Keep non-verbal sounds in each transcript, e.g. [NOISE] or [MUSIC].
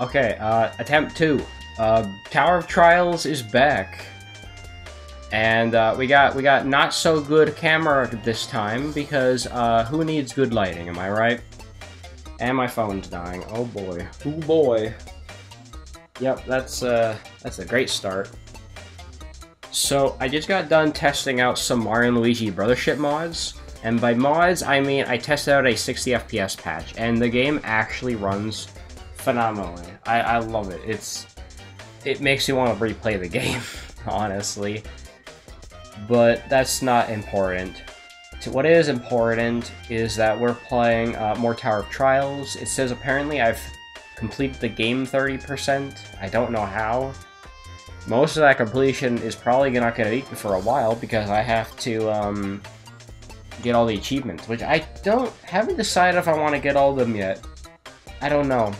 Okay, uh, attempt two. Uh, Tower of Trials is back. And, uh, we got, we got not so good camera this time, because, uh, who needs good lighting, am I right? And my phone's dying. Oh boy. Oh boy. Yep, that's, uh, that's a great start. So, I just got done testing out some Mario and Luigi Brothership mods. And by mods, I mean I tested out a 60 FPS patch, and the game actually runs phenomenally. I, I love it. It's It makes you want to replay the [LAUGHS] game, honestly. But that's not important. What is important is that we're playing uh, more Tower of Trials. It says apparently I've completed the game 30%. I don't know how. Most of that completion is probably not going to be for a while because I have to um, get all the achievements, which I don't haven't decided if I want to get all of them yet. I don't know.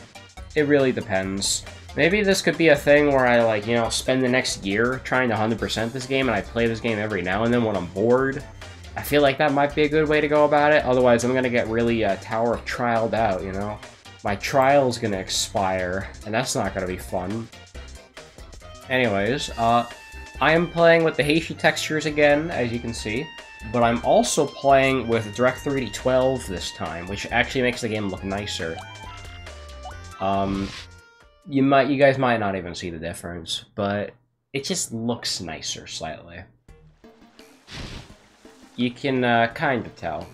It really depends. Maybe this could be a thing where I, like, you know, spend the next year trying to 100% this game, and I play this game every now and then when I'm bored. I feel like that might be a good way to go about it, otherwise I'm gonna get really uh, Tower of Trialed out, you know? My trial's gonna expire, and that's not gonna be fun. Anyways, uh, I am playing with the Heishi textures again, as you can see, but I'm also playing with Direct 3D 12 this time, which actually makes the game look nicer. Um, you might, you guys might not even see the difference, but it just looks nicer slightly. You can uh, kind of tell.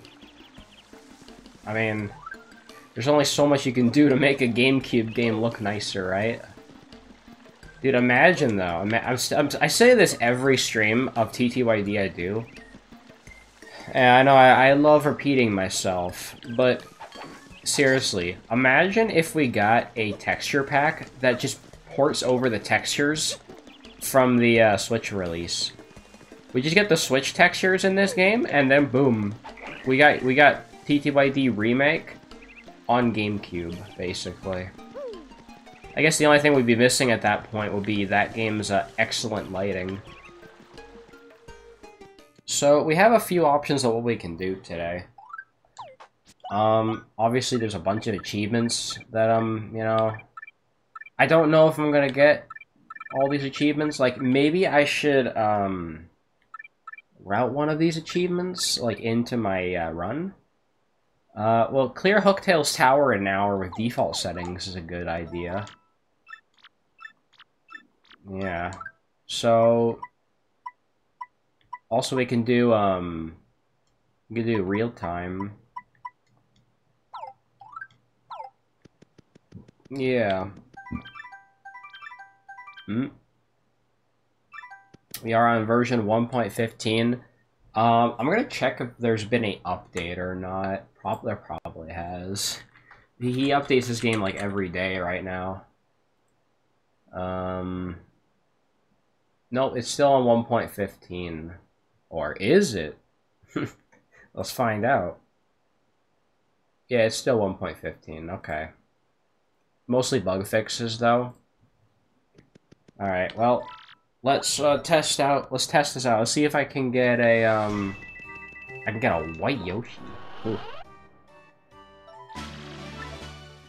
I mean, there's only so much you can do to make a GameCube game look nicer, right? Dude, imagine though. I'm, I'm, i say this every stream of TTYD I do. And I know I, I love repeating myself, but seriously, imagine if we got a texture pack that just ports over the textures from the uh, Switch release. We just get the Switch textures in this game, and then boom, we got we got TTYD remake on GameCube, basically. I guess the only thing we'd be missing at that point would be that game's uh, excellent lighting. So, we have a few options of what we can do today. Um, obviously there's a bunch of achievements that, um, you know... I don't know if I'm gonna get all these achievements. Like, maybe I should, um... Route one of these achievements, like, into my, uh, run? Uh, well, clear Hooktail's tower in an hour with default settings is a good idea. Yeah. So... Also, we can do, um... We can do real time. Yeah. Hmm. We are on version 1.15. Um, I'm gonna check if there's been a update or not. Probably probably has. He updates this game like every day right now. Um, no, it's still on 1.15. Or is it? [LAUGHS] Let's find out. Yeah, it's still 1.15. Okay. Mostly bug fixes, though. Alright, well, let's uh, test out, let's test this out. Let's see if I can get a, um, I can get a white Yoshi. Ooh.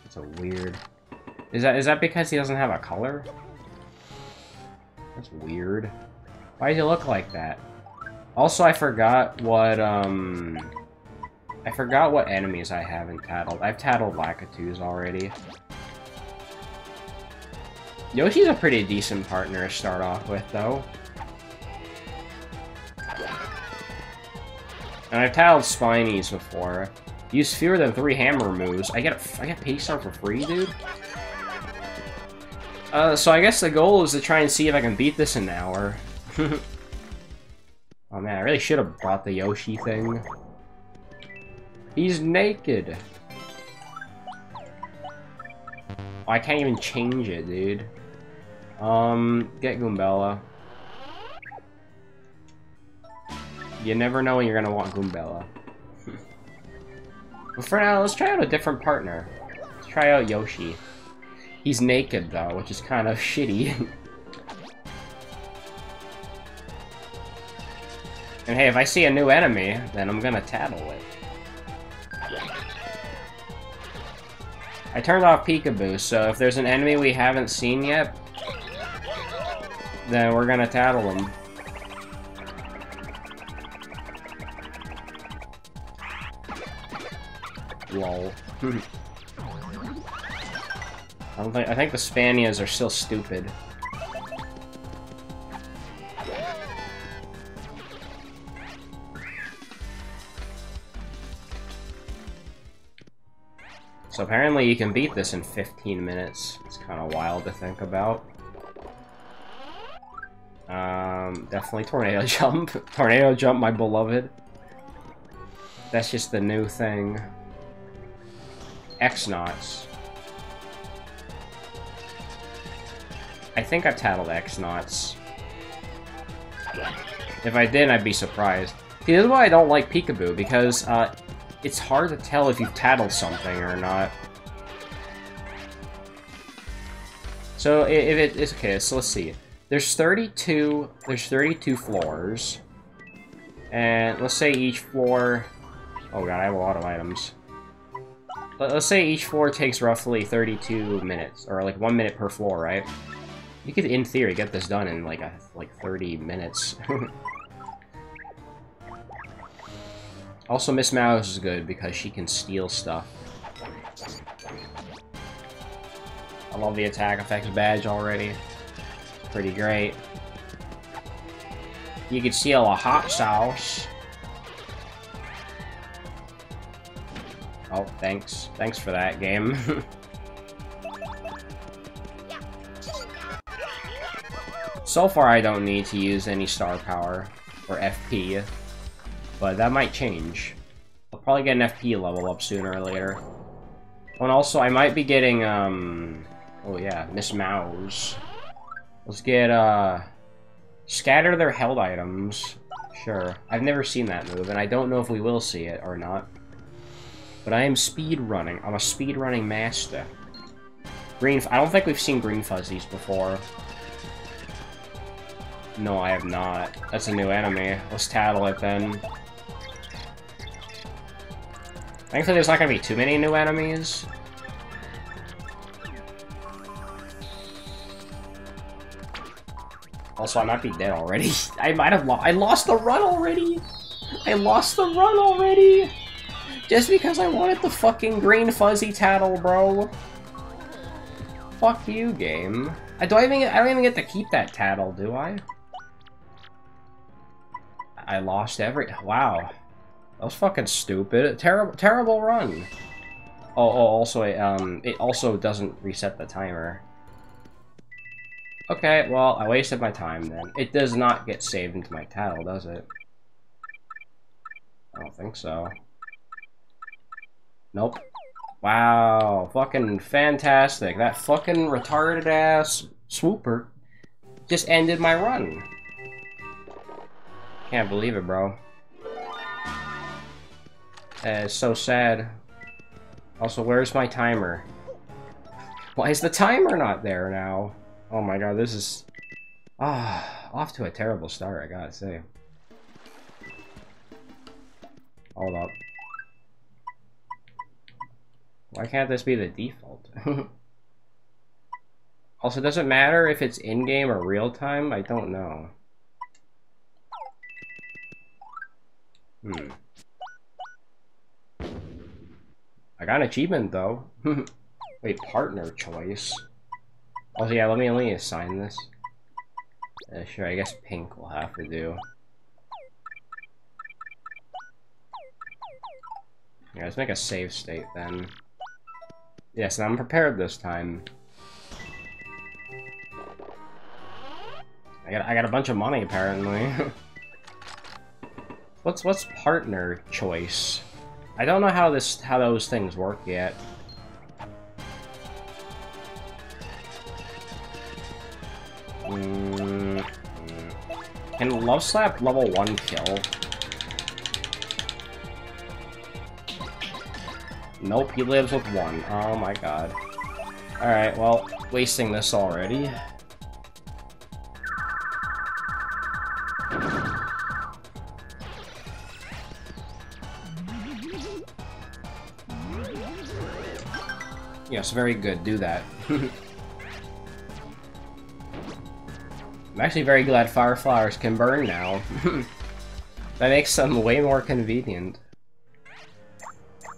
That's a weird... Is that is that because he doesn't have a color? That's weird. Why does he look like that? Also, I forgot what, um... I forgot what enemies I haven't tattled. I've tattled Lakitus already. Yoshi's a pretty decent partner to start off with, though. And I've tattled Spinies before. Use fewer than three hammer moves. I get I get pace on for free, dude. Uh, so I guess the goal is to try and see if I can beat this in an hour. [LAUGHS] oh man, I really should have brought the Yoshi thing. He's naked. Oh, I can't even change it, dude. Um, get Goombella. You never know when you're gonna want Goombella. [LAUGHS] but for now, let's try out a different partner. Let's try out Yoshi. He's naked, though, which is kind of [LAUGHS] shitty. and hey, if I see a new enemy, then I'm gonna tattle it. I turned off peekaboo, so if there's an enemy we haven't seen yet, then we're gonna tattle them. Lol. I don't think I think the Spanias are still stupid. So apparently you can beat this in 15 minutes. It's kind of wild to think about. Um, definitely Tornado [LAUGHS] Jump. Tornado Jump, my beloved. That's just the new thing. X-Nauts. I think I've tattled X-Nauts. If I didn't, I'd be surprised. See, this is why I don't like Peekaboo, because uh, it's hard to tell if you've tattled something or not. So if it is okay, so let's see. There's 32. There's 32 floors, and let's say each floor. Oh god, I have a lot of items. Let's say each floor takes roughly 32 minutes, or like one minute per floor, right? You could, in theory, get this done in like a, like 30 minutes. [LAUGHS] Also, Miss Mouse is good because she can steal stuff. I love the attack effects badge already. Pretty great. You can steal a hot sauce. Oh, thanks. Thanks for that, game. [LAUGHS] so far, I don't need to use any star power or FP. But that might change. I'll probably get an FP level up sooner or later. Oh, and also, I might be getting, um... Oh, yeah, Miss Mouse. Let's get, uh... Scatter their held items. Sure. I've never seen that move, and I don't know if we will see it or not. But I am speed running. I'm a speed running master. Green... I don't think we've seen Green Fuzzies before. No, I have not. That's a new enemy. Let's tattle it then. Thankfully, there's not gonna be too many new enemies. Also, I might be dead already. [LAUGHS] I might have lost- I lost the run already! I lost the run already! Just because I wanted the fucking green fuzzy tattle, bro. Fuck you, game. I don't even I don't even get to keep that tattle, do I? I lost every- wow. That was fucking stupid. Terrible, terrible run. Oh, oh, also, um, it also doesn't reset the timer. Okay, well, I wasted my time then. It does not get saved into my title, does it? I don't think so. Nope. Wow, fucking fantastic. That fucking retarded ass swooper just ended my run. Can't believe it, bro. Uh, it's so sad. Also, where's my timer? Why is the timer not there now? Oh my god, this is... Ah, off to a terrible start, I gotta say. Hold up. Why can't this be the default? [LAUGHS] also, does it matter if it's in-game or real-time? I don't know. Hmm. I got an achievement, though. [LAUGHS] Wait, partner choice. Oh, yeah, let me, me assign this. Uh, sure, I guess pink will have to do. Yeah, let's make a save state, then. Yes, I'm prepared this time. I got, I got a bunch of money, apparently. [LAUGHS] what's, what's partner choice? I don't know how this how those things work yet. Mm, can Love Slap level 1 kill? Nope, he lives with one. Oh my god. Alright, well, wasting this already. Yes, very good. Do that. [LAUGHS] I'm actually very glad fire flowers can burn now. [LAUGHS] that makes them way more convenient.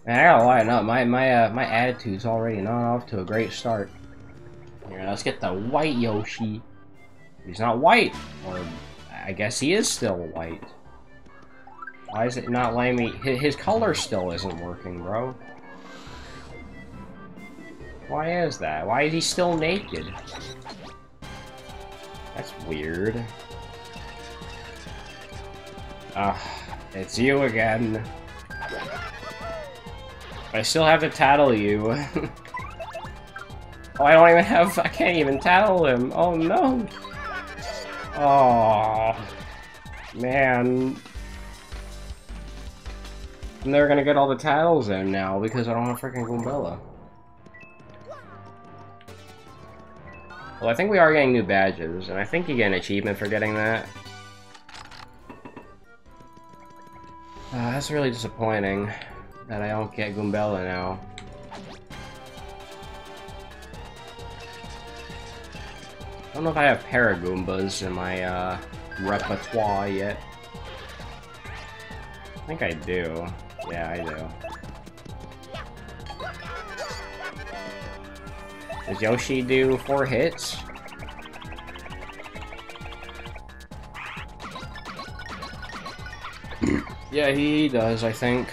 And I gotta lie, no, my my uh, my attitude's already not off to a great start. Here, let's get the white Yoshi. He's not white, or I guess he is still white. Why is it not letting me? His color still isn't working, bro. Why is that? Why is he still naked? That's weird. Ah, it's you again. I still have to tattle you. [LAUGHS] oh, I don't even have- I can't even tattle him. Oh no! Oh, man. I'm never gonna get all the tattles in now because I don't have freaking Goombella. Well, I think we are getting new badges, and I think you get an achievement for getting that. Uh, that's really disappointing that I don't get Goombella now. I don't know if I have Paragoombas in my uh, repertoire yet. I think I do. Yeah, I do. Does Yoshi do four hits? yeah, he does, I think.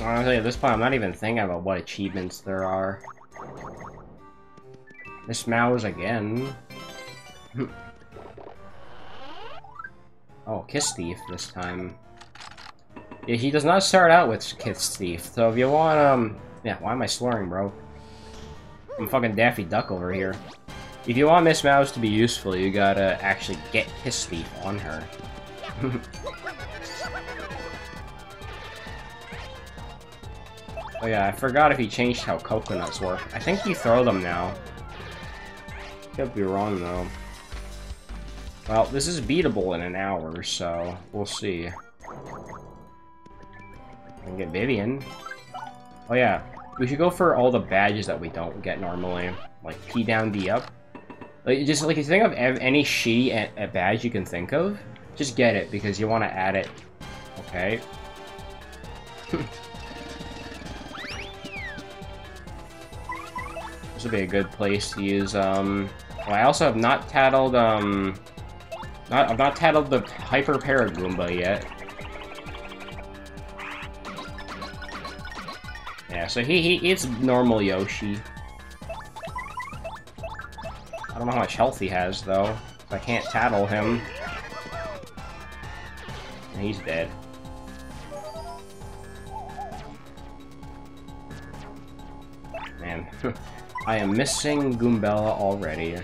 Honestly, at this point, I'm not even thinking about what achievements there are. Miss Mouse again. [LAUGHS] oh, Kiss Thief this time. Yeah, he does not start out with Kiss Thief, so if you want, um... Yeah, why am I slurring, bro? I'm fucking Daffy Duck over here. If you want Miss Mouse to be useful, you gotta actually get Kiss Thief on her. [LAUGHS] Oh yeah, I forgot if he changed how coconuts work. I think you throw them now. Could be wrong though. Well, this is beatable in an hour, so we'll see. I can get Vivian. Oh yeah, we should go for all the badges that we don't get normally. Like P down, D up. Like, just like if you think of any shitty badge you can think of, just get it because you want to add it. Okay. [LAUGHS] This would be a good place to use, um... Well, I also have not tattled, um... Not, I've not tattled the Hyper Paragoomba yet. Yeah, so he, he it's normal Yoshi. I don't know how much health he has, though. I can't tattle him. He's dead. Man. [LAUGHS] I am missing Goombella already.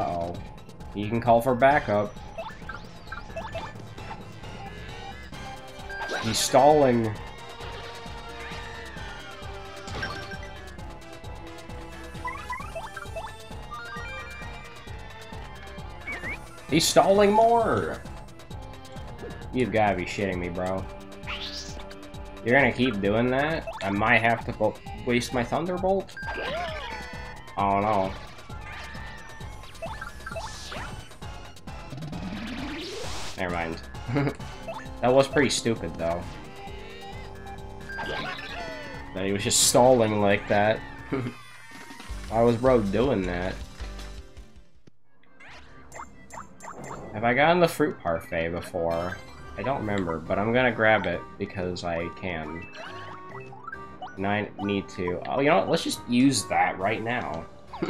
Uh-oh. You can call for backup. He's stalling. He's stalling more! You've gotta be shitting me, bro. You're gonna keep doing that? I might have to waste my Thunderbolt? Oh no. Never mind. that was pretty stupid, though. That he was just stalling like that. [LAUGHS] Why was bro doing that? Have I gotten the fruit parfait before? I don't remember, but I'm gonna grab it because I can. And I need to. Oh, you know what? Let's just use that right now. [LAUGHS]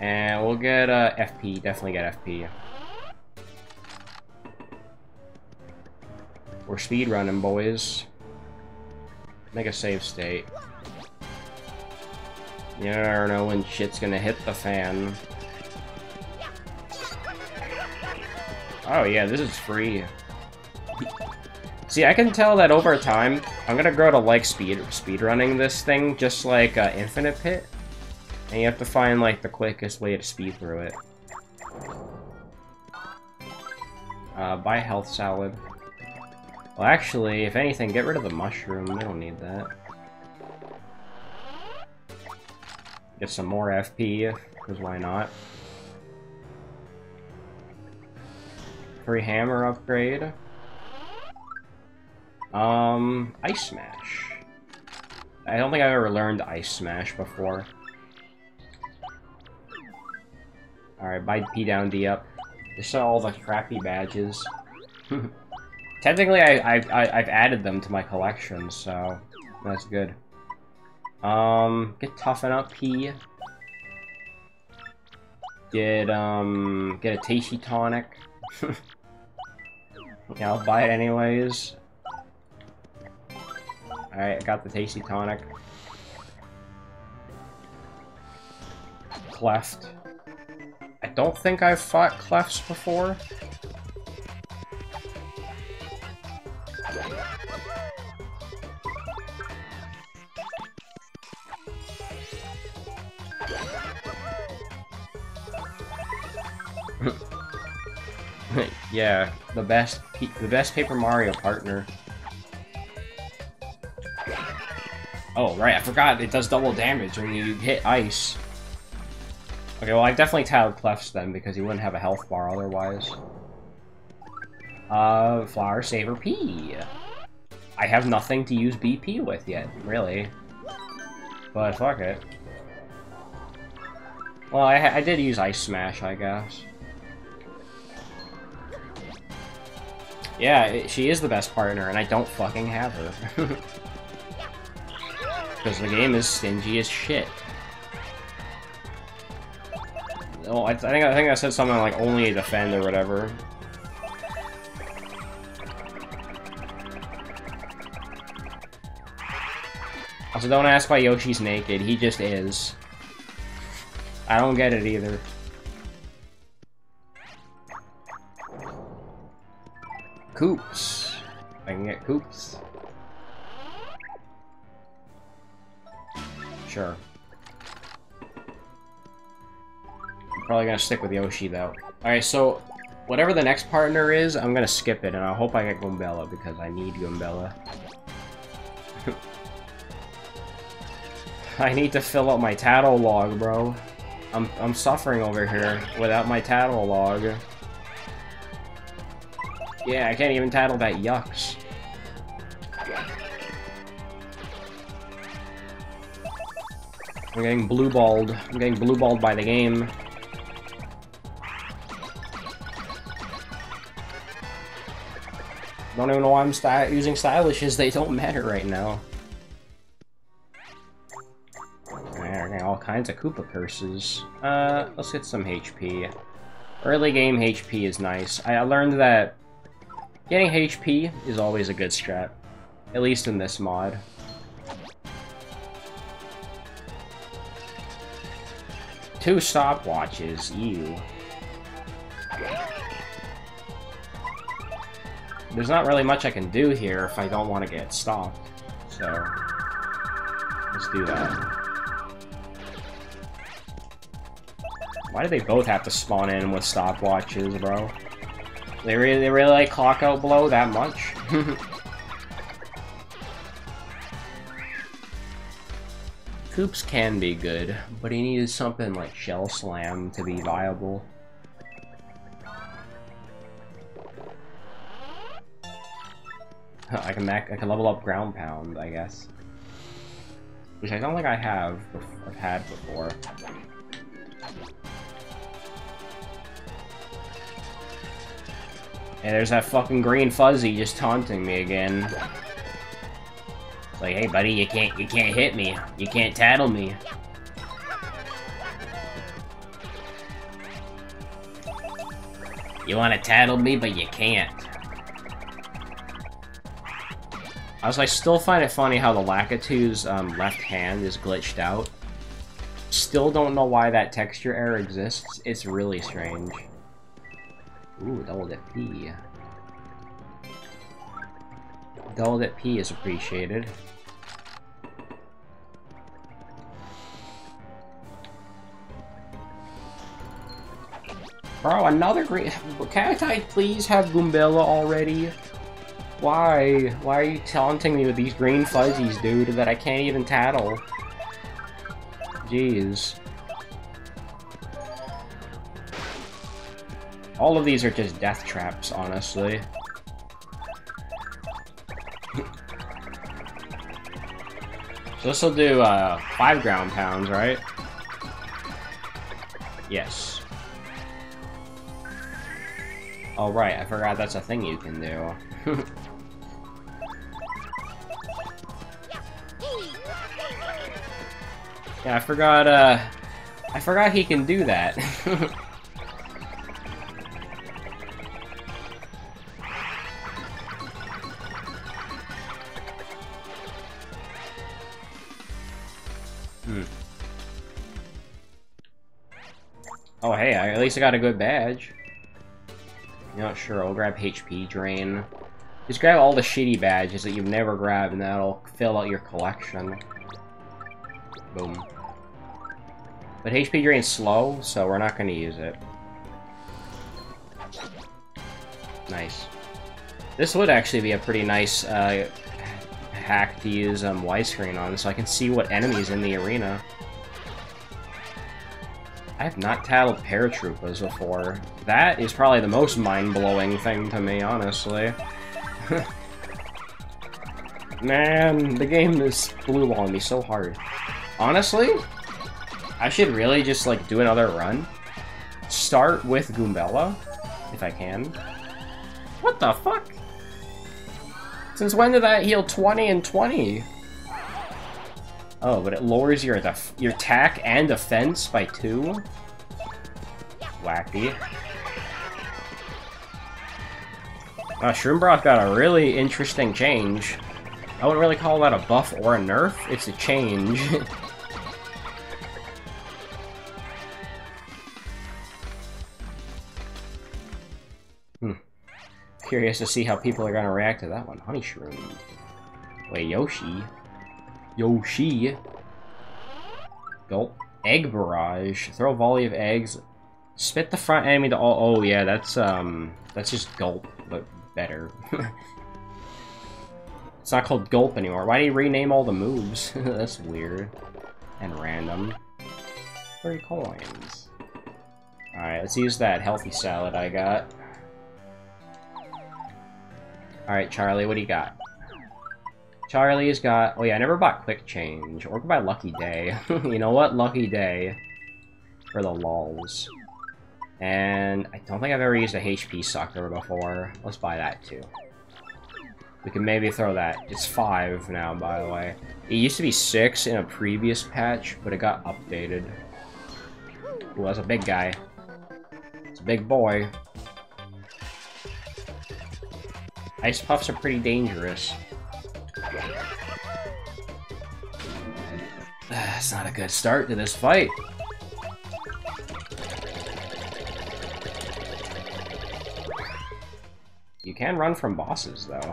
and we'll get uh, FP. Definitely get FP. We're speed running, boys. Make a save state. You never know when shit's gonna hit the fan. Oh yeah, this is free. See, I can tell that over time, I'm gonna grow to like speed speedrunning this thing, just like uh, Infinite Pit. And you have to find, like, the quickest way to speed through it. Uh, buy health salad. Well, actually, if anything, get rid of the mushroom. We don't need that. Get some more FP, because why not? Free hammer upgrade. Um, Ice Smash. I don't think I've ever learned Ice Smash before. Alright, buy P down, D up. Just all the crappy badges. [LAUGHS] Technically, I, I, I've added them to my collection, so that's good. Um, get Toughen Up P. Get, um, get a Tasty Tonic. [LAUGHS] yeah, I'll buy it anyways. Alright, I got the Tasty Tonic. Cleft. I don't think I've fought Clefts before. Yeah, the best the best Paper Mario partner. Oh, right, I forgot it does double damage when you hit ice. Okay, well, I definitely tattled Clefts then, because he wouldn't have a health bar otherwise. Uh, Flower Saver P. I have nothing to use BP with yet, really. But fuck it. Well, I, I did use Ice Smash, I guess. Yeah, she is the best partner, and I don't fucking have her. [LAUGHS] Because the game is stingy as shit. Oh, I, I, think I think I said something like only defend or whatever. Also, don't ask why Yoshi's naked. He just is. I don't get it either. Koops. I can get Koops. Sure. I'm probably gonna stick with Yoshi, though. Alright, so... Whatever the next partner is, I'm gonna skip it, and I hope I get Goombella, because I need Goombella. [LAUGHS] I need to fill up my tattle log, bro. I'm, I'm suffering over here without my tattle log. Yeah, I can't even title that Yux. I'm getting blue-balled. I'm getting blue-balled by the game. Don't even know why I'm sty using stylishes. They don't matter right now. all kinds of Koopa curses. Uh, let's get some HP. Early game HP is nice. I learned that getting HP is always a good strat. At least in this mod. Two stopwatches, you. There's not really much I can do here if I don't want to get stopped. So, let's do that. Why do they both have to spawn in with stopwatches, bro? They really, they really like clock out blow that much? [LAUGHS] Koops can be good, but he needs something like Shell Slam to be viable. I can I can level up Ground Pound, I guess. Which I don't think I have I've had before. And there's that fucking green fuzzy just taunting me again. It's like, hey buddy, you can't you can't hit me. You can't tattle me. You wanna tattle me, but you can't. I still find it funny how the Lakitu's um, left hand is glitched out. Still don't know why that texture error exists. It's really strange. Ooh, double that P. Double that P is appreciated. Bro, another green- Can't I please have Goombella already? Why? Why are you taunting me with these green fuzzies, dude, that I can't even tattle? Jeez. All of these are just death traps, honestly. so this will do, uh, five ground pounds, right? Yes. Oh, right, I forgot that's a thing you can do. [LAUGHS] yeah, I forgot, uh... I forgot he can do that. [LAUGHS] at least I got a good badge. Not sure, I'll grab HP Drain. Just grab all the shitty badges that you've never grabbed, and that'll fill out your collection. Boom. But HP Drain's slow, so we're not gonna use it. Nice. This would actually be a pretty nice uh, hack to use um, widescreen on, so I can see what enemies in the arena. I have not tattled paratroopers before. That is probably the most mind-blowing thing to me, honestly. [LAUGHS] Man, the game is blue on me so hard. Honestly, I should really just, like, do another run. Start with Goombella, if I can. What the fuck? Since when did that heal 20 and 20? Oh, but it lowers your your attack and defense by two? Wacky. Uh, Shroom got a really interesting change. I wouldn't really call that a buff or a nerf, it's a change. [LAUGHS] hmm. Curious to see how people are gonna react to that one. Honey Shroom. Wait, Yoshi? Yoshi. Gulp. Egg barrage. Throw a volley of eggs. Spit the front enemy to all. Oh yeah, that's um, that's just gulp, but better. [LAUGHS] it's not called gulp anymore. Why did he rename all the moves? [LAUGHS] that's weird and random. Three coins. Alright, let's use that healthy salad I got. Alright, Charlie, what do you got? Charlie's got... Oh yeah, I never bought Quick Change. Or buy Lucky Day. [LAUGHS] you know what? Lucky Day. For the lols. And I don't think I've ever used a HP sucker before. Let's buy that too. We can maybe throw that. It's five now, by the way. It used to be six in a previous patch, but it got updated. Ooh, that's a big guy. It's a big boy. Ice Puffs are pretty dangerous. That's not a good start to this fight. You can run from bosses, though.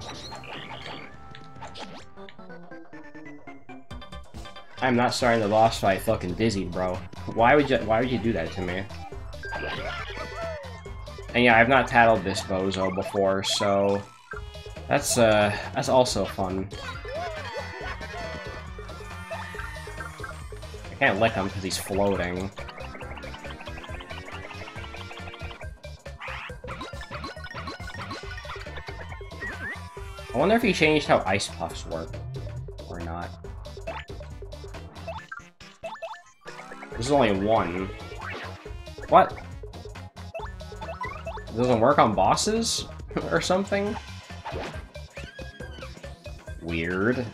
I'm not starting the boss fight fucking dizzy, bro. Why would you why would you do that to me? And yeah, I've not tattled this bozo before, so that's uh that's also fun. I can't lick him because he's floating. I wonder if he changed how ice puffs work. Or not. This is only one. What? It doesn't work on bosses? [LAUGHS] or something? Weird.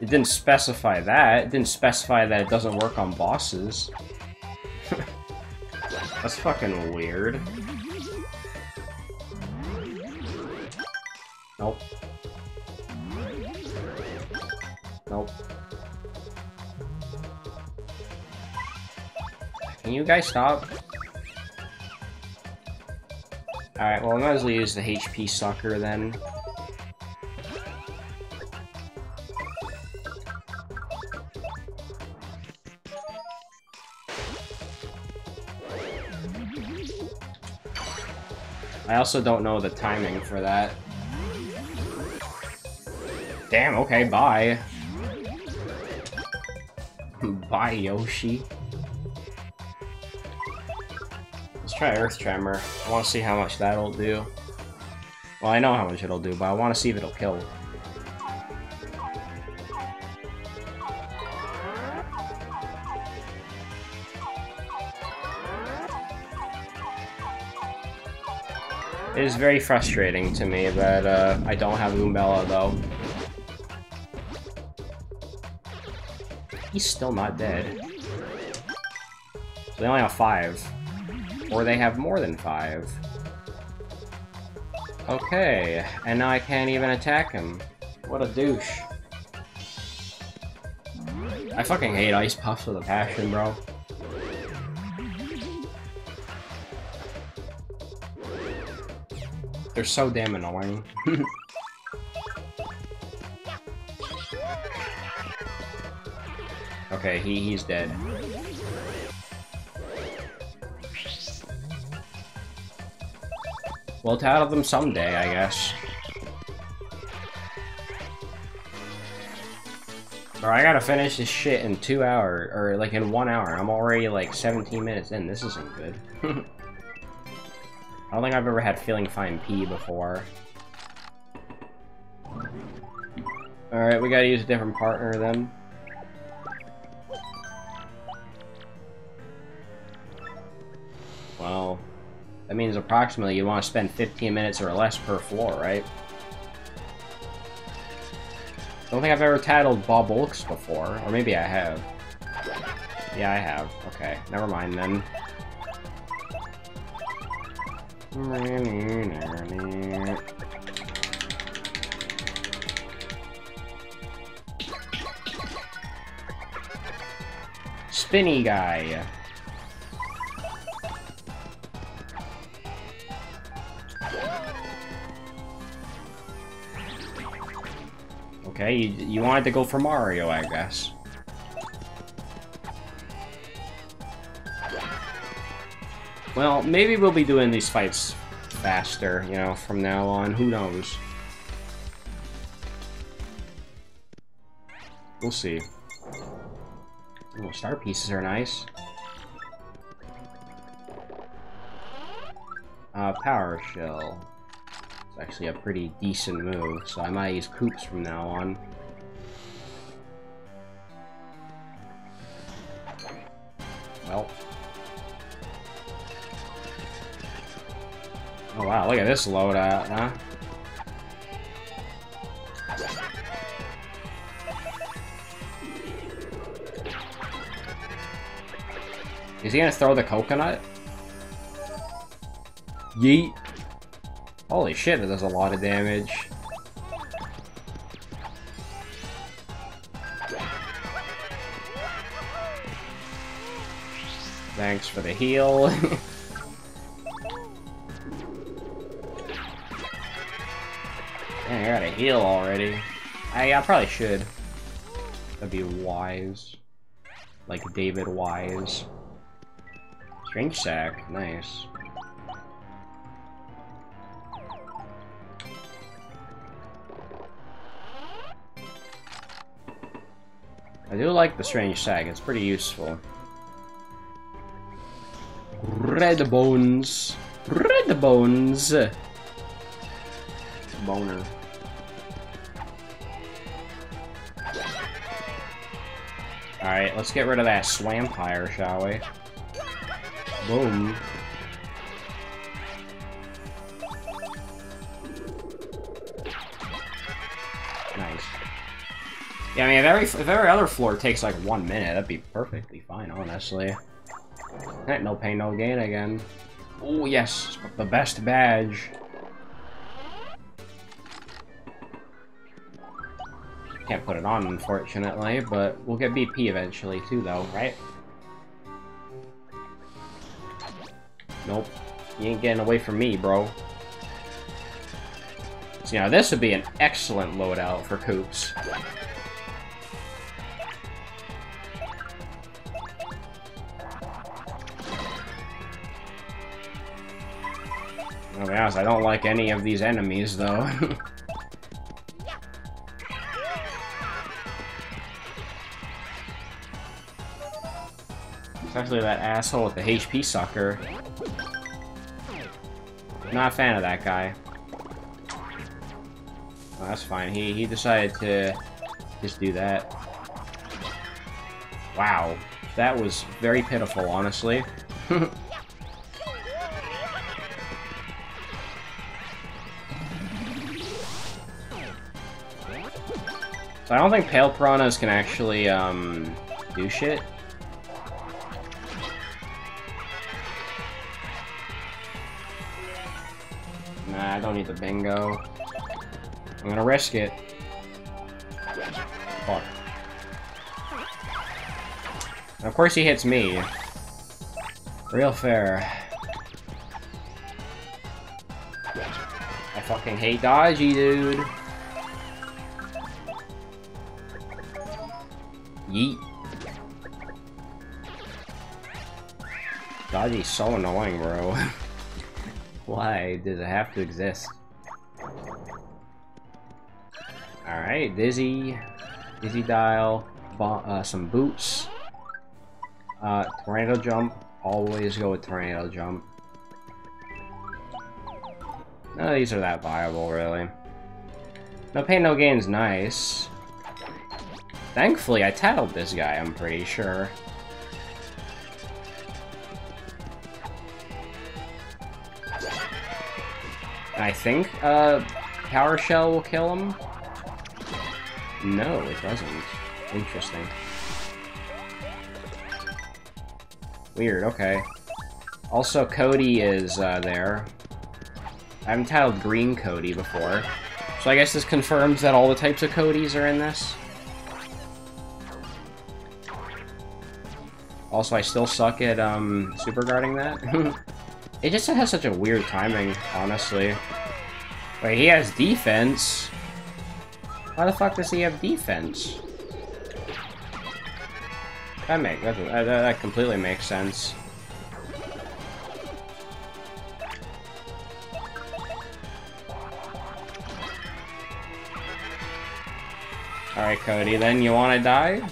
It didn't specify that. It didn't specify that it doesn't work on bosses. [LAUGHS] That's fucking weird. Nope. Nope. Can you guys stop? Alright, well I might as well use the HP sucker then. Also don't know the timing for that. Damn, okay, bye. [LAUGHS] bye, Yoshi. Let's try Earth Tremor. I want to see how much that'll do. Well, I know how much it'll do, but I want to see if it'll kill. Is very frustrating to me that uh, I don't have Goombella, though. He's still not dead. They only have five. Or they have more than five. Okay, and now I can't even attack him. What a douche. I fucking hate Ice Puffs with a passion, bro. They're so damn annoying. [LAUGHS] okay, he, he's dead. We'll tattle them someday, I guess. Or I gotta finish this shit in two hours, or like in one hour. I'm already like 17 minutes in. This isn't good. [LAUGHS] I don't think I've ever had Feeling Fine P before. Alright, we gotta use a different partner then. Well, that means approximately you want to spend 15 minutes or less per floor, right? I don't think I've ever titled Bob Oaks before, or maybe I have. Yeah, I have. Okay, never mind then. Spinny guy. Okay, you, you wanted to go for Mario, I guess. Well, maybe we'll be doing these fights faster, you know, from now on. Who knows? We'll see. Star pieces are nice. Uh, Power Shell. It's actually a pretty decent move, so I might use Koops from now on. Well, Oh wow, look at this loadout, huh? Is he gonna throw the coconut? Yeet. Holy shit, that does a lot of damage. Thanks for the heal. [LAUGHS] heal already. I, I probably should. That'd be wise. Like David Wise. Strange sack, nice. I do like the strange sack, it's pretty useful. Red bones. Red bones. Boner. Alright, let's get rid of that Swampire, shall we? Boom. Nice. Yeah, I mean, if every, if every other floor takes like one minute, that'd be perfectly fine, honestly. No pain, no gain again. Oh, yes, the best badge. Can't put it on, unfortunately, but we'll get BP eventually, too, though, right? Nope. You ain't getting away from me, bro. So, you know, this would be an excellent loadout for Koops. I'll be honest, I don't like any of these enemies, though. [LAUGHS] That asshole with the HP sucker. Not a fan of that guy. Oh, that's fine. He, he decided to just do that. Wow. That was very pitiful, honestly. [LAUGHS] so I don't think Pale Piranhas can actually, um, do shit. Need the bingo. I'm gonna risk it. Fuck. Of course he hits me. Real fair. I fucking hate dodgy, dude. Yeet. Dodgy's so annoying, bro. [LAUGHS] Why does it have to exist? Alright, Dizzy. Dizzy Dial. Uh, some boots. Uh, Tornado Jump. Always go with Tornado Jump. None of these are that viable, really. No pain, no gain's nice. Thankfully, I tattled this guy, I'm pretty sure. I think, uh, Power Shell will kill him? No, it doesn't. Interesting. Weird, okay. Also, Cody is uh, there. I haven't titled Green Cody before. So I guess this confirms that all the types of Codys are in this. Also, I still suck at um, super guarding that. [LAUGHS] it just has such a weird timing, honestly. Wait, he has defense? Why the fuck does he have defense? That makes that, that, that completely makes sense. Alright, Cody, then you wanna die?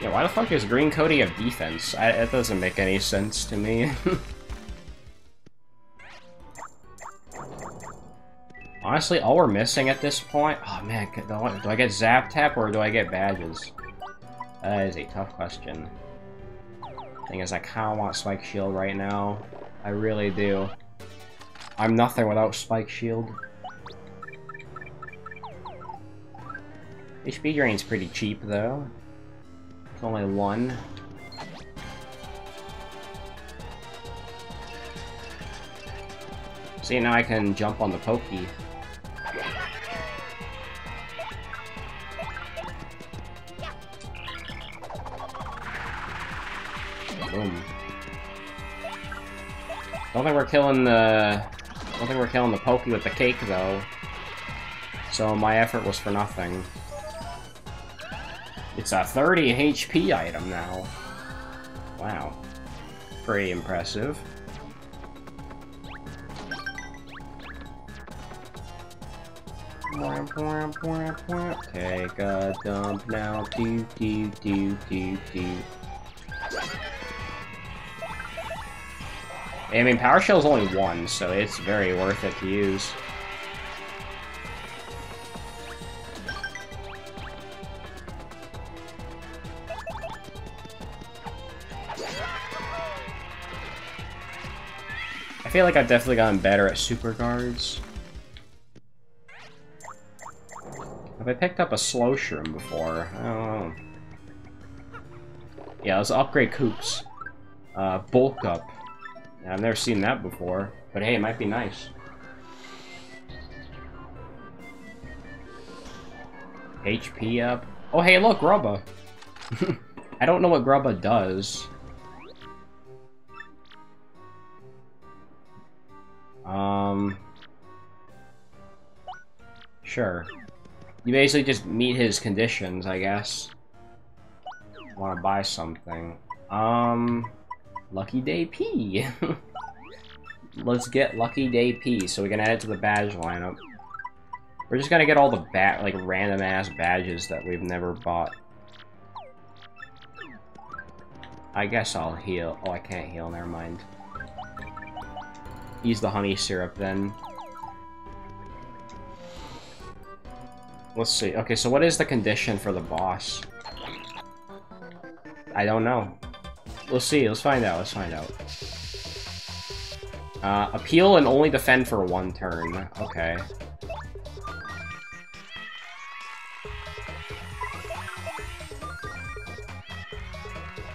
Yeah, why the fuck is Green Cody have defense? I, doesn't make any sense to me. [LAUGHS] Honestly, all we're missing at this point... Oh man, do I get Zap Tap or do I get badges? That is a tough question. Thing is, I kinda want Spike Shield right now. I really do. I'm nothing without Spike Shield. HP drain's pretty cheap, though. Only one. See, now I can jump on the Pokey. Boom. Don't think we're killing the... Don't think we're killing the Pokey with the cake, though. So my effort was for nothing. It's a 30 HP item now. Wow. Pretty impressive. Take a dump now. Do do do do do. I mean, Power Shell's only one, so it's very worth it to use. I feel like I've definitely gotten better at super guards. Have I picked up a slow shroom before? I don't know. Yeah, let's upgrade Koops. Uh, bulk up. I've never seen that before, but hey, it might be nice. HP up. Oh, hey, look, Grubba. [LAUGHS] I don't know what Grubba does. Um... Sure. You basically just meet his conditions, I guess. Want to buy something. Um... Lucky Day P. [LAUGHS] let's get Lucky Day P so we can add it to the badge lineup. We're just gonna get all the bat like random ass badges that we've never bought. I guess I'll heal. Oh, I can't heal, never mind. Use the honey syrup then. Let's see. Okay, so what is the condition for the boss? I don't know. We'll see. Let's find out. Let's find out. Uh, appeal and only defend for one turn. Okay.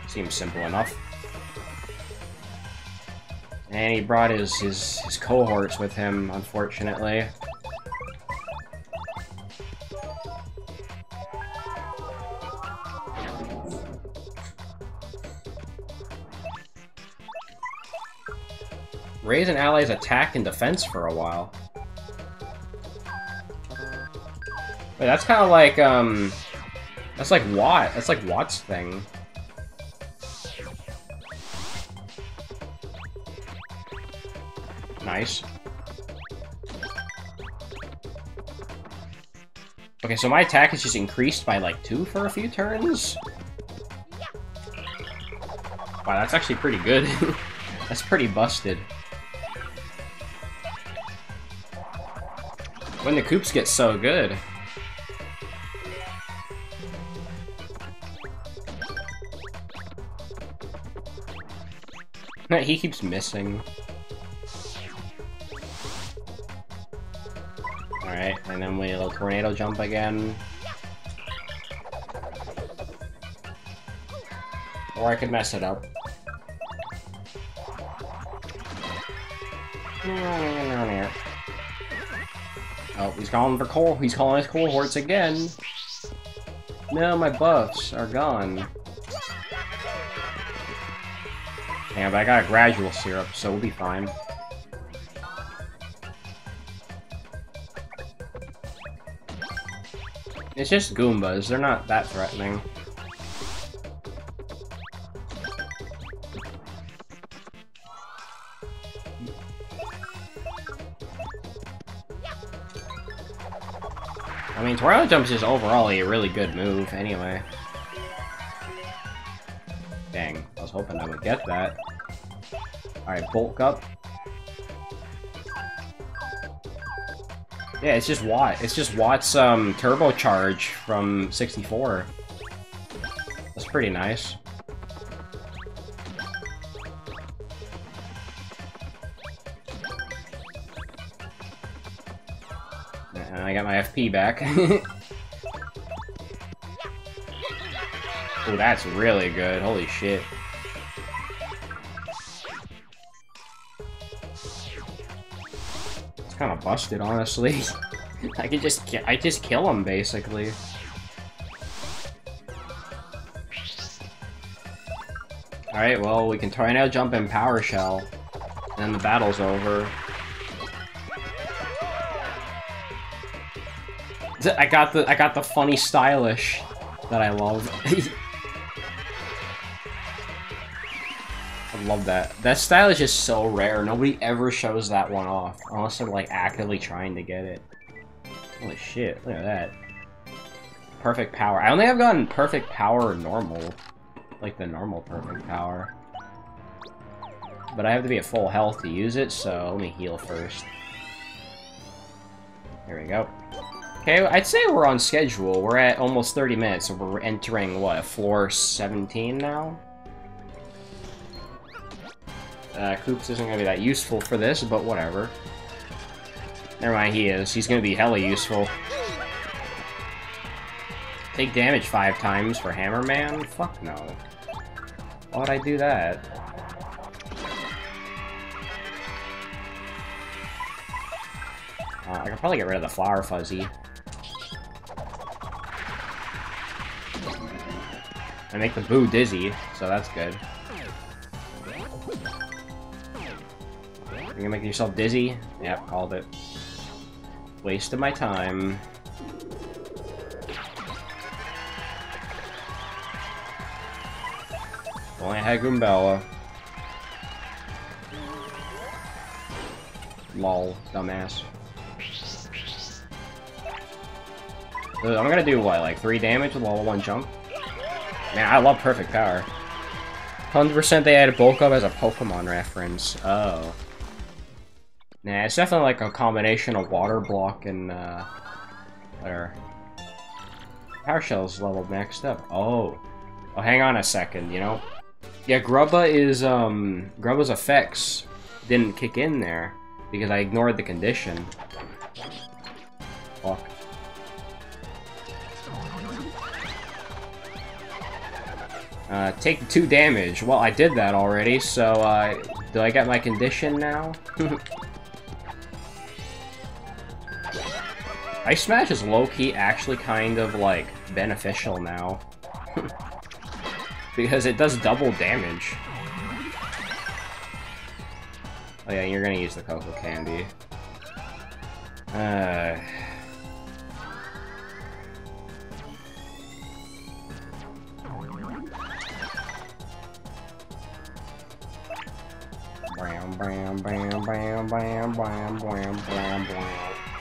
Seems simple enough. And he brought his, his, his cohorts with him, unfortunately. Raise an ally's attack and defense for a while. Wait, that's kind of like, um... That's like Watt. That's like Watt's thing. Nice. Okay, so my attack is just increased by like two for a few turns? Wow, that's actually pretty good. [LAUGHS] that's pretty busted. When the Koops get so good. [LAUGHS] he keeps missing. Alright, and then we little tornado jump again. Or I could mess it up. Oh, he's calling for coal. He's calling his cohorts again. No, my buffs are gone. Yeah, but I got a gradual syrup, so we'll be fine. It's just Goombas, they're not that threatening. I mean, Tornado Jump is just overall a really good move, anyway. Dang, I was hoping I would get that. Alright, bulk up. Yeah, it's just Watt. It's just Watt's um, turbocharge from 64. That's pretty nice. And I got my FP back. [LAUGHS] oh, that's really good. Holy shit. Kind of busted, honestly. [LAUGHS] I can just I just kill him basically. Alright, well, we can try now jump in Power Shell. And then the battle's over. I got the I got the funny stylish that I love. [LAUGHS] love that. That style is just so rare. Nobody ever shows that one off. Unless they're, like, actively trying to get it. Holy shit, look at that. Perfect power. I only have gotten perfect power normal. Like the normal perfect power. But I have to be at full health to use it, so let me heal first. There we go. Okay, I'd say we're on schedule. We're at almost 30 minutes, so we're entering, what, floor 17 now? Uh, isn't gonna be that useful for this, but whatever. Never mind, he is. He's gonna be hella useful. Take damage five times for Hammerman? Fuck no. Why would I do that? Uh, I could probably get rid of the Flower Fuzzy. I make the Boo dizzy, so that's good. You're make yourself dizzy? Yep, called it. Wasted my time. Only had Goombella. Lol, dumbass. I'm gonna do what, like three damage with level one jump? Man, I love perfect power. 100% they added bulk up as a Pokemon reference. Oh. Nah, it's definitely like a combination of water block and uh whatever. Power Shell's level maxed up. Oh. Oh hang on a second, you know? Yeah, Grubba is um Grubba's effects didn't kick in there because I ignored the condition. Fuck. Uh, take two damage. Well, I did that already, so, uh, do I get my condition now? [LAUGHS] Ice Smash is low-key actually kind of, like, beneficial now. [LAUGHS] because it does double damage. Oh yeah, you're gonna use the Cocoa Candy. Uh... Bam, bam, bam, bam, bam, bam, bam, bam, bam.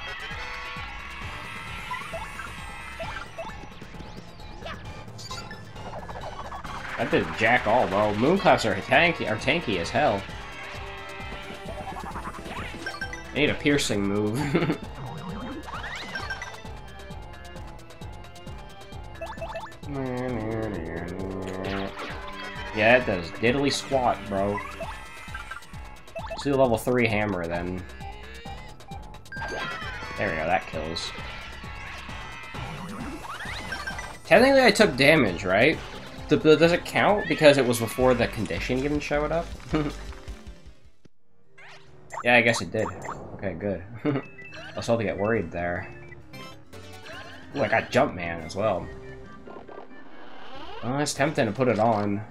That did jack all, bro. Moon Clefts are tanky, are tanky as hell. I need a piercing move. [LAUGHS] yeah, it does diddly squat, bro. Let's do level 3 hammer, then. There we go, that kills. Technically, I took damage, right? Does it count because it was before the condition even showed up? [LAUGHS] yeah, I guess it did. Okay, good. [LAUGHS] I was about to get worried there. Ooh, I got Jumpman as well. Oh, it's tempting to put it on.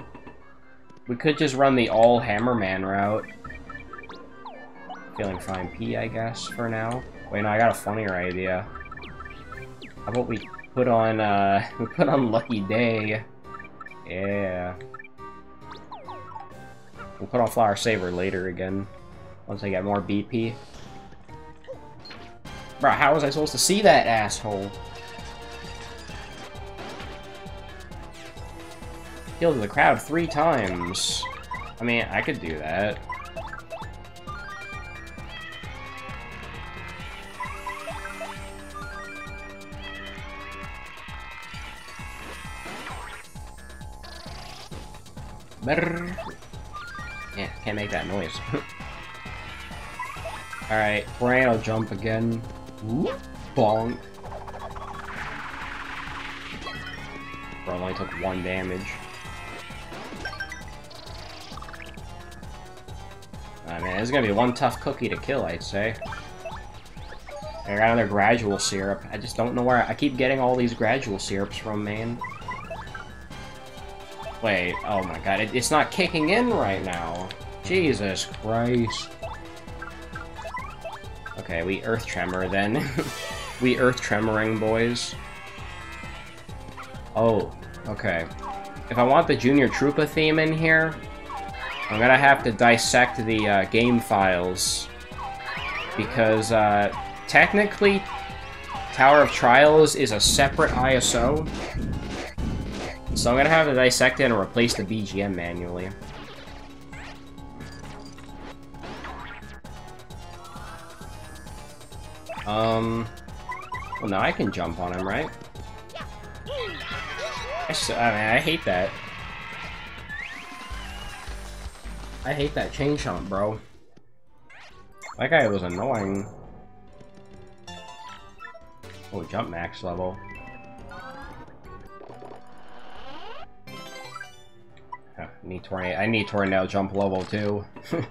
We could just run the all Hammerman route. Feeling fine P, I guess, for now. Wait, no, I got a funnier idea. How about we put on, uh, [LAUGHS] we put on Lucky Day. Yeah. We'll put on Flower Saver later again. Once I get more BP. Bro, how was I supposed to see that asshole? Killed the crowd three times. I mean, I could do that. Yeah, can't make that noise. [LAUGHS] Alright, Brian will jump again. Bonk. Bro only took one damage. Ah, I mean, this is gonna be one tough cookie to kill, I'd say. I got another gradual syrup. I just don't know where I keep getting all these gradual syrups from, man. Wait, oh my god, it, it's not kicking in right now. Jesus Christ. Okay, we Earth Tremor then. [LAUGHS] we Earth Tremoring, boys. Oh, okay. If I want the Junior Troopa theme in here, I'm gonna have to dissect the uh, game files. Because, uh, technically, Tower of Trials is a separate ISO. So I'm gonna have to dissect it and replace the BGM manually. Um, well, now I can jump on him, right? I, I mean, I hate that. I hate that chain chomp, bro. That guy was annoying. Oh, jump max level. Need tornado. I need tornado jump level too. [LAUGHS] there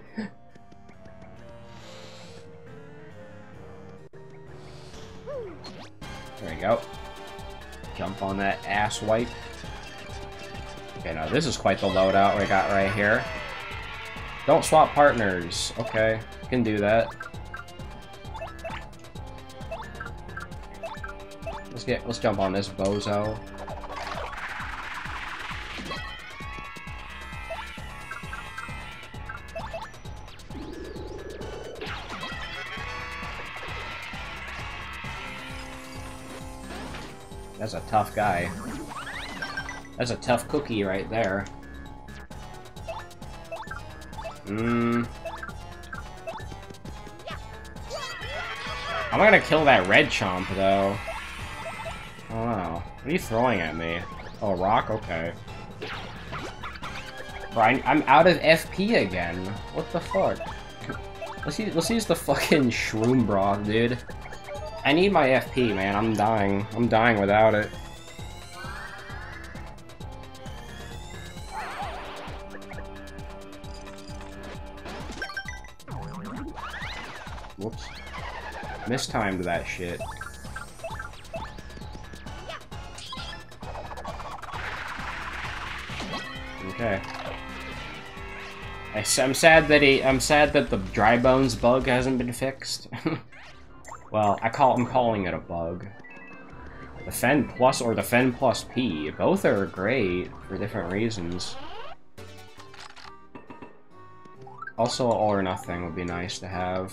we go. Jump on that ass wipe. Okay, now this is quite the loadout we got right here. Don't swap partners. Okay, can do that. Let's get let's jump on this bozo. That's a tough guy. That's a tough cookie right there. Mmm. I'm gonna kill that red chomp, though. Oh, wow. What are you throwing at me? Oh, rock? Okay. Brian, I'm out of FP again. What the fuck? Let's use, let's use the fucking shroom broth, dude. I need my FP, man. I'm dying. I'm dying without it. Whoops. Mistimed that shit. Okay. I'm sad that he. I'm sad that the dry bones bug hasn't been fixed. [LAUGHS] well, I call. I'm calling it a bug. The Fen Plus or the Fen Plus P, both are great for different reasons. Also, All or Nothing would be nice to have.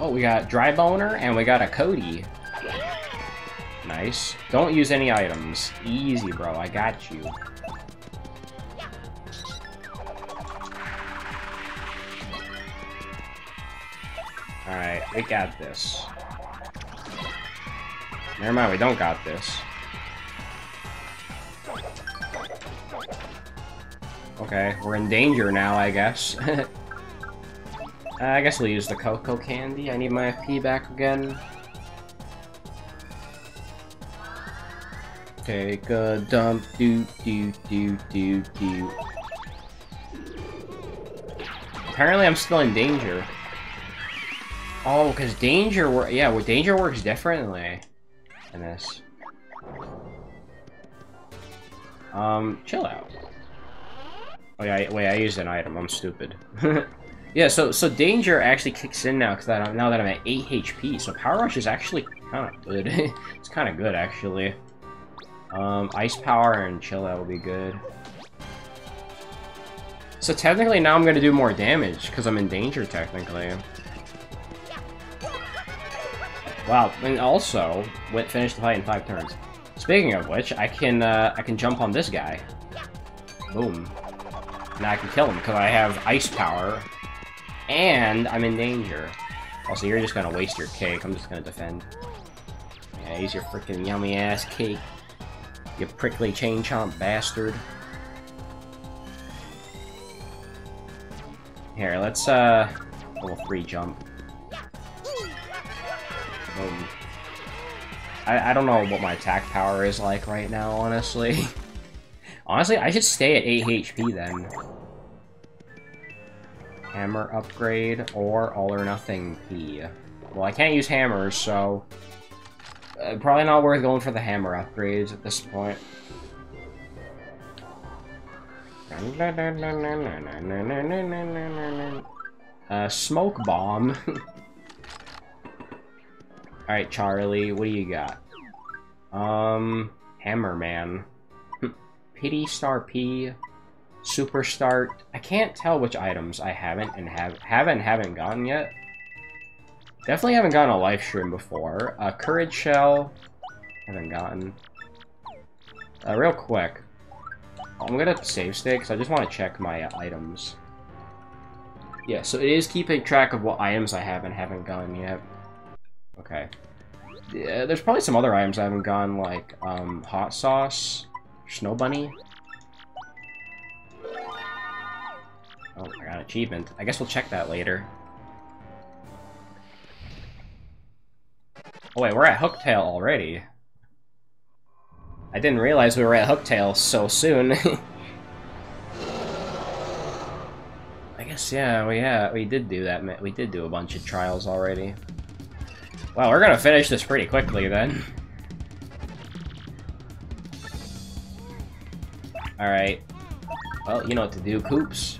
Oh, we got Dry Boner and we got a Cody. Nice. Don't use any items. Easy, bro. I got you. Alright, we got this. Never mind, we don't got this. Okay, we're in danger now, I guess. [LAUGHS] Uh, I guess we'll use the cocoa candy. I need my FP back again. Take a dump, do do do do do. Apparently, I'm still in danger. Oh, because danger work. Yeah, well, danger works differently in this. Um, chill out. Oh yeah, wait, I used an item. I'm stupid. [LAUGHS] Yeah, so so danger actually kicks in now because I now that I'm at 8 HP. So power rush is actually kind of good. [LAUGHS] it's kind of good actually. Um, ice power and chill out will be good. So technically now I'm gonna do more damage because I'm in danger technically. Wow, and also went finish the fight in five turns. Speaking of which, I can uh, I can jump on this guy. Boom. Now I can kill him because I have ice power and I'm in danger. Also, you're just gonna waste your cake. I'm just gonna defend. Yeah, he's your freaking yummy ass cake. You prickly chain chomp bastard. Here, let's, uh, level 3 jump. Boom. I, I don't know what my attack power is like right now, honestly. [LAUGHS] honestly, I should stay at 8 HP then hammer upgrade, or all or nothing P. Well, I can't use hammers, so... Uh, probably not worth going for the hammer upgrades at this point. [LAUGHS] Uh, smoke bomb. [LAUGHS] Alright, Charlie, what do you got? Um, Hammer Man. Pity Star P. Super Start. I can't tell which items I haven't and have haven't haven't gotten yet. Definitely haven't gotten a life stream before. Uh, Courage Shell. Haven't gotten. Uh, real quick. I'm gonna save stakes. I just want to check my uh, items. Yeah, so it is keeping track of what items I have and haven't gotten yet. Okay. Yeah, there's probably some other items I haven't gotten, like um, hot sauce, snow bunny. Oh, I got an achievement. I guess we'll check that later. Oh wait, we're at Hooktail already. I didn't realize we were at Hooktail so soon. [LAUGHS] I guess, yeah, we, yeah, we did do that. We did do a bunch of trials already. Wow, we're gonna finish this pretty quickly then. Alright. Well, you know what to do, Koops.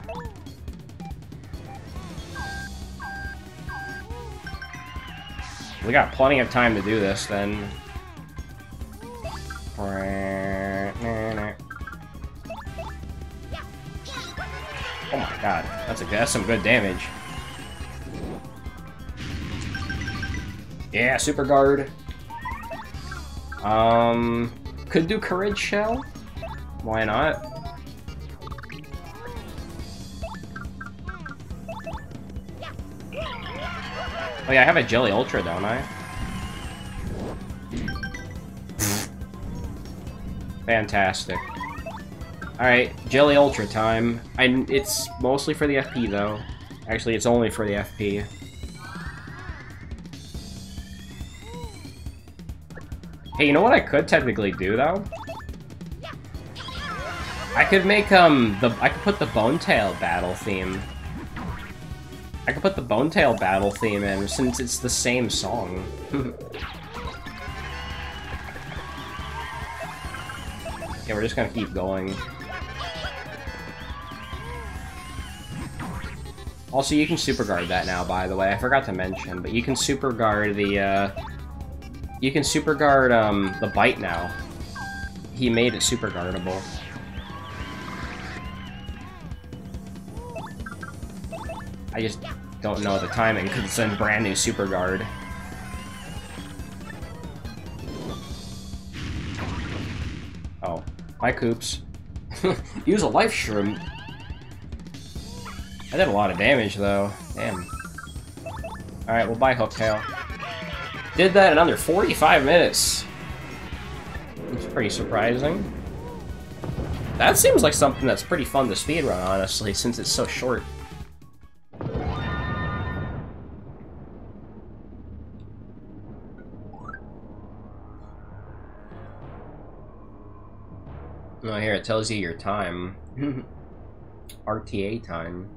We got plenty of time to do this, then. Oh my God, that's a that's some good damage. Yeah, super guard. Um, could do courage shell. Why not? Oh yeah, I have a Jelly Ultra, don't I? Fantastic. Alright, Jelly Ultra time. I, it's mostly for the FP, though. Actually, it's only for the FP. Hey, you know what I could technically do, though? I could make, um, the- I could put the Bonetail battle theme. I could put the Bonetail battle theme in, since it's the same song. [LAUGHS] yeah, we're just gonna keep going. Also, you can super guard that now, by the way. I forgot to mention, but you can super guard the, uh... You can super guard, um, the bite now. He made it super guardable. I just don't know the timing, because it's a brand new super guard. Oh. Hi, Koops. [LAUGHS] Use a life shroom. I did a lot of damage, though. Damn. Alright, we'll buy Hooktail. Did that in under 45 minutes. It's pretty surprising. That seems like something that's pretty fun to speedrun, honestly, since it's so short. Oh, here, it tells you your time. [LAUGHS] RTA time.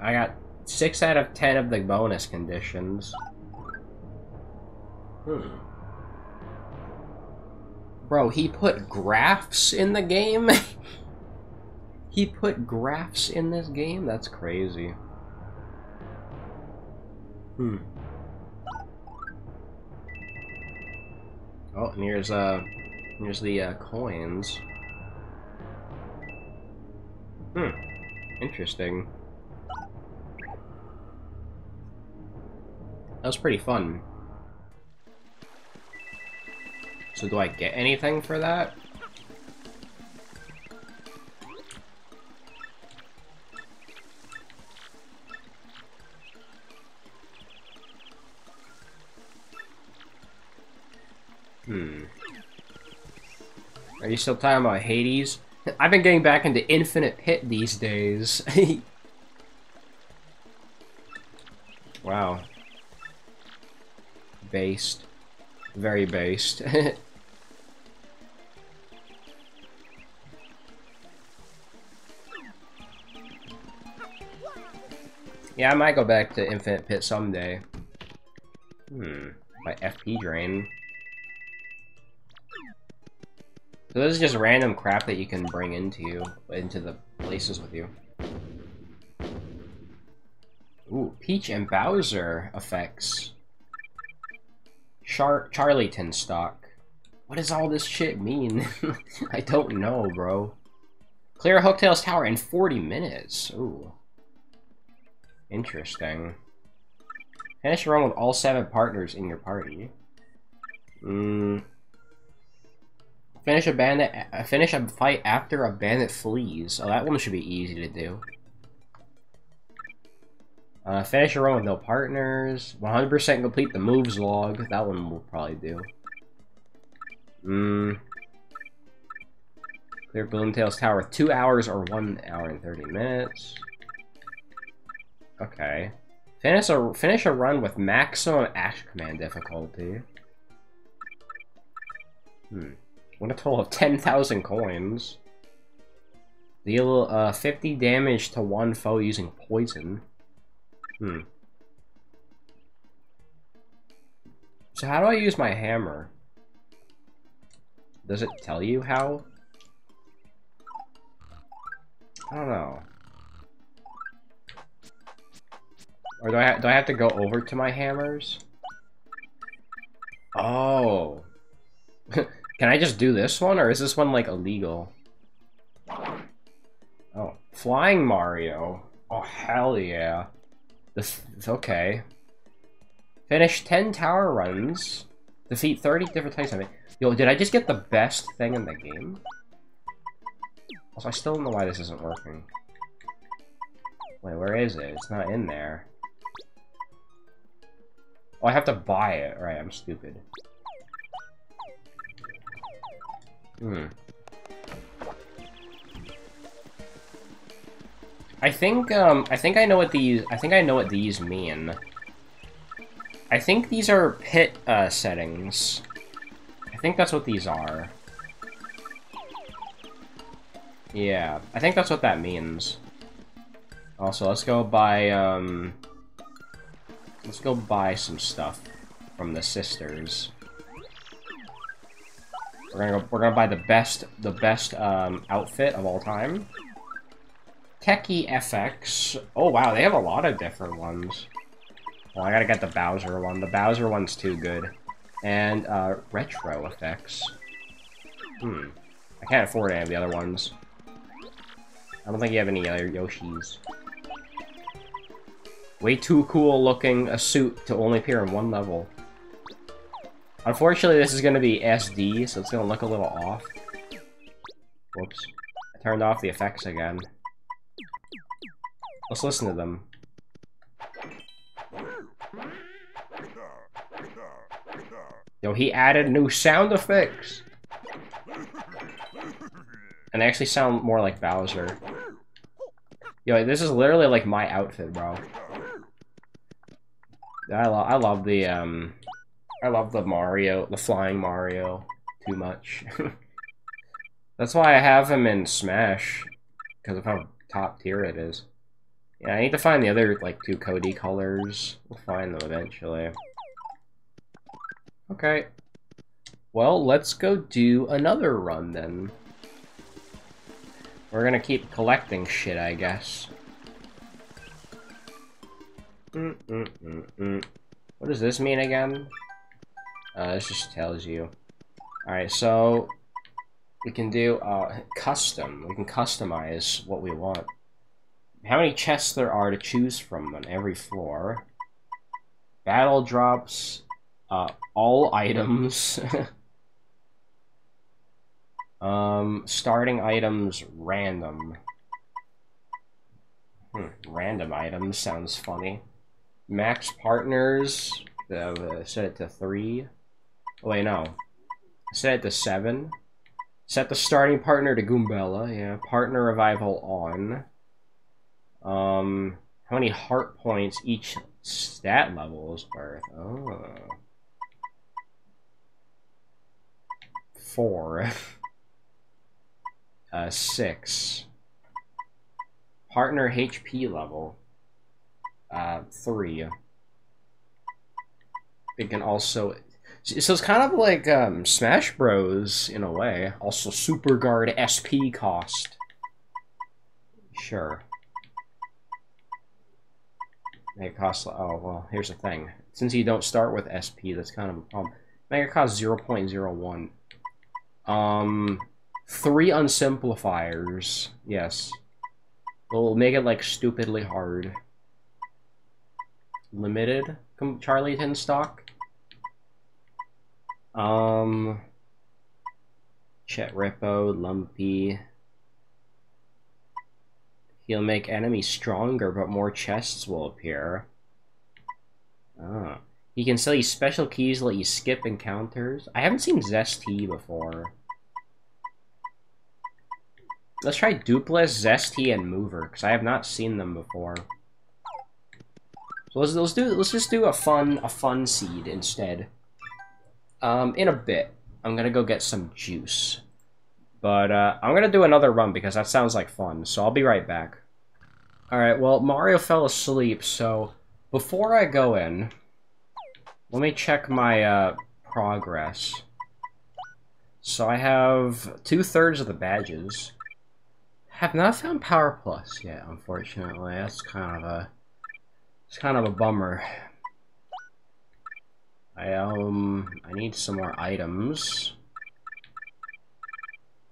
I got 6 out of 10 of the bonus conditions. Hmm. Bro, he put graphs in the game? [LAUGHS] he put graphs in this game? That's crazy. Hmm. Oh, and here's, uh, here's the, uh, coins. Hmm. Interesting. That was pretty fun. So do I get anything for that? Hmm. Are you still talking about Hades? [LAUGHS] I've been getting back into Infinite Pit these days. [LAUGHS] wow. Based. Very based. [LAUGHS] yeah, I might go back to Infinite Pit someday. Hmm. My FP drain. So this is just random crap that you can bring into you, into the places with you. Ooh, Peach and Bowser effects. Char stock. What does all this shit mean? [LAUGHS] I don't know, bro. Clear Hooktail's tower in 40 minutes. Ooh. Interesting. Finish a run with all seven partners in your party. Mmm. Finish a bandit. Uh, finish a fight after a bandit flees. Oh, that one should be easy to do. Uh, finish a run with no partners. 100% complete the moves log. That one will probably do. Mmm. Clear Gloomtail's Tower 2 hours or 1 hour and 30 minutes. Okay. Finish a, finish a run with maximum Action Command difficulty. Hmm. What a total of 10,000 coins. Deal uh, 50 damage to one foe using poison. Hmm. So how do I use my hammer? Does it tell you how? I don't know. Or do I, do I have to go over to my hammers? Oh. [LAUGHS] Can I just do this one, or is this one, like, illegal? Oh, Flying Mario. Oh, hell yeah. This, okay. Finish 10 tower runs. Defeat 30 different types of it. Yo, did I just get the best thing in the game? Also, I still don't know why this isn't working. Wait, where is it? It's not in there. Oh, I have to buy it. Right, I'm stupid. Hmm. I think, um, I think I know what these, I think I know what these mean. I think these are pit, uh, settings. I think that's what these are. Yeah, I think that's what that means. Also, let's go buy, um... Let's go buy some stuff from the sisters. We're gonna go, we're gonna buy the best the best um, outfit of all time. Techie FX. Oh wow, they have a lot of different ones. Well, I gotta get the Bowser one. The Bowser one's too good. And uh, retro effects. Hmm. I can't afford any of the other ones. I don't think you have any other Yoshis. Way too cool looking a suit to only appear in one level. Unfortunately, this is to be SD, so it's to look a little off. Whoops. I turned off the effects again. Let's listen to them. Yo, he added new sound effects! And they actually sound more like Bowser. Yo, this is literally like my outfit, bro. I, lo I love the, um... I love the Mario, the flying Mario, too much. [LAUGHS] That's why I have him in Smash, because of how top tier it is. Yeah, I need to find the other, like, two Cody colors. We'll find them eventually. Okay. Well, let's go do another run, then. We're gonna keep collecting shit, I guess. Mm -mm -mm, mm. what does this mean again? Uh, this just tells you. Alright, so we can do uh, custom. We can customize what we want. How many chests there are to choose from on every floor. Battle drops, uh, all items. [LAUGHS] um, starting items random. Hmm, random items sounds funny. Max partners, uh, set it to three. Oh, wait, no. Set it to seven. Set the starting partner to Goombella, yeah. Partner revival on. Um, how many heart points each stat level is worth? Oh. Four. [LAUGHS] uh, six. Partner HP level. Uh, three. It can also so it's kind of like um, Smash Bros. in a way. Also, Super Guard SP cost. Sure. It costs. Oh well, here's the thing. Since you don't start with SP, that's kind of a problem. It cost 0.01. Um, three unsimplifiers. Yes. We'll make it like stupidly hard. Limited Charlieton stock. Um, Chet Rippo, Lumpy. He'll make enemies stronger, but more chests will appear. Ah. He can sell you special keys let you skip encounters. I haven't seen Zess T. before. Let's try Doopliss, Zesty, and Mover, because I have not seen them before. So let's, let's do let's just do a fun a fun seed instead. Um, in a bit, I'm gonna go get some juice. But, uh, I'm gonna do another run because that sounds like fun, so I'll be right back. Alright, well, Mario fell asleep, so before I go in, let me check my, uh, progress. So I have two-thirds of the badges. Have not found Power Plus yet, unfortunately. That's kind of a... It's kind of a bummer. I, um, I need some more items.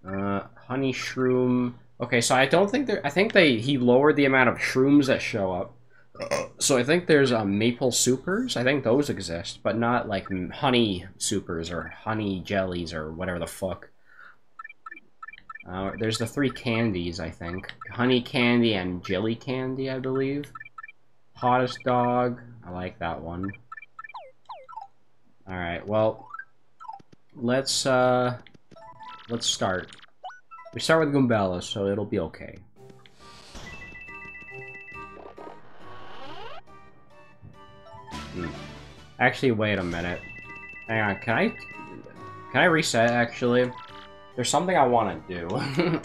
Uh, honey shroom. Okay, so I don't think there. I think they he lowered the amount of shrooms that show up. So I think there's uh, maple supers. I think those exist, but not like honey supers or honey jellies or whatever the fuck. Uh, there's the three candies, I think. Honey candy and jelly candy, I believe. Hottest dog. I like that one. Alright, well... Let's, uh... Let's start. We start with Goombella, so it'll be okay. Hmm. Actually, wait a minute. Hang on, can I... Can I reset, actually? There's something I want to do. [LAUGHS]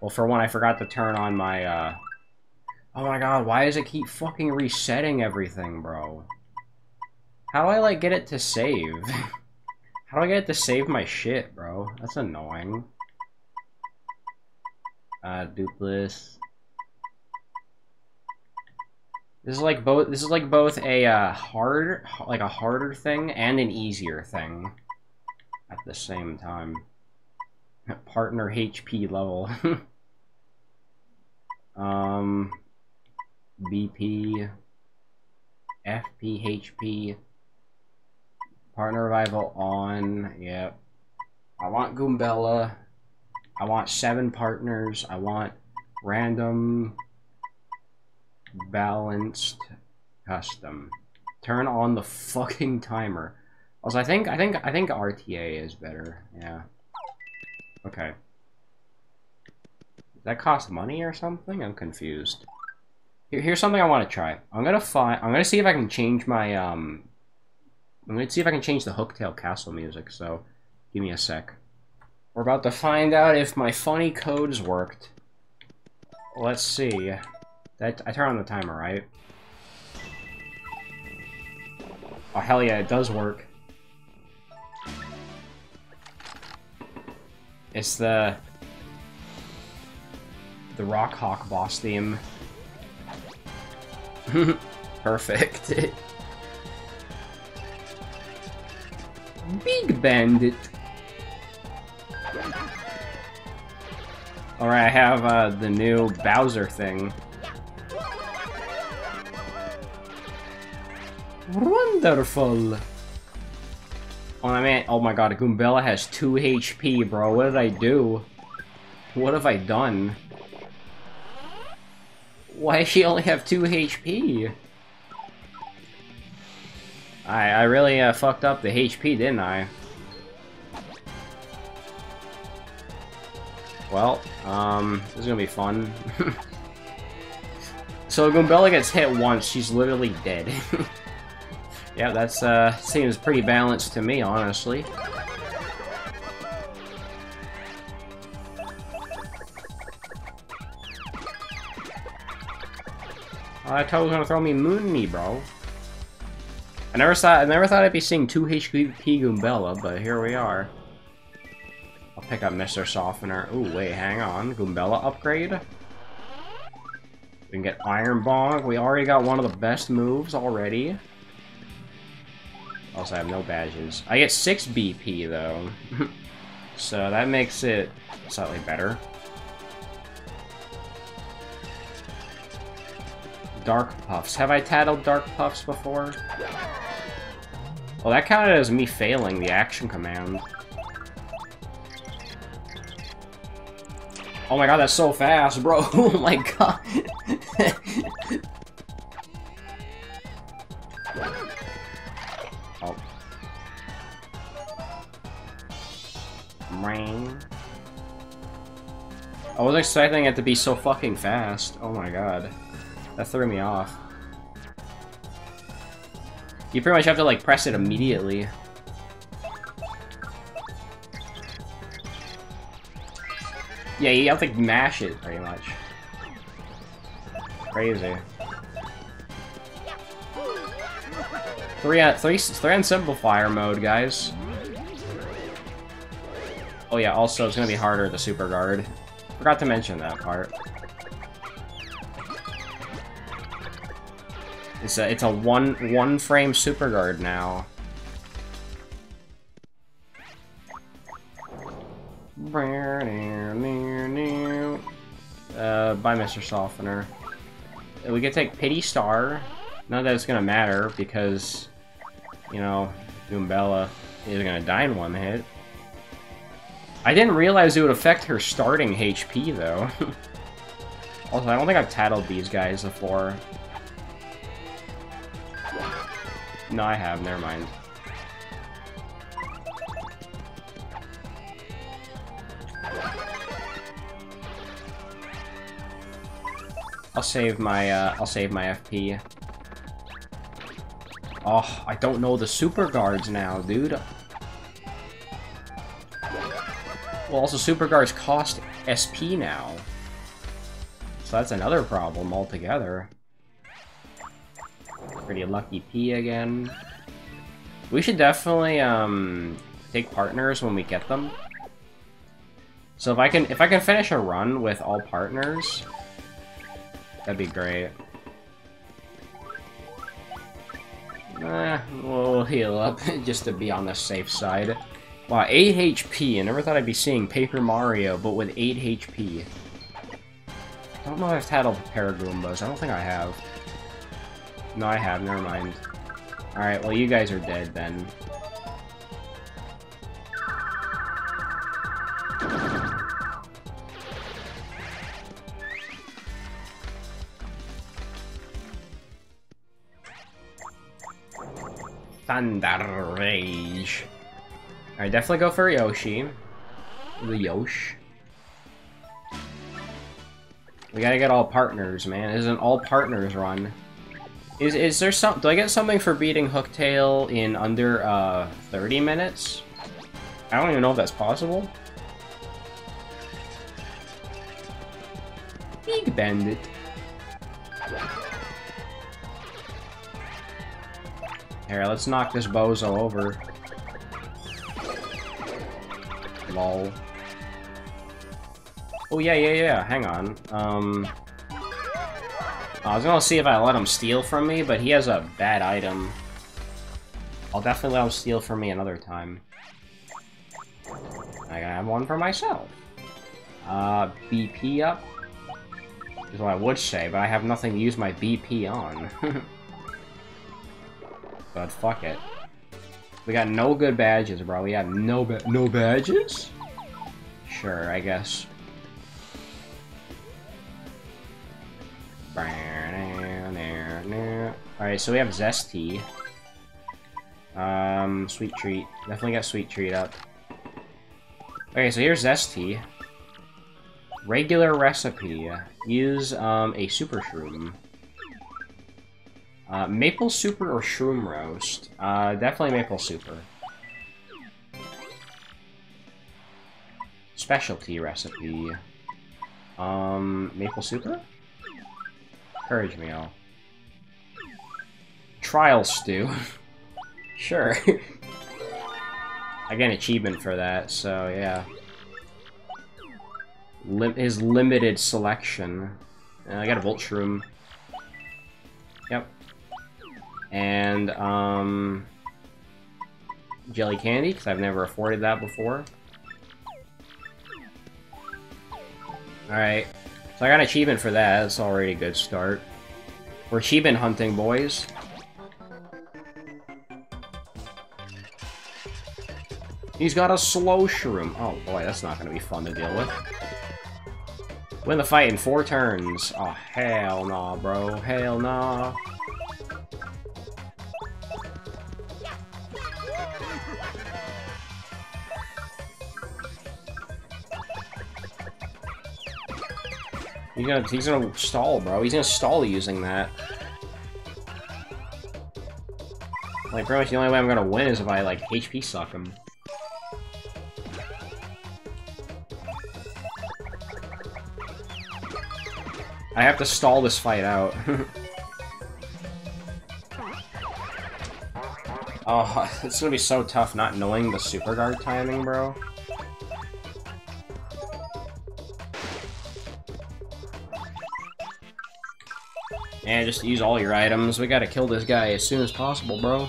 well, for one, I forgot to turn on my, uh... Oh my god, why does it keep fucking resetting everything, bro? How do I, like, get it to save? [LAUGHS] How do I get it to save my shit, bro? That's annoying. Uh, Doopliss. This is like both. This is like both a uh, hard, like a harder thing and an easier thing at the same time. [LAUGHS] Partner HP level. [LAUGHS] um, BP, FP, HP, partner revival on. Yep. I want Goombella. I want seven partners. I want random, balanced, custom. Turn on the fucking timer. Also, I think I think I think RTA is better. Yeah. Okay. Does that cost money or something? I'm confused. Here, here's something I want to try. I'm gonna find. I'm gonna see if I can change my um. I'm gonna see if I can change the Hooktail Castle music. So, give me a sec. We're about to find out if my funny codes worked. Let's see. That I turn on the timer, right? Oh hell yeah, it does work. It's the the Rawk Hawk boss theme. [LAUGHS] Perfect. [LAUGHS] Big Bandit. Alright, I have uh, the new Bowser thing. Wonderful! Oh, I mean, oh my god, Goombella has 2 HP, bro. What did I do? What have I done? Why does she only have 2 HP? I, I really uh, fucked up the HP, didn't I? Well, um, this is gonna be fun. [LAUGHS] so Goombella gets hit once, she's literally dead. [LAUGHS] Yeah, that's, uh, seems pretty balanced to me, honestly. Oh, I thought was gonna throw me Moony, bro. I never thought I never thought I'd be seeing two HP Goombella, but here we are. Pick up Mr. Softener. Ooh, wait, hang on. Goombella upgrade. We can get Iron Bonk. We already got one of the best moves already. Also, I have no badges. I get 6 BP, though. [LAUGHS] so that makes it slightly better. Dark Puffs. Have I tattled Dark Puffs before? Well, that counted as me failing the action command. Oh my god, that's so fast, bro. [LAUGHS] oh my god. [LAUGHS] Oh. Rain. I was expecting it to be so fucking fast. Oh my god. That threw me off. You pretty much have to like press it immediately. Yeah, you have to mash it pretty much. Crazy. Three on three three simplifier mode, guys. Oh yeah, also it's gonna be harder the super guard. Forgot to mention that part. It's a it's a one one frame super guard now. Uh, by Mr. Softener. We could take Pity Star. Not that it's gonna matter, because, you know, Doombella is gonna die in one hit. I didn't realize it would affect her starting HP, though. [LAUGHS] also, I don't think I've tattled these guys before. No, I have, never mind. I'll save my, uh, I'll save my FP. Oh, I don't know the super guards now, dude. Well, also super guards cost SP now. So that's another problem altogether. Pretty lucky P again. We should definitely, um, take partners when we get them. So if I can, if I can finish a run with all partners, That'd be great. Eh, we'll heal up [LAUGHS] just to be on the safe side. Wow, 8 HP. I never thought I'd be seeing Paper Mario, but with 8 HP. I don't know if I've tattled Paragoombas. I don't think I have. No, I have. Never mind. Alright, well, you guys are dead then. Thunder Rage. Alright, definitely go for Yoshi. The Yosh. We gotta get all partners, man. This Is an all partners run. Is is there some? Do I get something for beating Hooktail in under uh 30 minutes? I don't even know if that's possible. Big Bandit. Here, let's knock this bozo over. Lol. Oh, yeah, yeah, yeah, hang on. Um... I was gonna see if I let him steal from me, but he has a bad item. I'll definitely let him steal from me another time. I have one for myself. Uh, BP up? Is what I would say, but I have nothing to use my BP on. [LAUGHS] but fuck it. We got no good badges, bro. We have no ba no badges? Sure, I guess. Alright, so we have Zess T. Um, Sweet Treat. Definitely got Sweet Treat up. Okay, so here's Zess T. Regular recipe. Use um, a Super Shroom. Uh, maple super or shroom roast? Uh, definitely maple super. Specialty recipe. Um, maple super? Courage meal. Trial stew. [LAUGHS] sure. [LAUGHS] I get an achievement for that, so yeah. Lim his limited selection. I got a Volt Shroom. Yep and um, jelly candy, because I've never afforded that before. Alright, so I got an achievement for that, that's already a good start. We're achievement hunting, boys. He's got a slow shroom. Oh boy, that's not gonna be fun to deal with. Win the fight in four turns. Oh, hell nah, bro. Hell nah. He's gonna, he's gonna stall, bro. He's gonna stall using that. Like, much the only way I'm gonna win is if I, like, HP suck him. I have to stall this fight out. [LAUGHS] oh, [LAUGHS] it's gonna be so tough not knowing the super guard timing, bro. Yeah, just use all your items. We gotta kill this guy as soon as possible, bro.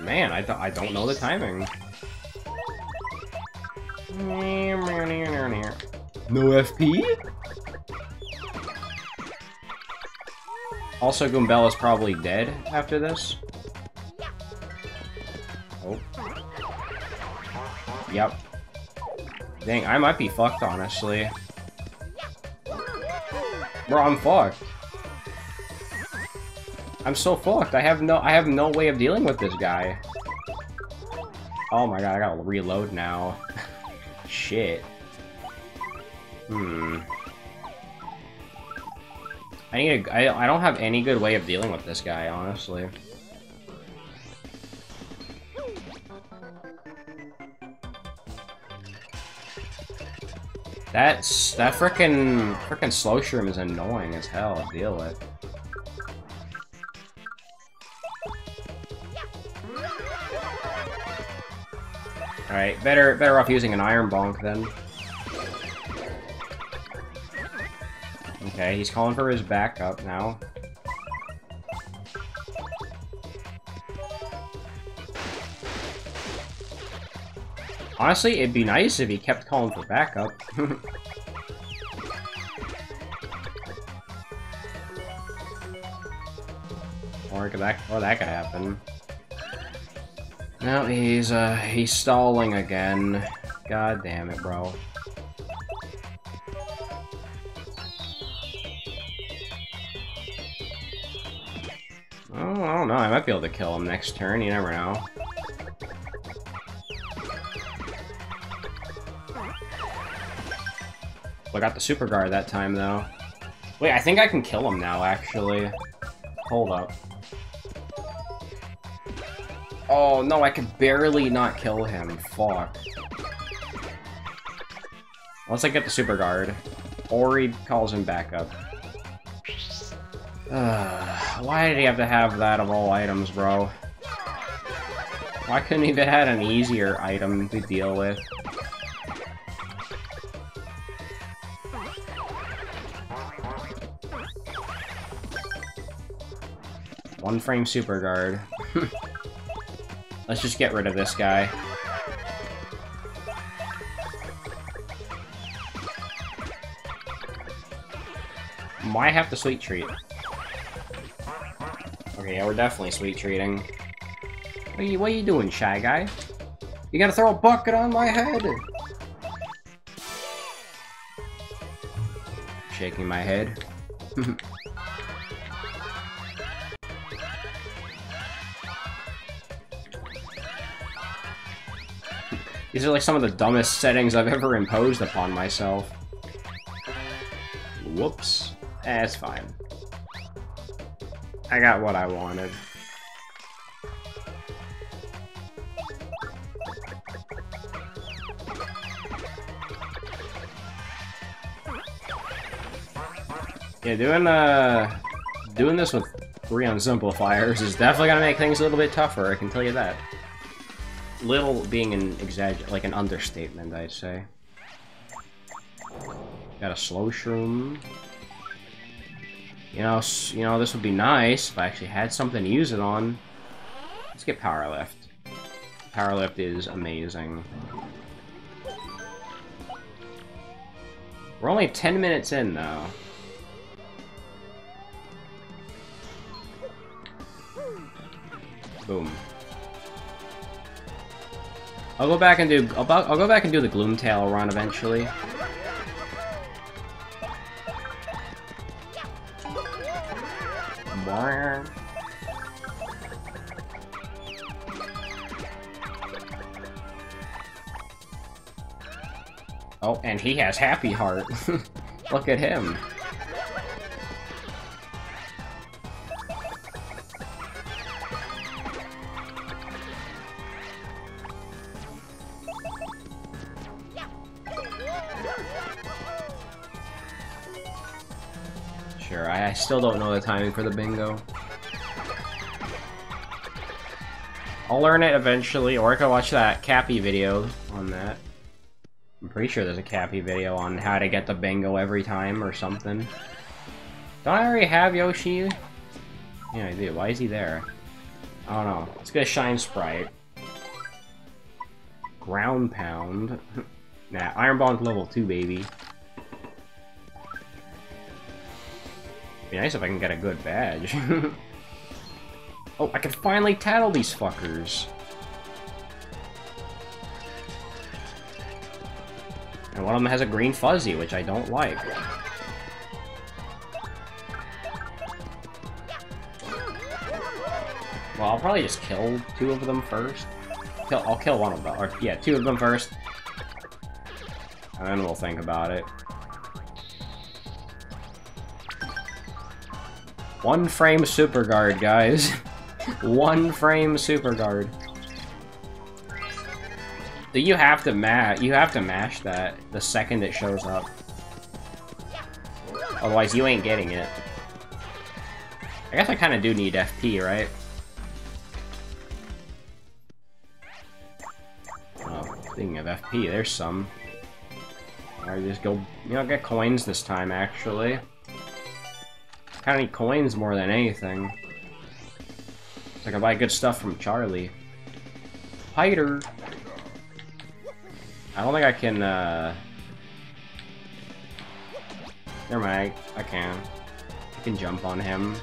Man, I, I don't know the timing. No FP? Also, Goombella's probably dead after this. Yep. Dang, I might be fucked, honestly. Bro, I'm fucked. I'm so fucked. I have no I have no way of dealing with this guy. Oh my god, I gotta reload now. [LAUGHS] Shit. Hmm. I need a, I, I don't have any good way of dealing with this guy, honestly. That's that frickin' frickin' slow shroom is annoying as hell deal with. Alright, better better off using an iron bonk then. Okay, he's calling for his backup now. Honestly, it'd be nice if he kept calling for backup. [LAUGHS] or that, or that could happen. Now he's, uh, he's stalling again. God damn it, bro. Oh, I don't know, I might be able to kill him next turn, you never know. I got the super guard that time, though. Wait, I think I can kill him now, actually. Hold up. Oh, no, I can barely not kill him. Fuck. Once I get the super guard. Ori calls him back up. Why did he have to have that of all items, bro? Why couldn't he have had an easier item to deal with? One frame super guard. Let's just get rid of this guy. Might have to sweet treat. Okay, yeah, we're definitely sweet treating. What are you, what are you doing, Shy Guy? You gonna throw a bucket on my head? Shaking my head. [LAUGHS] These are like some of the dumbest settings I've ever imposed upon myself. Whoops. That's eh, fine. I got what I wanted. Yeah, doing uh doing this with three unsimplifiers is definitely gonna make things a little bit tougher, I can tell you that little being an exagger like an understatement, I'd say. Got a slow shroom. You know, you know, this would be nice if I actually had something to use it on. Let's get power lift. Power lift is amazing. We're only 10 minutes in, though. Boom. I'll go back and do I'll, go back and do the Gloomtail run eventually. Oh, and he has Happy Heart. [LAUGHS] Look at him. Still don't know the timing for the bingo. I'll learn it eventually, or I can watch that Cappy video on that. I'm pretty sure there's a Cappy video on how to get the bingo every time or something. Don't I already have Yoshi? Yeah, I do. Why is he there? I don't know. Let's get a Shine Sprite. Ground Pound. [LAUGHS] nah, Iron Bonk level 2, baby. Be nice if I can get a good badge. [LAUGHS] oh, I can finally tattle these fuckers. And one of them has a green fuzzy, which I don't like. Well, I'll probably just kill two of them first. Kill, I'll kill one of them, or yeah, two of them first. And then we'll think about it. One frame super guard, guys. [LAUGHS] one frame super guard. So you have to mash you have to mash that the second it shows up. Otherwise you ain't getting it. I guess I kinda do need FP, right? Oh, speaking of FP, there's some. I just go, you know, get coins this time, actually. Kinda need coins more than anything. So I can buy good stuff from Charlie. Fighter! I don't think I can, uh... Never mind, I can. I can jump on him.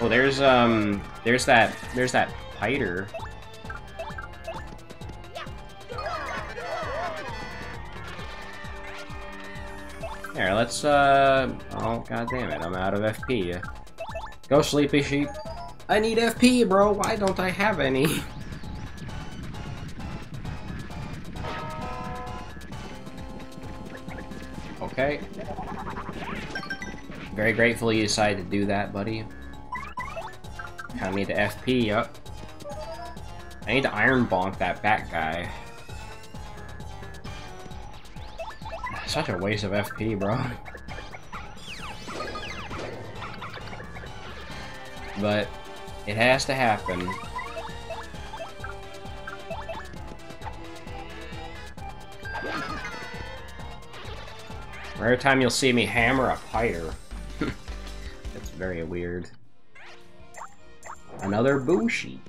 Oh, there's, um... There's that... There's that Pider. Here, let's, uh... Oh, god damn it, I'm out of FP. Go, Sleepy Sheep. I need FP, bro! Why don't I have any? [LAUGHS] okay. Very grateful you decided to do that, buddy. I need the FP, yep. I need to Iron Bonk that bat guy. Such a waste of FP, bro. But it has to happen. Rare time you'll see me hammer a fighter. [LAUGHS] That's very weird. Another Bushi.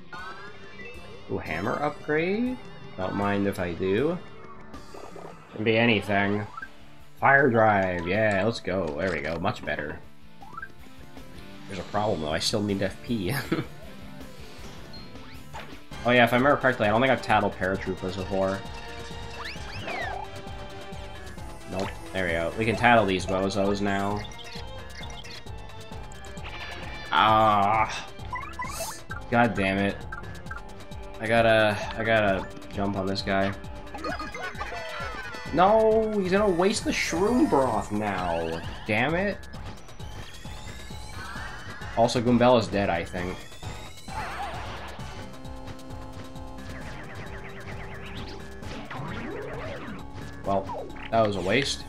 Ooh, hammer upgrade? Don't mind if I do. Can be anything. Fire drive, yeah, let's go. There we go, much better. There's a problem though, I still need FP. [LAUGHS] oh yeah, if I remember correctly, I don't think I've tattled paratroopers before. Nope, there we go. We can tattle these bozos now. Ah. God damn it. I gotta, I gotta jump on this guy. No, he's gonna waste the shroom broth now. Damn it. Also, Goombella's dead, I think. Well, that was a waste.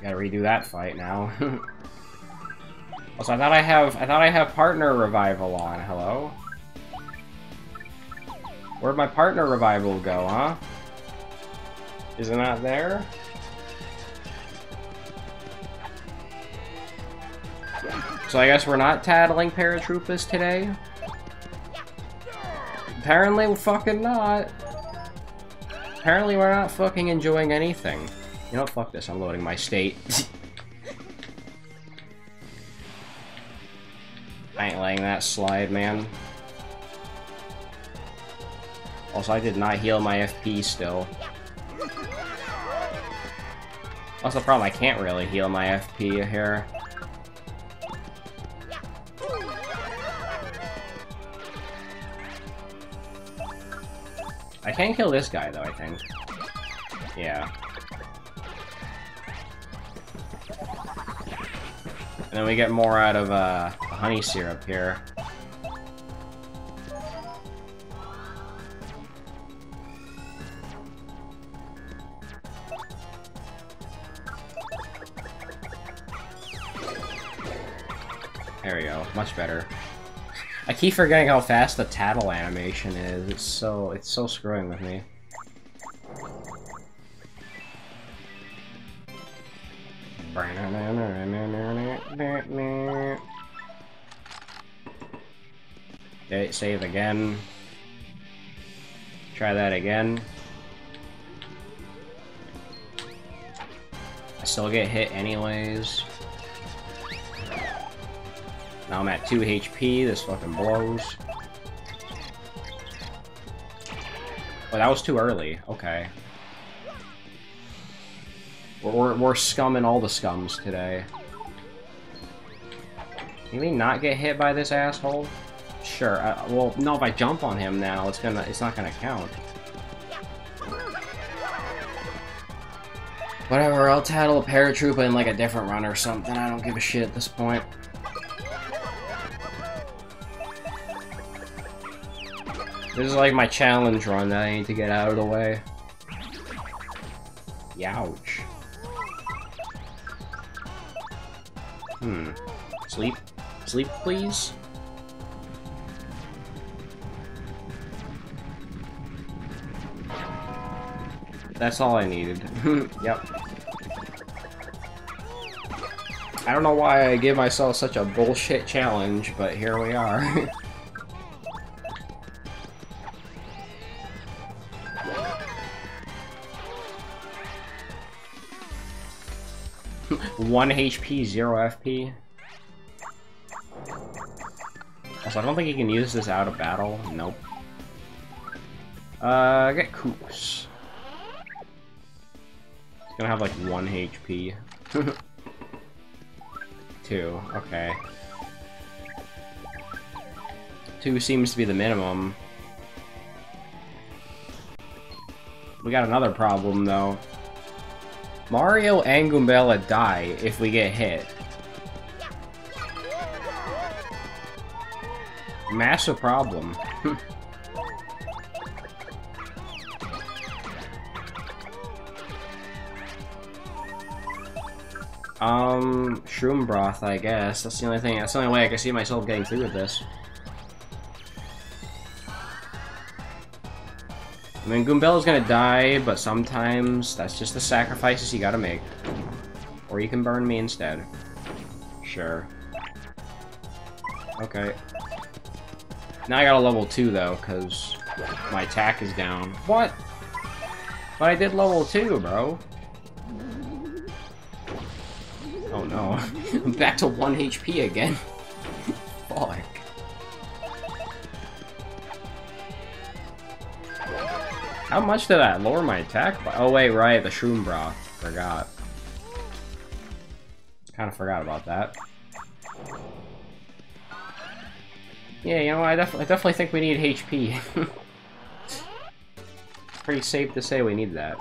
Gotta redo that fight now. [LAUGHS] also, I thought I have I thought I have partner revival on. Hello. Where'd my partner revival go, huh? Is it not there? So I guess we're not tattling paratroopers today? Apparently we're fucking not. Apparently we're not fucking enjoying anything. You know fuck this, I'm loading my state. [LAUGHS] I ain't letting that slide, man. Also, I did not heal my FP still. That's the problem, I can't really heal my FP here. I can kill this guy, though, I think. Yeah. And then we get more out of, uh, honey syrup here. Much better. I keep forgetting how fast the tattle animation is. It's so it's so screwing with me. Okay, save again. Try that again. I still get hit anyways. Now I'm at 2 HP, this fucking blows. Oh, that was too early. Okay. We're, we're, we're scumming all the scums today. Can we not get hit by this asshole? Sure. Uh, well, no, if I jump on him now, it's gonna, it's not gonna count. Whatever, I'll tattle a paratrooper in like a different run or something. I don't give a shit at this point. This is like my challenge run that I need to get out of the way. Youch. Hmm. Sleep? Sleep, please? That's all I needed. [LAUGHS] yep. I don't know why I give myself such a bullshit challenge, but here we are. [LAUGHS] One HP, zero FP. Also, I don't think you can use this out of battle. Nope. Uh, get Koops. It's gonna have like one HP. [LAUGHS] Two, okay. Two seems to be the minimum. We got another problem, though. Mario and Goombella die if we get hit. Massive problem. [LAUGHS] um, shroom broth, I guess. That's the only thing. That's the only way I can see myself getting through with this. I mean, Goombella's gonna die, but sometimes that's just the sacrifices you gotta make. Or you can burn me instead. Sure. Okay. Now I got a level 2, though, because my attack is down. What? But I did level 2, bro. Oh no. [LAUGHS] Back to 1 HP again. How much did that lower my attack? Oh wait, right, the shroom broth. Forgot. Kind of forgot about that. Yeah, you know, I, def I definitely think we need HP. [LAUGHS] Pretty safe to say we need that.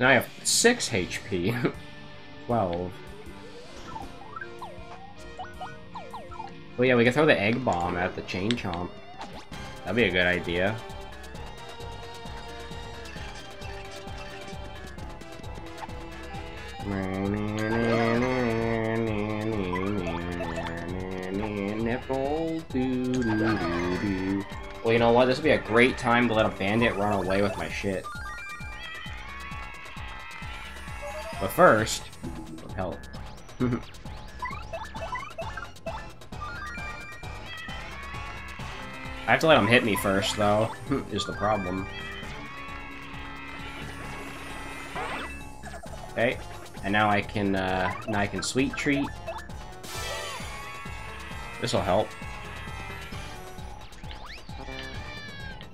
Now I have 6 HP. [LAUGHS] 12. Well, yeah, we can throw the egg bomb at the chain chomp. That'd be a good idea. Well, you know what? This would be a great time to let a bandit run away with my shit. But first, repel. [LAUGHS] I have to let him hit me first, though, [LAUGHS] is the problem. Okay, and now I can, uh, now I can sweet treat. This'll help.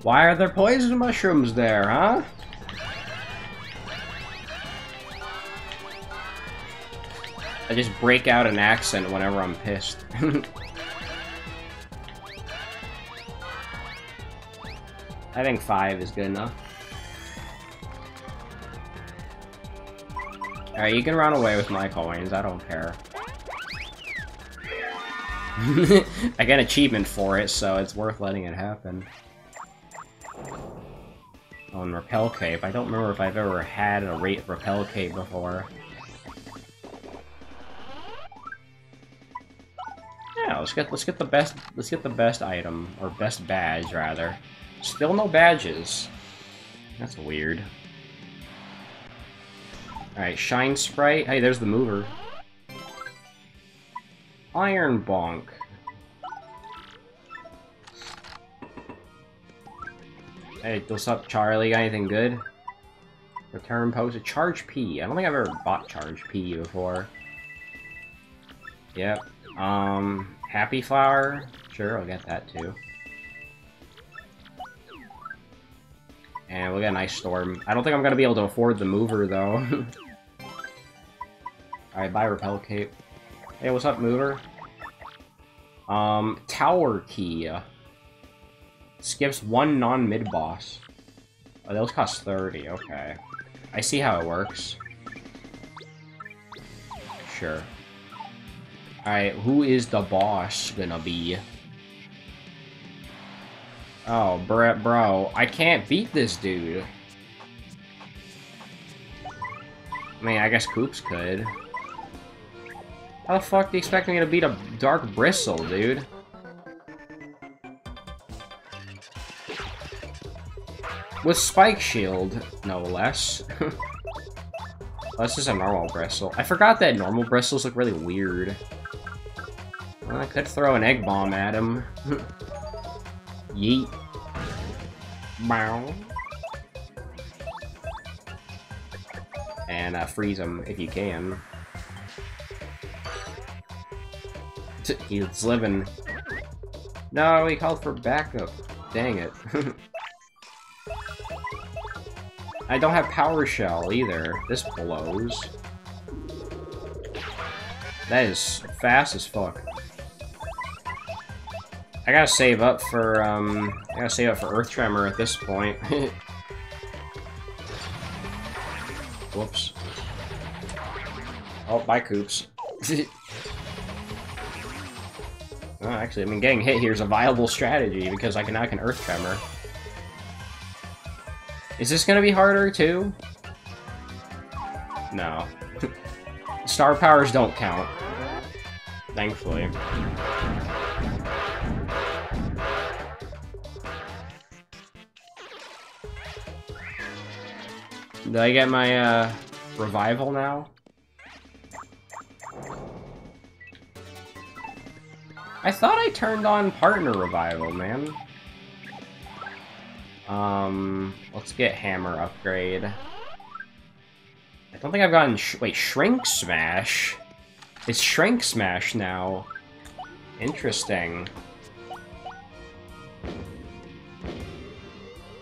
Why are there poison mushrooms there, huh? I just break out an accent whenever I'm pissed. [LAUGHS] I think five is good enough. Alright, you can run away with my coins, I don't care. [LAUGHS] I get achievement for it, so it's worth letting it happen. Oh, and Repel Cape. I don't remember if I've ever had a rate Repel Cape before. Yeah, let's get let's get the best let's get the best item or best badge rather. Still no badges. That's weird. Alright, Shine Sprite. Hey, there's the mover. Iron Bonk. Hey, what's up, Charlie? Got anything good? Return post. A Charge P. I don't think I've ever bought Charge P before. Yep. Um, Happy Flower. Sure, I'll get that too. And we'll get an Ice Storm. I don't think I'm gonna be able to afford the mover, though. [LAUGHS] Alright, bye, Repel Cape. Hey, what's up, mover? Um, Tower Key. Skips one non-mid boss. Oh, those cost 30, okay. I see how it works. Sure. Alright, who is the boss gonna be? Oh, Brett, bro, I can't beat this dude. I mean, I guess Koops could. How the fuck do you expect me to beat a Dark Bristle, dude? With Spike Shield, no less. [LAUGHS] this is a normal bristle. I forgot that normal bristles look really weird. Well, I could throw an egg bomb at him. [LAUGHS] Yeet. Bow. And uh, freeze him if you can. He's living. No, he called for backup. Dang it. [LAUGHS] I don't have Power Shell either. This blows. That is fast as fuck. I gotta save up for, um... I gotta save up for Earth Tremor at this point. [LAUGHS] Whoops. Oh, bye, Koops. [LAUGHS] oh, actually, I mean, getting hit here is a viable strategy because I can now can Earth Tremor. Is this gonna be harder, too? No. [LAUGHS] Star powers don't count. Thankfully. Did I get my, uh, revival now? I thought I turned on partner revival, man. Um, let's get hammer upgrade. I don't think I've gotten... Sh wait, Shrink Smash? It's Shrink Smash now. Interesting.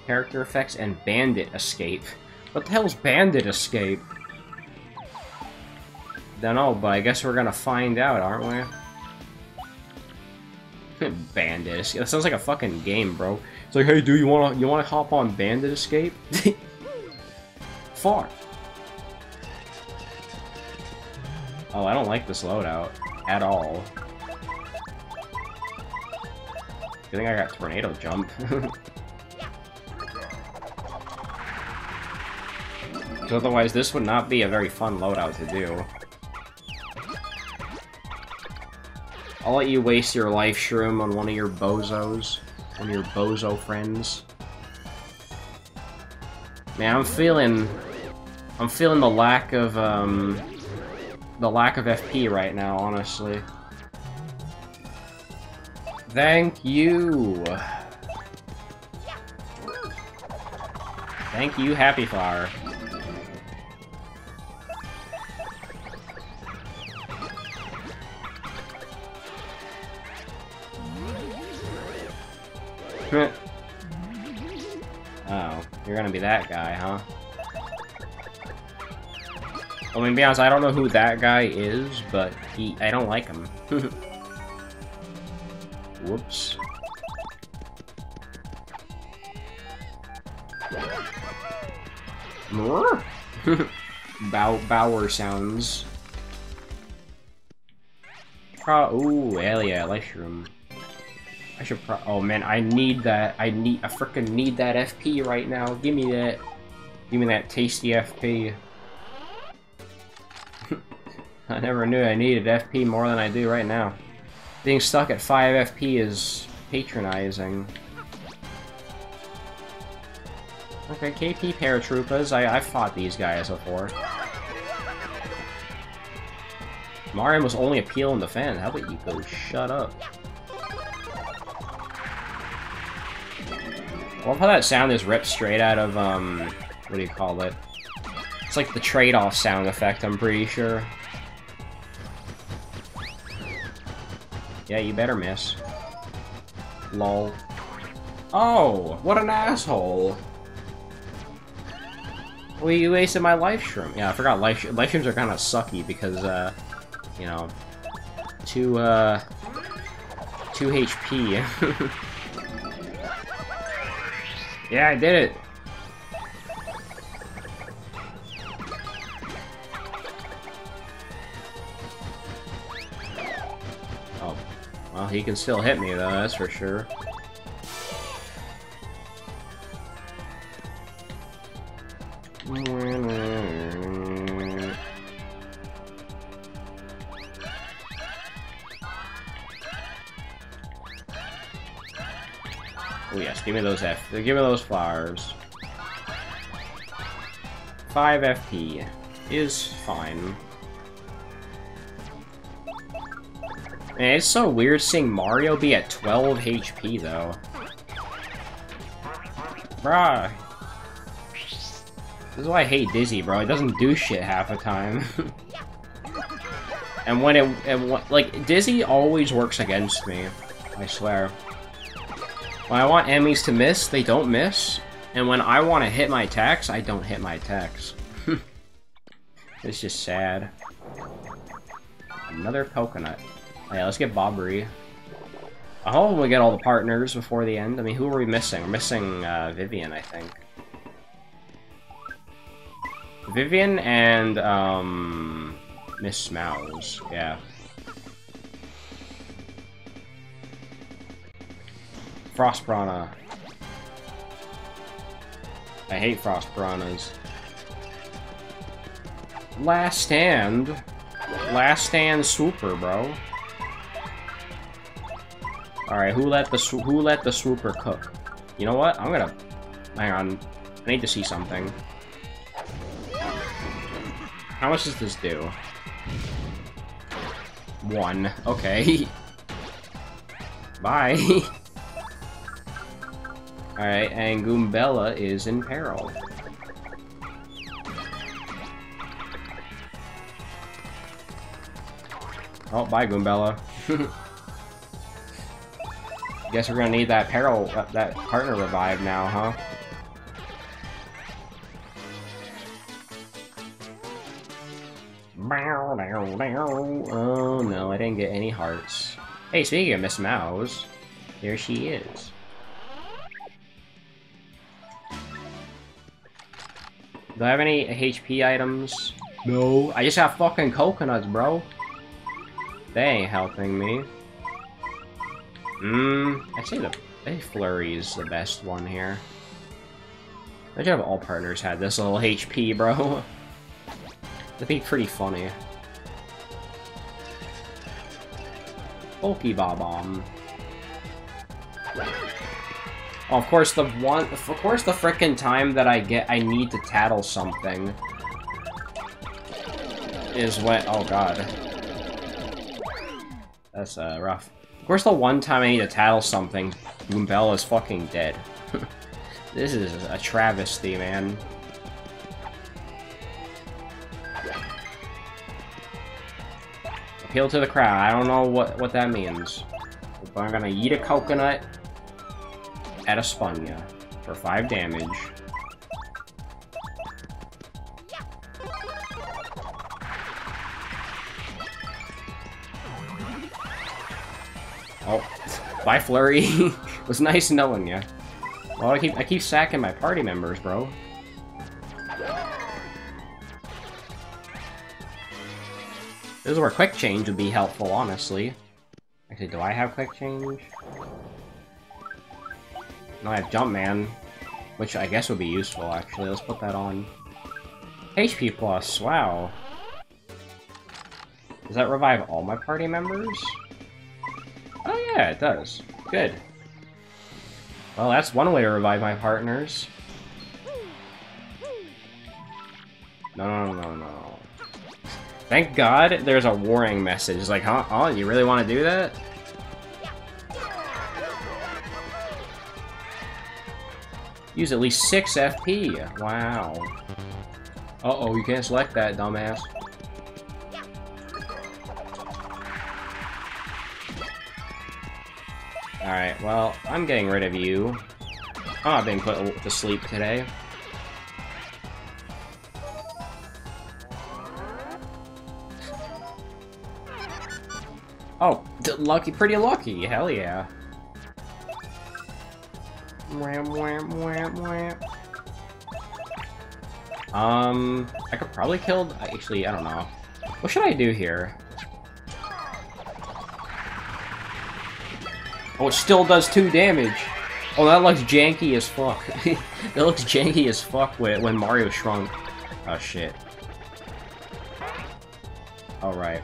Character effects and Bandit Escape. What the hell's Bandit Escape? Don't know, but I guess we're gonna find out, aren't we? Bandit. That sounds like a fucking game, bro. It's like, hey, dude, you wanna you wanna hop on Bandit Escape? [LAUGHS] Far. Oh, I don't like this loadout at all. I think I got tornado jump. [LAUGHS] otherwise, this would not be a very fun loadout to do. I'll let you waste your life shroom on one of your bozos. One of your bozo friends. Man, I'm feeling... I'm feeling the lack of, um... The lack of FP right now, honestly. Thank you! Thank you, Happy Flower. Oh, you're gonna be that guy, huh? I mean, be honest, I don't know who that guy is, but he- I don't like him. [LAUGHS] Whoops. More? [LAUGHS] Bow Bower sounds. Oh, ooh, hell yeah, Life Shroom. I should pro- oh man, I need that. I need- I freaking need that FP right now. Give me that. Give me that tasty FP. [LAUGHS] I never knew I needed FP more than I do right now. Being stuck at 5 FP is patronizing. Okay, KP paratroopers. I, I've fought these guys before. Mario was only appeal in the fan. How about you go shut up? I love how that sound is ripped straight out of, um, what do you call it? It's like the trade-off sound effect, I'm pretty sure. Yeah, you better miss. Lol. Oh, what an asshole! Well, you wasted my life shroom. Yeah, I forgot life, life shrooms are kind of sucky because, uh, you know, two, uh, 2 HP. [LAUGHS] yeah, I did it! Oh. Well, he can still hit me, though, that's for sure. Oh yes, give me those F. Give me those flowers. 5 FP is fine. Man, it's so weird seeing Mario be at 12 HP, though. Bruh. This is why I hate Dizzy, bro. It doesn't do shit half the time. [LAUGHS] and when it, it... Like, Dizzy always works against me. I swear. When I want enemies to miss, they don't miss. And when I want to hit my attacks, I don't hit my attacks. it's just sad. Another coconut. Oh, yeah, let's get Bobbery. I hope we get all the partners before the end. I mean, who are we missing? We're missing uh, Vivian, I think. Vivian and, um... Ms. Mowz, yeah. Frost Piranha. I hate Frost Piranhas. Last Stand. Last Stand Swooper, bro. Alright, who let the who let the Swooper cook? You know what? I'm gonna... Hang on. I need to see something. How much does this do? One. Okay. [LAUGHS] Bye. [LAUGHS] Alright, and Goombella is in peril. Oh, bye, Goombella. [LAUGHS] Guess we're gonna need that peril, uh, that partner revive now, huh? Oh no, I didn't get any hearts. Hey, speaking of Ms. Mowz, there she is. Do I have any HP items? No. I just have fucking coconuts, bro. They ain't helping me. Mmm, I say the I Flurrie is the best one here. Imagine if all partners had this little HP, bro. [LAUGHS] That'd be pretty funny. Pokeball Oh, of course, the one, of course, the frickin' time that I get, I need to tattle something is when. Oh god, that's uh, rough. Of course, the one time I need to tattle something, Goombella is fucking dead. [LAUGHS] this is a travesty, man. Appeal to the crowd. I don't know what what that means, I'm gonna eat a coconut at Espana for 5 damage. Oh, [LAUGHS] bye Flurrie. [LAUGHS] was nice knowing you. Well, I keep I keep sacking my party members, bro. This is where quick change would be helpful, honestly. Actually, do I have quick change? No, I have Jumpman, which I guess would be useful, actually. Let's put that on. HP plus, wow. Does that revive all my party members? Oh yeah, it does. Good. Well, that's one way to revive my partners. No, no, no, no. Thank God there's a warning message. Like, huh? Oh, you really want to do that? Use at least 6 FP. Wow. Uh-oh, you can't select that, dumbass. Alright, well, I'm getting rid of you. Oh, I'm not being put to sleep today. Oh, lucky, pretty lucky, hell yeah. Wham, wham, wham, wham. Um, I could probably kill... Actually, I don't know. What should I do here? Oh, it still does 2 damage. Oh, that looks janky as fuck. [LAUGHS] that looks janky as fuck when, when Mario shrunk. Oh, shit. Alright.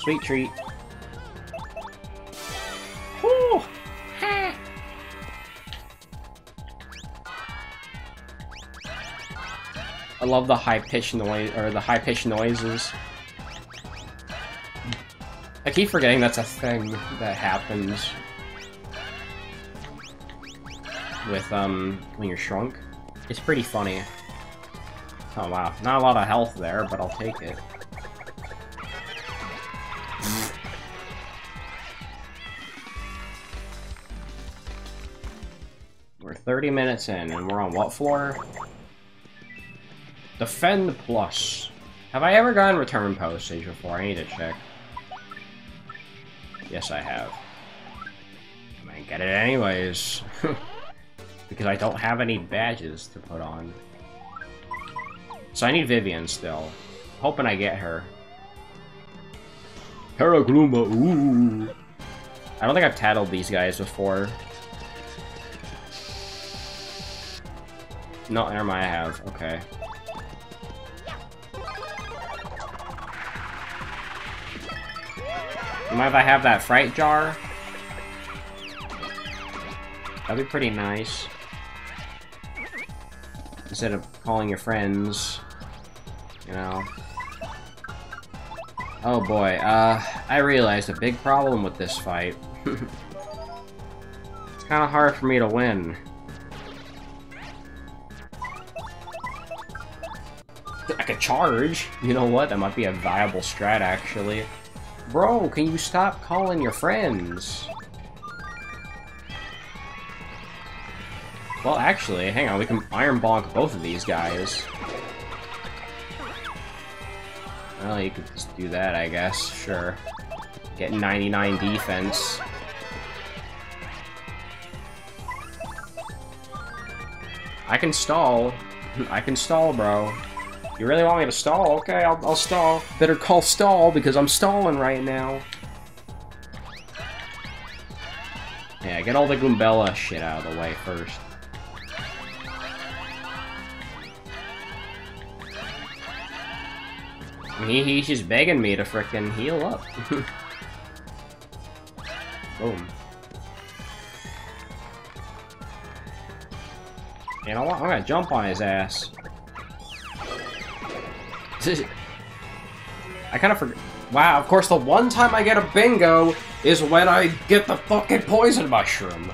Sweet treat. I love the high-pitched noise, or the high-pitched noises. I keep forgetting that's a thing that happens with, um, when you're shrunk. It's pretty funny. Oh wow, not a lot of health there, but I'll take it. We're 30 minutes in, and we're on what floor? Defend Plus. Have I ever gotten return postage before? I need to check. Yes, I have. I might get it anyways. [LAUGHS] because I don't have any badges to put on. So I need Vivian still. Hoping I get her. Paragloomba, ooh! I don't think I've tattled these guys before. No, never mind, I have. Okay. If I have that fright jar? That'd be pretty nice. Instead of calling your friends, you know. Oh boy, uh, I realized a big problem with this fight. [LAUGHS] it's kind of hard for me to win. I could charge. You know what? That might be a viable strat, actually. Bro, can you stop calling your friends? Well, actually, hang on, we can Iron Bonk both of these guys. Well, you could just do that, I guess, sure. Get 99 defense. I can stall. [LAUGHS] I can stall, bro. You really want me to stall? Okay, I'll, I'll stall. Better call stall, because I'm stalling right now. Yeah, get all the Goombella shit out of the way first. He, he's just begging me to frickin' heal up. [LAUGHS] Boom. You know what? I'm gonna jump on his ass. I kind of forgot. Wow, of course, the one time I get a bingo is when I get the fucking poison mushroom.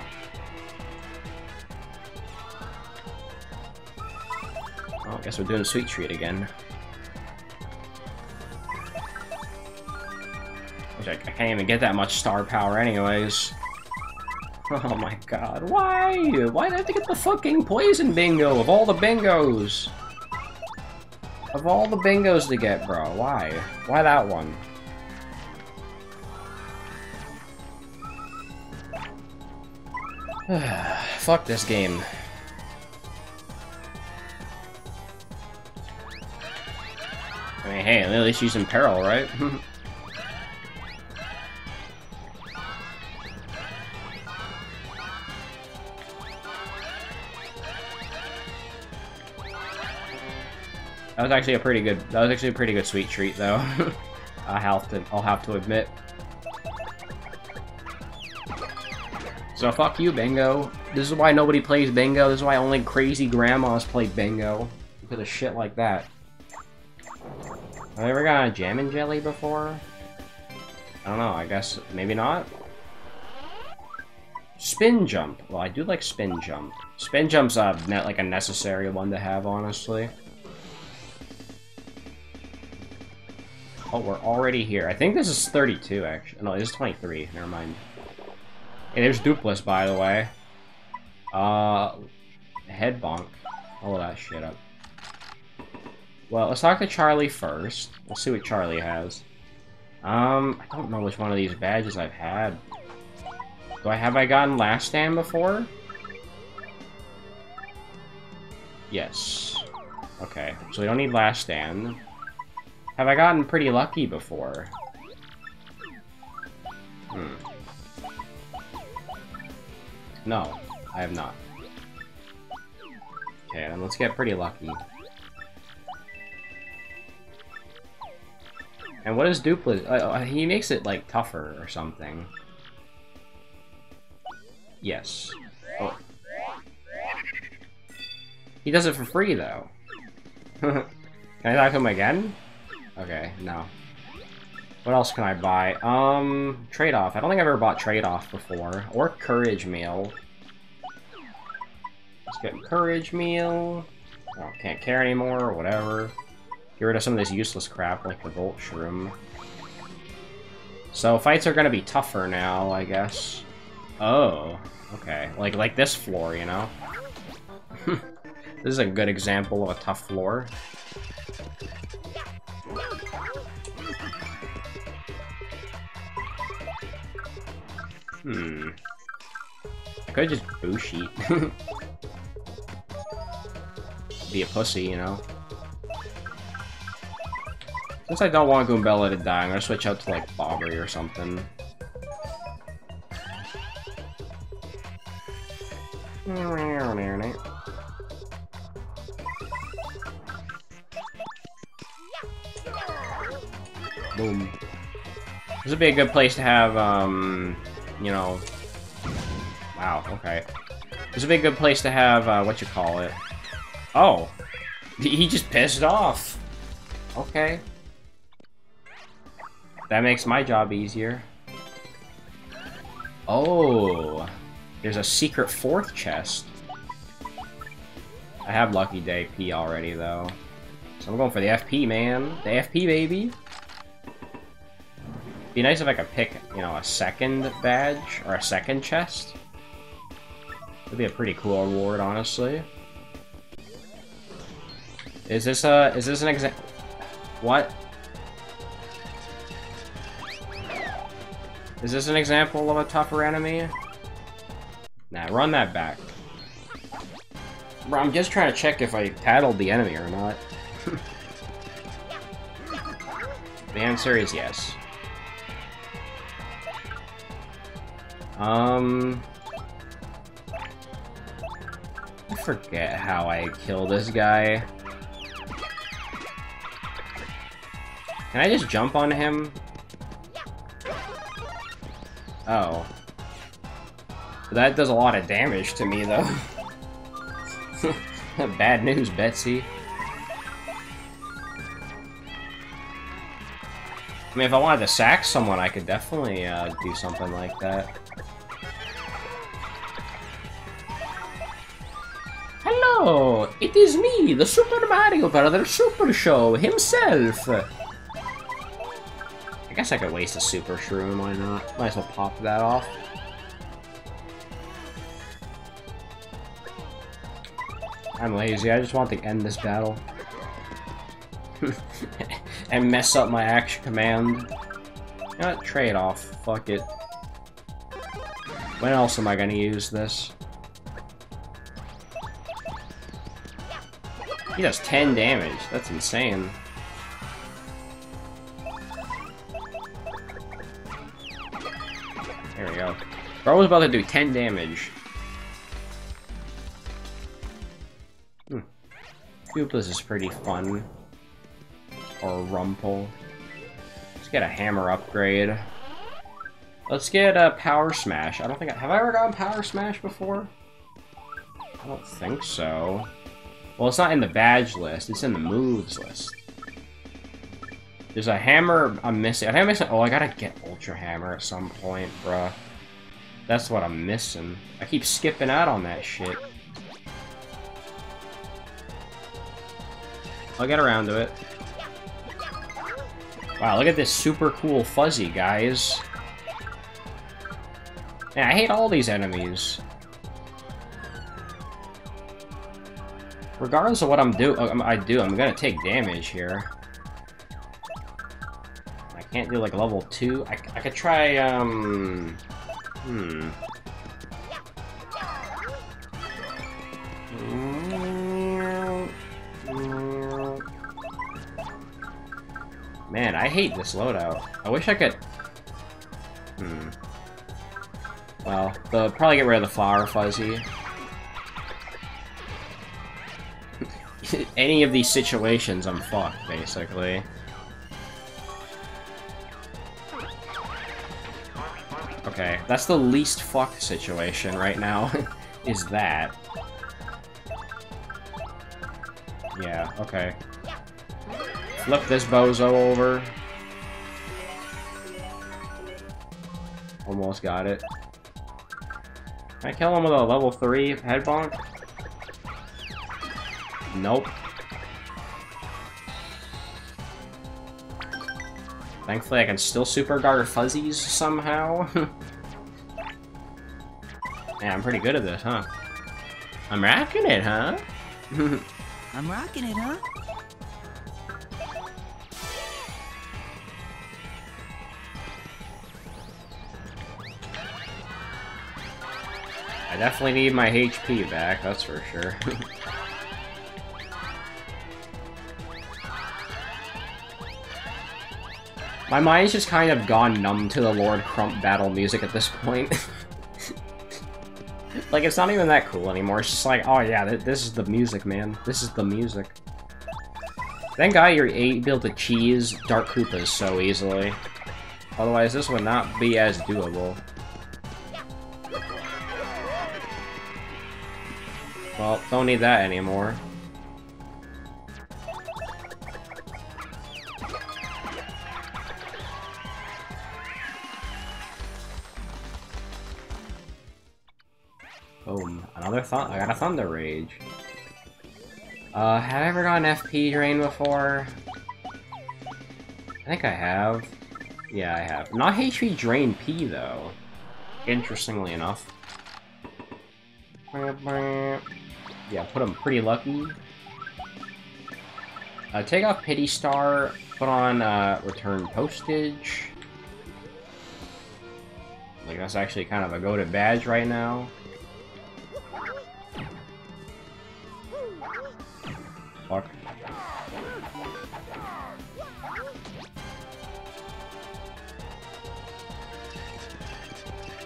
Oh, I guess we're doing a sweet treat again. Which I, I can't even get that much star power anyways. Oh my god, why? Why did I have to get the fucking poison bingo of all the bingos? Of all the bingos to get, bro, why? Why that one? [SIGHS] Fuck this game. I mean, hey, at least she's in peril, right? [LAUGHS] That was actually a pretty good. That was actually a pretty good sweet treat, though. [LAUGHS] I have to. I'll have to admit. So fuck you, Bingo. This is why nobody plays Bingo. This is why only crazy grandmas play Bingo because of shit like that. Have I ever gotten a Jammin' Jelly before? I don't know, I guess maybe not? Spin Jump. Well, I do like Spin Jump. Spin Jump's uh, like a necessary one to have, honestly. Oh, we're already here. I think this is 32, actually. No, this is 23. Never mind. Hey, there's Doopliss, by the way. Uh, head bonk. All that shit up. Well, let's talk to Charlie first. Let's see what Charlie has. Um, I don't know which one of these badges I've had. Do I have I gotten Last Stand before? Yes. Okay, so we don't need Last Stand. Have I gotten pretty lucky before? Hmm. No, I have not. Okay, then let's get pretty lucky. And what is Duplicate? Uh, uh, he makes it, like, tougher or something. Yes. Oh. He does it for free, though. [LAUGHS] Can I talk to him again? Okay, no. What else can I buy? Um, trade-off. I don't think I've ever bought trade-off before. Or courage meal. Let's get courage meal. Oh, can't care anymore, or whatever. Get rid of some of this useless crap, like the Volt Shroom. So, fights are gonna be tougher now, I guess. Oh, okay. Like, like this floor, you know? [LAUGHS] this is a good example of a tough floor. Hmm. I could just Bushi. [LAUGHS] Be a pussy, you know? Since I don't want Goombella to die, I'm gonna switch out to, like, Bobbery or something. Would be a good place to have, um, you know... Wow, okay. This would be a good place to have, uh, what you call it. Oh! He just pissed off! Okay. That makes my job easier. Oh! There's a secret fourth chest. I have Lucky Day P already, though. So I'm going for the FP, man. The FP, baby! Be nice if I could pick, you know, a second badge, or a second chest. It'd be a pretty cool reward, honestly. Is this a, is this an example? What? Is this an example of a tougher enemy? Nah, run that back. Bro, I'm just trying to check if I tattled the enemy or not. [LAUGHS] the answer is yes. Um... I forget how I kill this guy. Can I just jump on him? Oh. That does a lot of damage to me, though. [LAUGHS] Bad news, Betsy. I mean, if I wanted to sack someone, I could definitely uh, do something like that. Hello! It is me, the Super Mario Brothers Super Show himself! I guess I could waste a Super Shroom, why not? Might as well pop that off. I'm lazy, I just want to end this battle. [LAUGHS] and mess up my action command. You know? Trade off. Fuck it. When else am I gonna use this? He does 10 damage. That's insane. There we go. Bro was about to do 10 damage. Hmm. Doopliss is pretty fun. Or Rumple. Let's get a hammer upgrade. Let's get a Power Smash. I don't think I- have I ever gotten Power Smash before? I don't think so. Well, it's not in the badge list, it's in the moves list. There's a hammer I'm missing. I think I'm missing. Oh, I gotta get Ultra Hammer at some point, bruh. That's what I'm missing. I keep skipping out on that shit. I'll get around to it. Wow, look at this super cool fuzzy, guys. Man, I hate all these enemies. Regardless of what I'm do, um, I do, I'm gonna take damage here. I can't do like level two. I, I could try. Um, hmm. Man, I hate this loadout. I wish I could... Hmm. Well, they'll probably get rid of the flower fuzzy. [LAUGHS] Any of these situations, I'm fucked, basically. Okay, that's the least fucked situation right now, [LAUGHS] is that. Yeah, okay. Flip this bozo over. Almost got it. Can I kill him with a level 3 head bonk? Nope. Thankfully, I can still super guard fuzzies somehow. [LAUGHS] yeah, I'm pretty good at this, huh? I'm rocking it, huh? [LAUGHS] I'm rocking it, huh? I definitely need my HP back, that's for sure. [LAUGHS] my mind's just kind of gone numb to the Lord Crump battle music at this point. [LAUGHS] like, it's not even that cool anymore. It's just like, oh yeah, th this is the music, man. This is the music. Thank God you're able to cheese Dark Koopas so easily. Otherwise, this would not be as doable. Well, don't need that anymore. I got a Thunder Rage. Uh, have I ever gotten FP Drain before? I think I have. Yeah, I have. Not HP Drain P, though. Interestingly enough. Yeah, put him pretty lucky. Uh, take off Pity Star, put on uh, Return Postage. Like, that's actually kind of a go-to badge right now.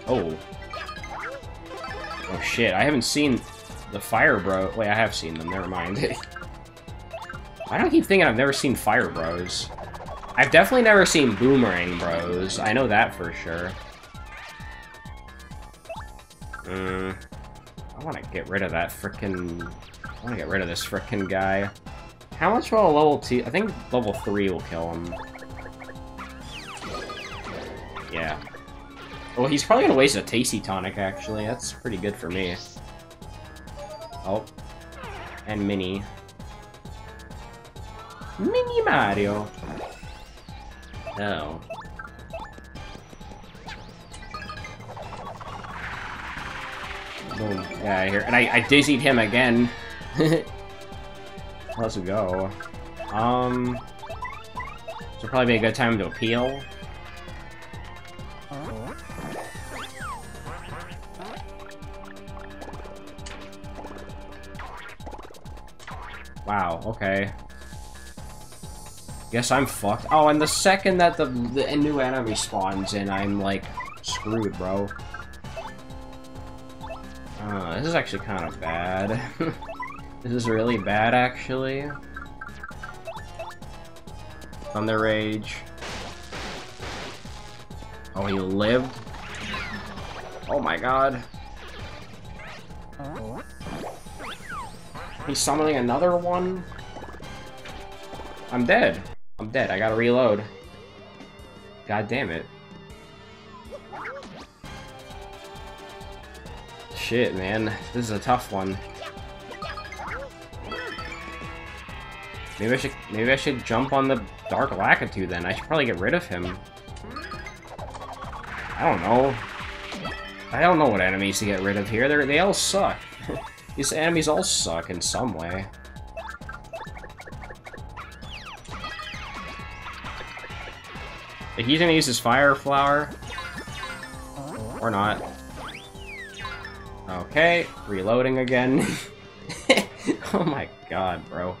Oh. Oh shit, I haven't seen the Fire Bro. Wait, I have seen them. Never mind. [LAUGHS] Why do I keep thinking I've never seen Fire Bros? I've definitely never seen Boomerang Bros. I know that for sure. Mm, I want to get rid of that frickin' I want to get rid of this frickin' guy. How much will a level 2... I think level 3 will kill him. Yeah. Well, he's probably gonna waste a Tasty Tonic, actually. That's pretty good for me. Oh. And Mini. Mini Mario! No. Boom. Yeah, I. And I, I dizzied him again. [LAUGHS] Let's go. Um. This will probably be a good time to appeal. Wow, okay. Guess I'm fucked. Oh, and the second that the, the new enemy spawns in, I'm, like, screwed, bro. Uh, this is actually kind of bad. [LAUGHS] this is really bad, actually. Thunder Rage. Oh, he lived? Oh my god. He's summoning another one? I'm dead. I'm dead. I gotta reload. God damn it. Shit, man. This is a tough one. Maybe I should maybe I should jump on the Dark Lakitu then. I should probably get rid of him. I don't know. I don't know what enemies to get rid of here. They're, they all suck. These enemies all suck in some way. He's gonna use his fire flower. Or not. Okay, reloading again. [LAUGHS] oh my god, bro.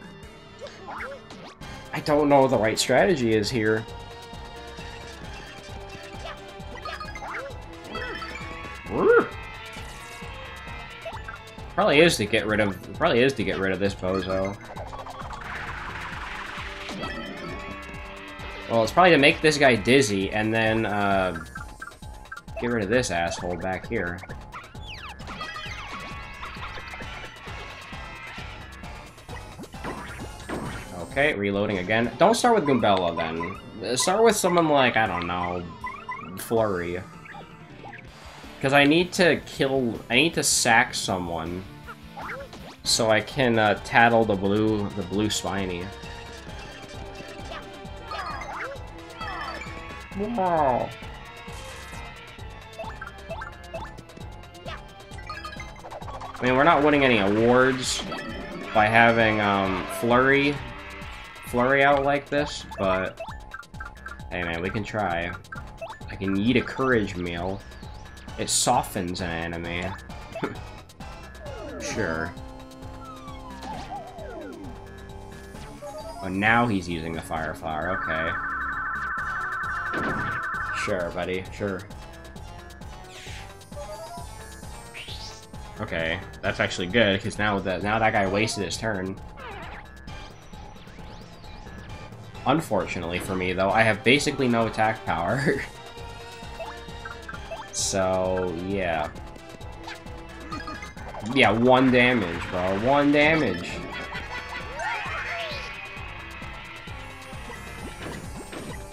I don't know what the right strategy is here. Probably is to get rid of probably is to get rid of this bozo. Well, it's probably to make this guy dizzy and then uh, get rid of this asshole back here. Okay, reloading again. Don't start with Goombella then. Start with someone like, I don't know, Flurrie. Because I need to kill... I need to sack someone so I can uh, tattle the blue, the blue Spiny. Wow. I mean, we're not winning any awards by having um, Flurrie flurry out like this, but hey man, we can try. I can eat a courage meal. It softens an enemy. [LAUGHS] sure. Oh, now he's using the fire flower, okay. Sure, buddy, sure. Okay, that's actually good, because now that now that guy wasted his turn. Unfortunately for me, though, I have basically no attack power. [LAUGHS] so, yeah. Yeah, one damage, bro. One damage.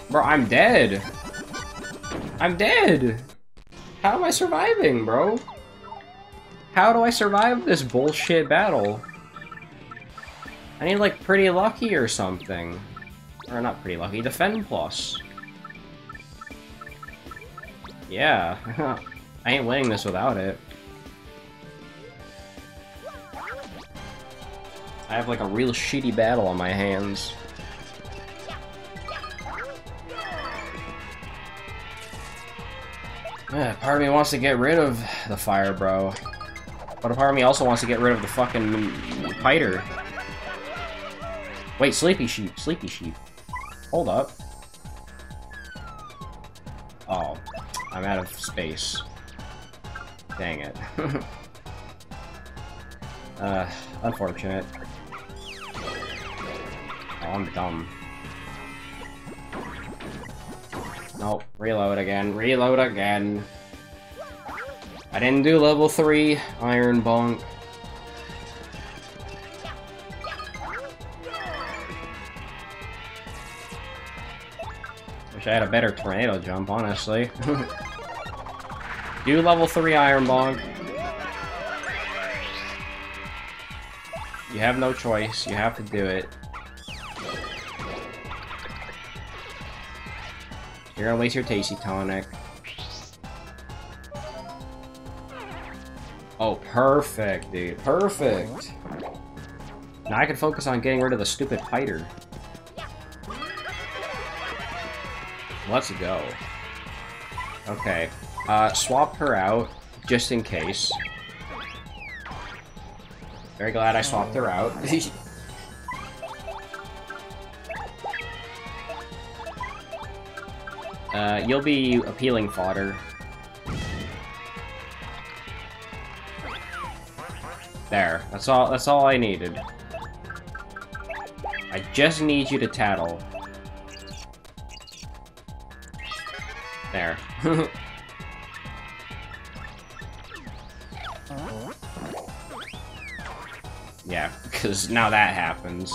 Bro, I'm dead. I'm dead. How am I surviving, bro? How do I survive this bullshit battle? I need, like, pretty lucky or something. Or not pretty lucky, defend plus. Yeah, [LAUGHS] I ain't winning this without it. I have like a real shitty battle on my hands. Yeah, part of me wants to get rid of the fire bro. But a part of me also wants to get rid of the fucking fighter. Wait, Sleepy Sheep, Sleepy Sheep. Hold up. Oh, I'm out of space. Dang it. [LAUGHS] uh, unfortunate. Oh, I'm dumb. Nope, reload again, reload again. I didn't do level 3 Iron Bonk. Wish I had a better tornado jump, honestly. [LAUGHS] Do level 3 Iron Bonk. You have no choice. You have to do it. You're gonna waste your Tasty Tonic. Oh, perfect, dude. Perfect! Now I can focus on getting rid of the stupid fighter. Let's go. Okay. Uh, swap her out, just in case. Very glad I swapped her out. [LAUGHS] uh, you'll be appealing fodder. There. That's all that's all I needed. I just need you to tattle. There. [LAUGHS] yeah, because now that happens.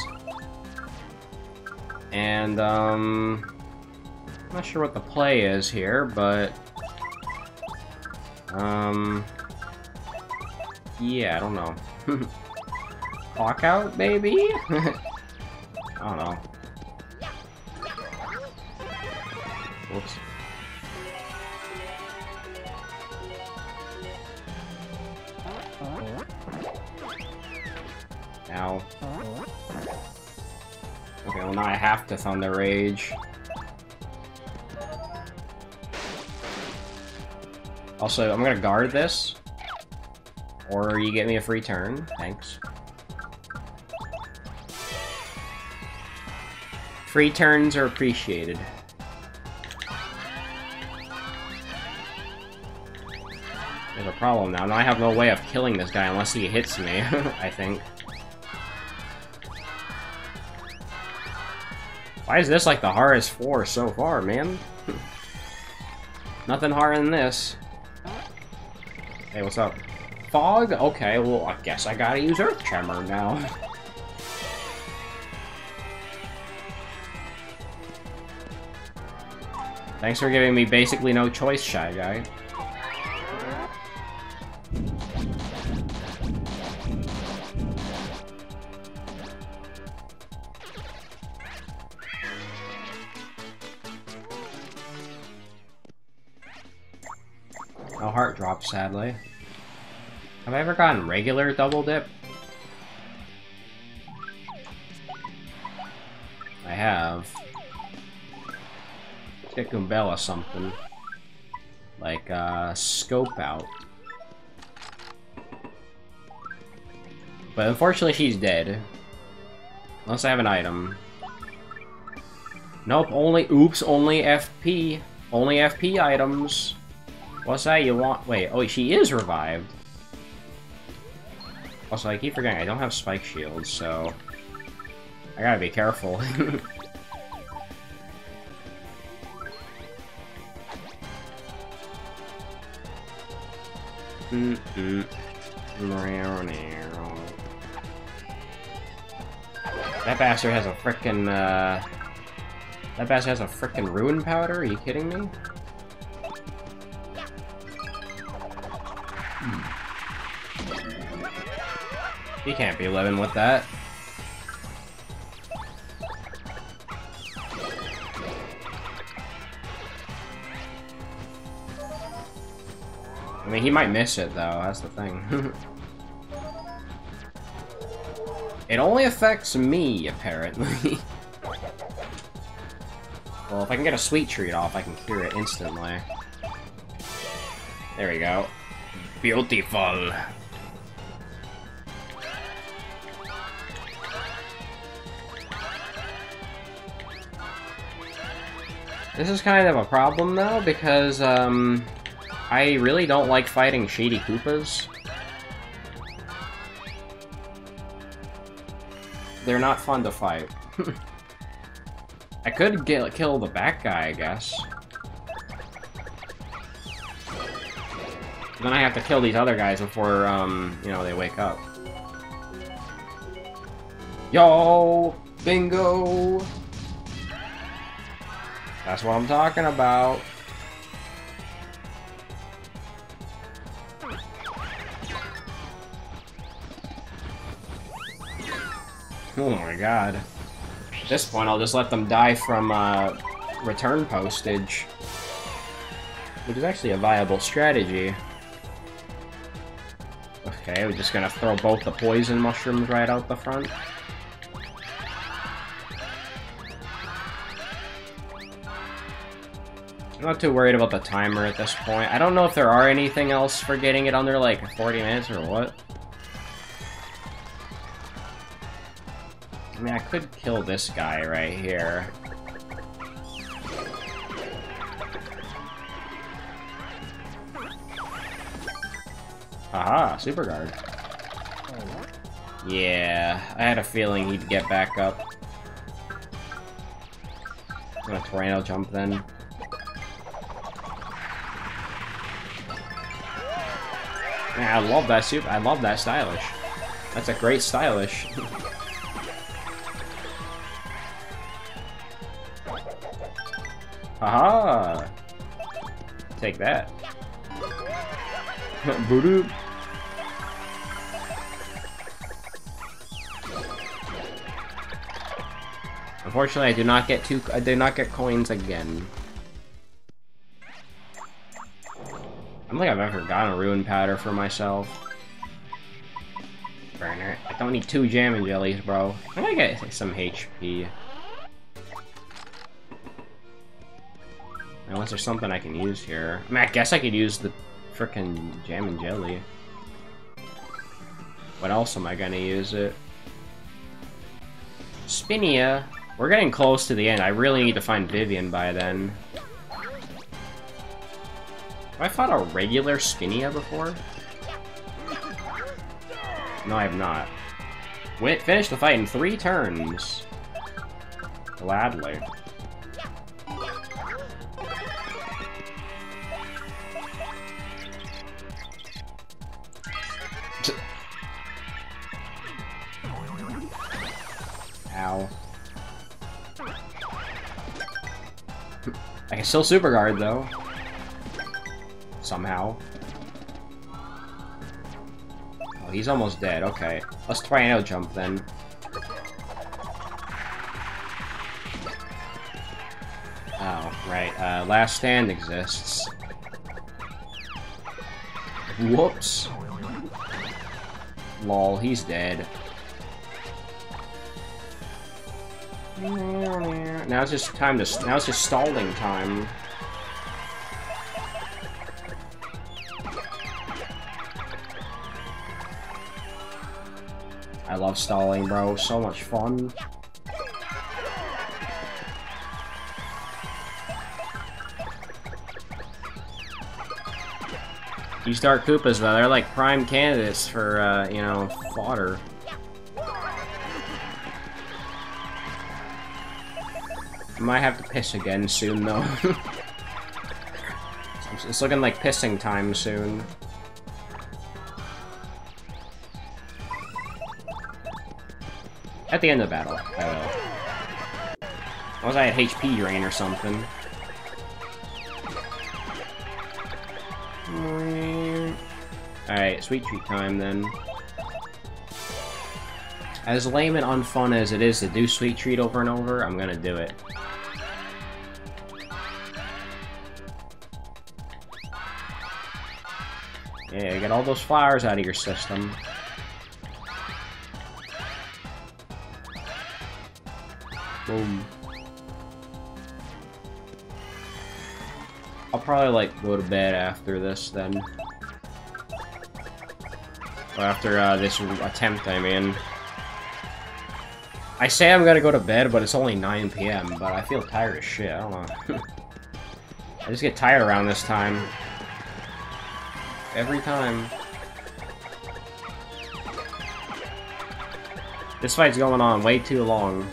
And, um... I'm not sure what the play is here, but... Um... Yeah, I don't know. [LAUGHS] Clock out, maybe? [LAUGHS] I don't know. Whoops. Ow. Okay, well now I have to Thunder Rage. Also, I'm gonna guard this. Or you get me a free turn. Thanks. Free turns are appreciated. There's a problem now. Now I have no way of killing this guy unless he hits me, [LAUGHS] I think. Why is this like the hardest four so far, man? Nothing harder than this. Hey, what's up? Fog? Okay, well, I guess I gotta use Earth Tremor now. [LAUGHS] Thanks for giving me basically no choice, Shy Guy. No heart drop, sadly. Have I ever gotten regular double dip? I have. Let's something. Like, uh, scope out. But unfortunately she's dead. Unless I have an item. Nope, only- oops, only FP. Only FP items. What's that you want? Wait, oh, she is revived. Also, I keep forgetting I don't have spike shields, so... I gotta be careful. [LAUGHS] mm -mm. That bastard has a frickin', uh... That bastard has a frickin' ruin powder? Are you kidding me? He can't be living with that. I mean, he might miss it, though. That's the thing. [LAUGHS] it only affects me, apparently. [LAUGHS] well, if I can get a sweet treat off, I can cure it instantly. There we go. Beautiful. This is kind of a problem, though, because, um, I really don't like fighting Shady Koopas. They're not fun to fight. [LAUGHS] I could get, kill the back guy, I guess. Then I have to kill these other guys before, um, you know, they wake up. Yo! Bingo! That's what I'm talking about. Oh my god. At this point, I'll just let them die from, uh, return postage. Which is actually a viable strategy. Okay, we're just gonna throw both the poison mushrooms right out the front. Not too worried about the timer at this point. I don't know if there are anything else for getting it under, like, 40 minutes or what. I mean, I could kill this guy right here. Aha, super guard. Yeah, I had a feeling he'd get back up. I'm gonna tornado jump then. Man, I love that super. I love that stylish. That's a great stylish. [LAUGHS] Haha! Take that. [LAUGHS] Voodoo. Unfortunately, I do not get two. I do not get coins again. I don't think I've ever gotten a ruin powder for myself. Burner. I don't need two Jammin' Jellies, bro. I'm gonna get some HP. Unless there's something I can use here. I mean, I guess I could use the frickin' Jammin' Jelly. What else am I gonna use it? Spinia. We're getting close to the end. I really need to find Vivian by then. Have I fought a regular Spinia before? No, I have not. Went, finished the fight in three turns. Gladly. Ow. I can still super guard though. Somehow. Oh, he's almost dead. Okay. Let's try an jump then. Oh, right. Uh, last stand exists. Whoops. Lol, he's dead. Now it's just time to. Now it's just stalling time. Love stalling, bro. So much fun. These Dark Koopas, though, they're like prime candidates for, uh, you know, fodder. Might have to piss again soon, though. [LAUGHS] it's looking like pissing time soon. At the end of the battle, I will. Unless I had HP drain or something. Alright, sweet treat time then. As lame and unfun as it is to do sweet treat over and over, I'm gonna do it. Yeah, get all those flowers out of your system. Probably, like, go to bed after this, then. Or after, uh, this attempt, I mean. I say I'm gonna go to bed, but it's only 9 p.m., but I feel tired as shit, I don't know. [LAUGHS] I just get tired around this time. Every time. This fight's going on way too long.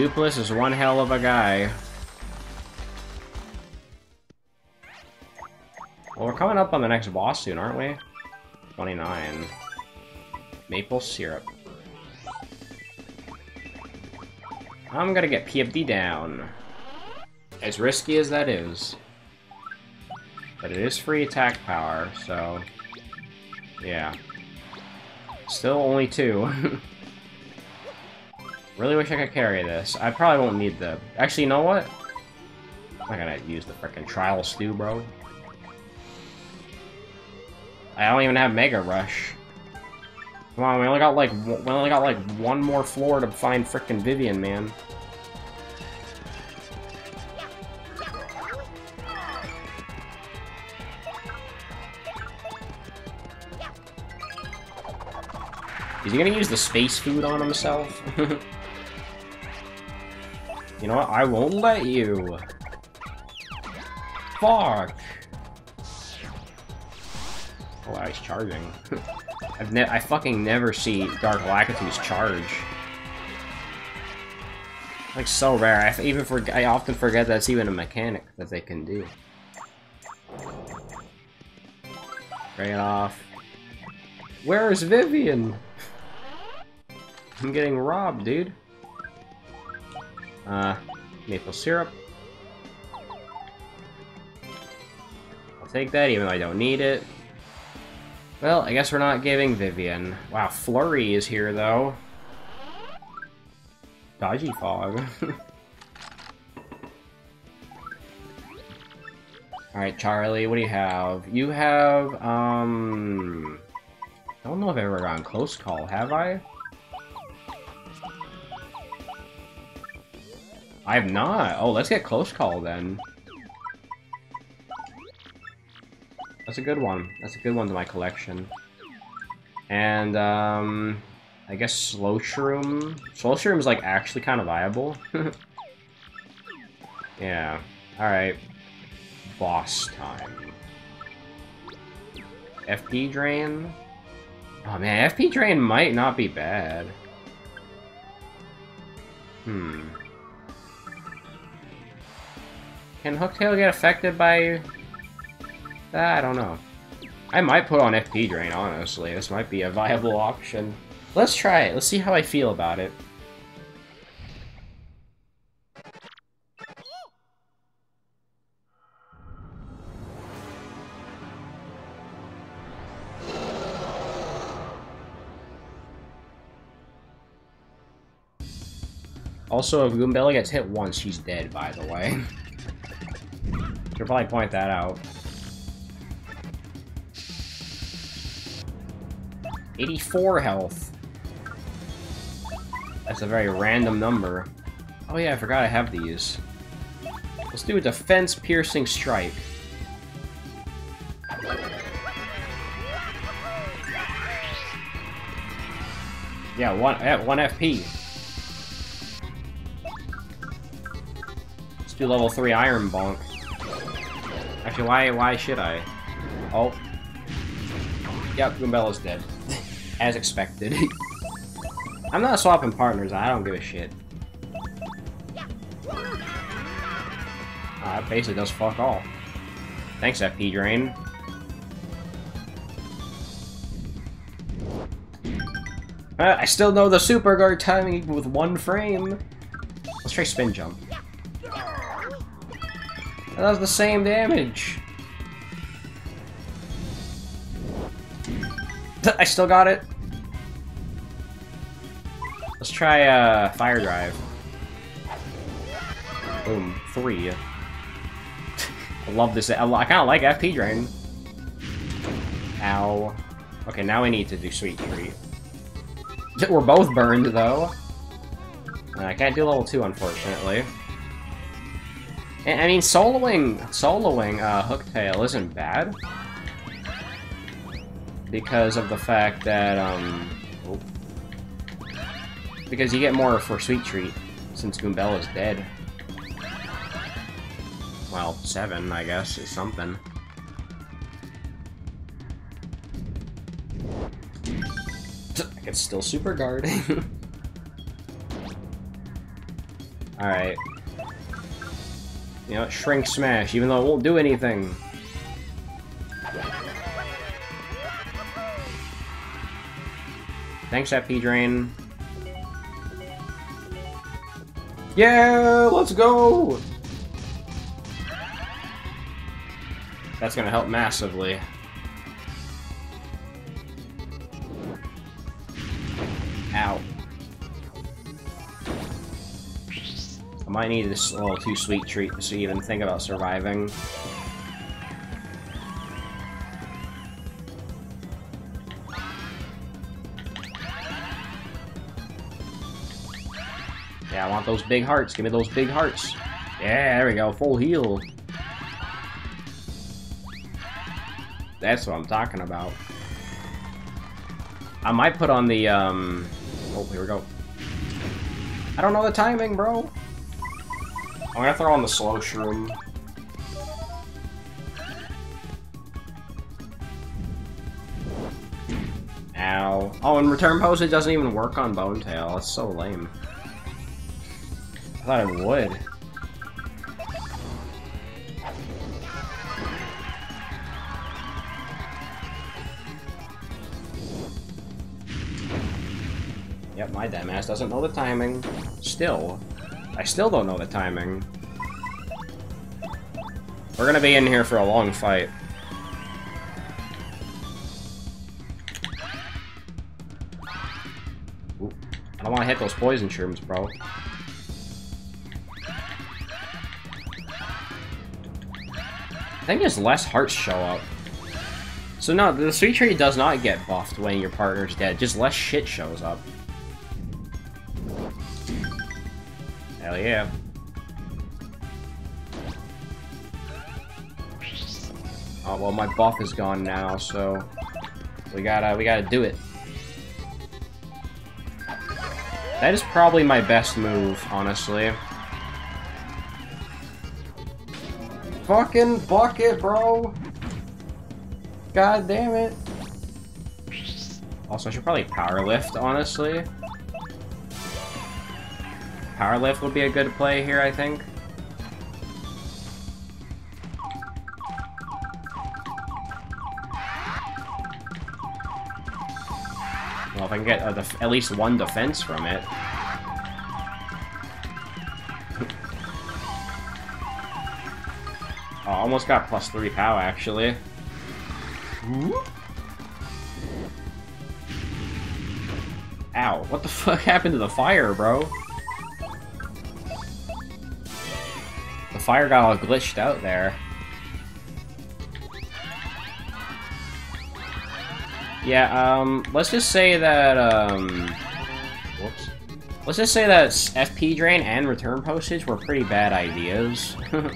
Doopliss is one hell of a guy. Well, we're coming up on the next boss soon, aren't we? 29. Maple syrup. I'm gonna get PFD down. As risky as that is. But it is free attack power, so... Yeah. Still only two. [LAUGHS] really wish I could carry this. I probably won't need the... Actually, you know what? I'm not gonna use the frickin' Trial Stew, bro. I don't even have Mega Rush. Come on, we only got like we only got like one more floor to find frickin' Vivian, man. Is he gonna use the space food on himself? [LAUGHS] you know what? I won't let you. Fuck. Oh, wow, he's charging. [LAUGHS] I've ne I fucking never see Dark Lakitus charge. Like, so rare. I even for I often forget that's even a mechanic that they can do. Trade off. Where is Vivian? [LAUGHS] I'm getting robbed, dude. Uh, maple syrup. I'll take that, even though I don't need it. Well, I guess we're not giving Vivian. Wow, Flurrie is here, though. Dodgy Fog. [LAUGHS] Alright, Charlie, what do you have? You have, um... I don't know if I've ever gotten Close Call, have I? I have not. Oh, let's get Close Call, then. That's a good one. That's a good one to my collection. And, um... I guess Slow Shroom... Slow Shroom is, like, actually kind of viable. [LAUGHS] yeah. Alright. Boss time. FP Drain? Oh man, FP Drain might not be bad. Hmm. Can Hooktail get affected by that? I don't know. I might put on FP Drain, honestly. This might be a viable option. Let's try it. Let's see how I feel about it. Also, if Goombella gets hit once, she's dead, by the way. [LAUGHS] Should probably point that out. 84 health. That's a very random number. Oh yeah, I forgot I have these. Let's do a defense-piercing strike. Yeah, one, at one FP. Let's do level 3 Iron Bonk. Actually, why, why should I? Oh. Yep, Goombella's dead. [LAUGHS] As expected. [LAUGHS] I'm not swapping partners, I don't give a shit. Uh, that basically does fuck all. Thanks, FP Drain. Uh, I still know the super guard timing with one frame. Let's try spin jump. That does the same damage. [LAUGHS] I still got it. Let's try uh, fire drive. Boom, three. I love this. I, I kind of like FP drain. Ow. Okay, now we need to do sweet treat. [LAUGHS] We're both burned though. Uh, I can't do level two, unfortunately. I mean, soloing, soloing uh, Hooktail isn't bad because of the fact that um, oh, because you get more for Sweet Treat since Goombella's dead. Well, seven, I guess, is something. I can still super guard. [LAUGHS] Alright. You know, Shrink Smash, even though it won't do anything. Thanks, FP Drain. Yeah, let's go! That's gonna help massively. I need this little too sweet treat to even think about surviving. Yeah, I want those big hearts. Give me those big hearts. Yeah, there we go. Full heal. That's what I'm talking about. I might put on the, um... Oh, here we go. I don't know the timing, bro. I'm gonna throw on the slow shroom. Ow. Oh, and return pose, it doesn't even work on Bonetail. That's so lame. I thought it would. Yep, Yep, my dumbass doesn't know the timing. Still. I still don't know the timing. We're gonna be in here for a long fight. Ooh, I don't want to hit those poison shrooms, bro. I think just less hearts show up. So no, the sweet treat does not get buffed when your partner's dead, just less shit shows up. Hell yeah. Oh well my buff is gone now, so we gotta we gotta do it. That is probably my best move, honestly. Fucking bucket, bro! God damn it. Also, I should probably power lift, honestly. Power lift would be a good play here, I think. Well, if I can get at least one defense from it. [LAUGHS] oh, almost got plus three power, actually. Ow, what the [LAUGHS] fuck happened to the fire, bro? The fire got all glitched out there. Yeah, um, let's just say that, um... Whoops. Let's just say that FP drain and return postage were pretty bad ideas. [LAUGHS]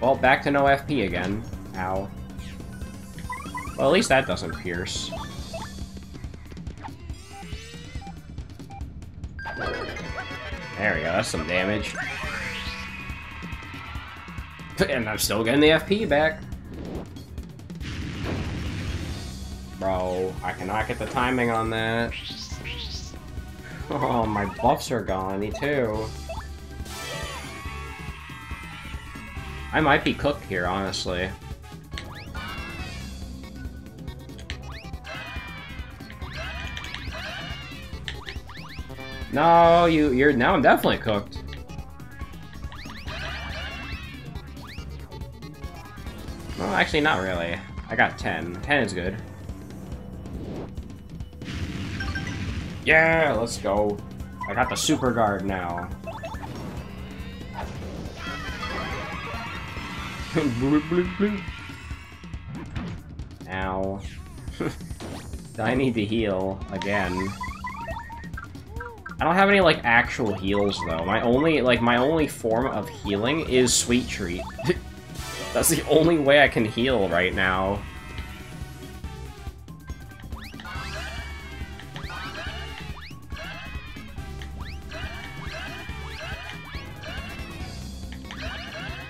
Well, back to no FP again. Ow. Well, at least that doesn't pierce. We go, that's some damage. And I'm still getting the FP back. Bro, I cannot get the timing on that. Oh, my buffs are gone, too. I might be cooked here, honestly. No, you, you're, now I'm definitely cooked. Well, actually, not really. I got 10. 10 is good. Yeah, let's go. I got the super guard now. [LAUGHS] Ow. [LAUGHS] I need to heal again. I don't have any, like, actual heals, though. My only, like, my only form of healing is Sweet Treat. [LAUGHS] That's the only way I can heal right now.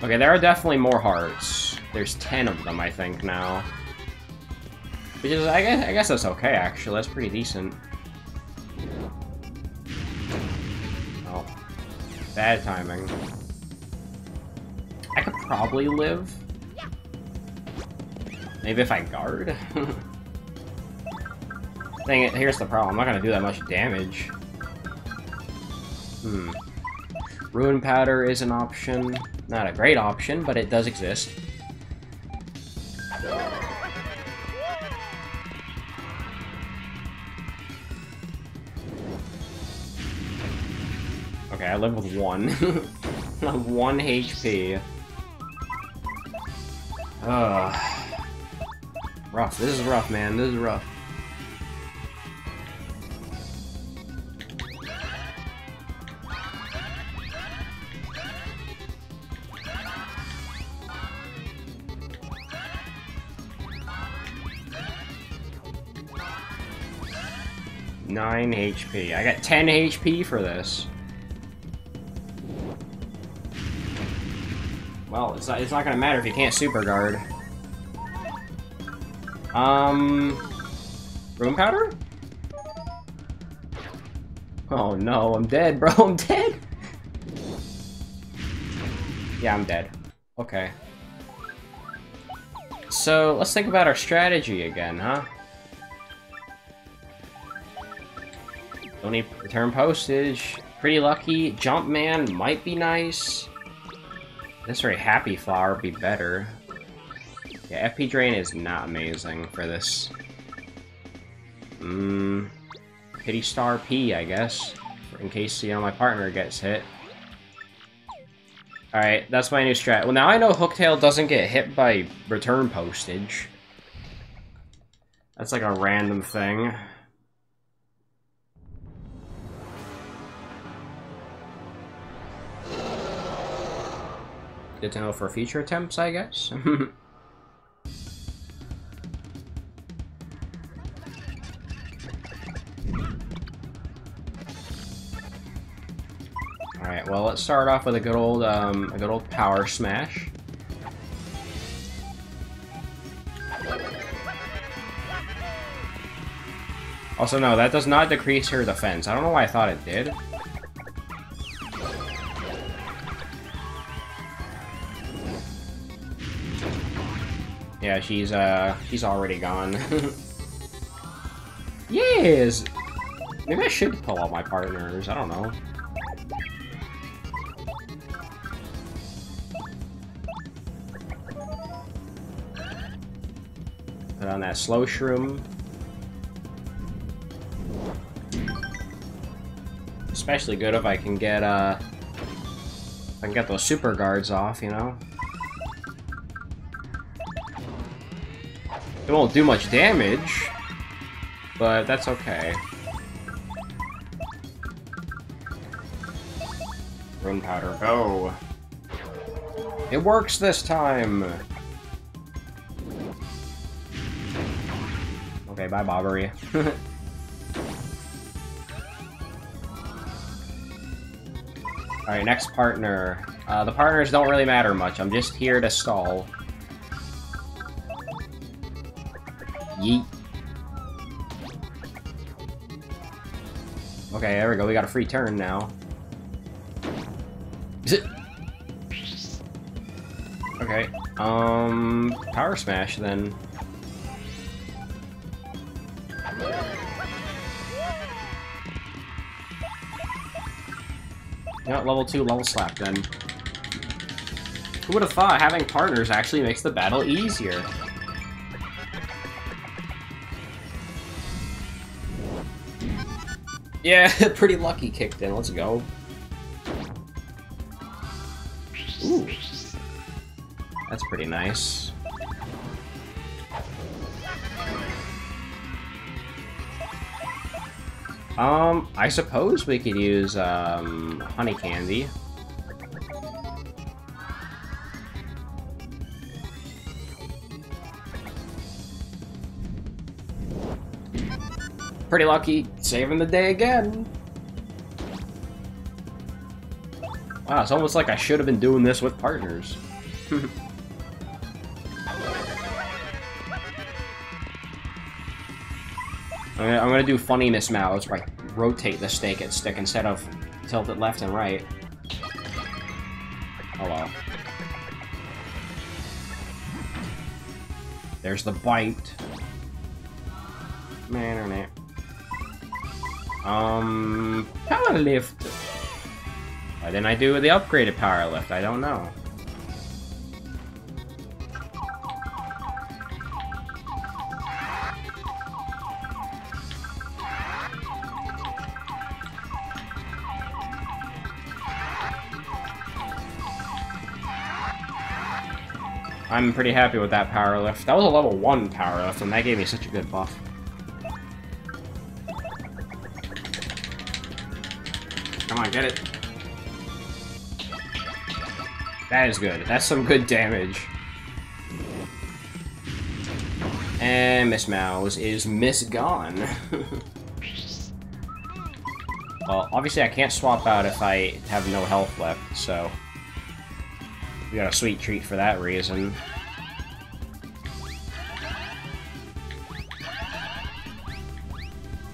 Okay, there are definitely more hearts. There's 10 of them, I think, now. Which is, I guess, I guess that's okay, actually. That's pretty decent. Bad timing. I could probably live. Maybe if I guard? [LAUGHS] Dang it, here's the problem. I'm not gonna do that much damage. Hmm. Ruin Powder is an option. Not a great option, but it does exist. Okay, I live with one. [LAUGHS] one HP. Ugh. Rough. This is rough, man. This is rough. 9 HP. I got 10 HP for this. Well, it's not, it's not gonna matter if you can't super guard. Um... Ruin powder? Oh no, I'm dead, [LAUGHS] bro, I'm dead! Yeah, I'm dead. Okay. So, let's think about our strategy again, huh? Don't need return postage. Pretty lucky. Jump man might be nice. This very happy flower would be better. Yeah, FP drain is not amazing for this. Mmm. Pity Star P, I guess. In case, you know, my partner gets hit. Alright, that's my new strat. Well, now I know Hooktail doesn't get hit by return postage. That's like a random thing. Good to know for future attempts, I guess. [LAUGHS] Alright, well let's start off with a good old um, a good old power smash. Also, no, that does not decrease her defense. I don't know why I thought it did. Yeah, she's, uh, she's already gone. [LAUGHS] yes! Maybe I should pull out my partners, I don't know. Put on that slow shroom. Especially good if I can get, uh... I can get those super guards off, you know? It won't do much damage, but that's okay. Ruin powder, go! It works this time! Okay, bye, Bobbery. [LAUGHS] Alright, next partner. Uh, the partners don't really matter much, I'm just here to stall. There we go, we got a free turn now. Is it? Okay, um, Power Smash then. Not level 2, level slap then. Who would have thought having partners actually makes the battle easier? Yeah, [LAUGHS] pretty lucky kicked in. Let's go. Ooh. That's pretty nice. Um, I suppose we could use, um, honey candy. Pretty lucky, saving the day again. Wow, it's almost like I should have been doing this with partners. [LAUGHS] I'm gonna, I'm gonna do funny Ms. Mowz, where I rotate the stake and stick instead of tilt it left and right. Oh well. There's the bite. Lift. Why didn't I do the upgraded power lift? I don't know. I'm pretty happy with that power lift. That was a level 1 power lift, and that gave me such a good buff. On, get it. That is good. That's some good damage. And Ms. Mowz is Miss Gone. [LAUGHS] well, obviously I can't swap out if I have no health left, so... We got a sweet treat for that reason.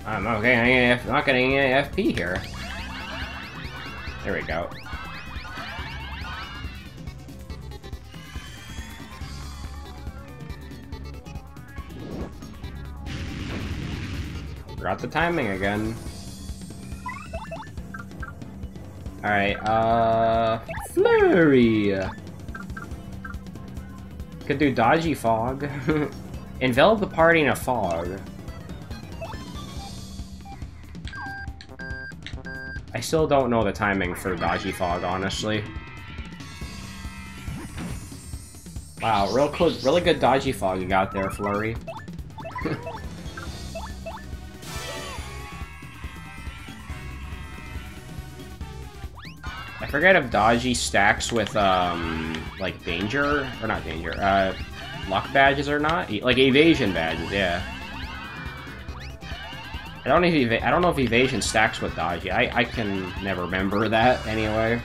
I'm getting any, not getting any FP here. There we go. Forgot the timing again. Alright, uh... Flurrie! Could do Dodgy Fog. [LAUGHS] Envelop the party in a fog. Still don't know the timing for Dodgy Fog, honestly. Wow, real good, really good Dodgy Fog you got there, Flurrie. [LAUGHS] I forget if Dodgy stacks with, um, like, Danger, or not Danger, uh, Luck badges or not? Like, Evasion badges, yeah. I don't if I don't know if evasion stacks with dodgy. I I can never remember that anyway.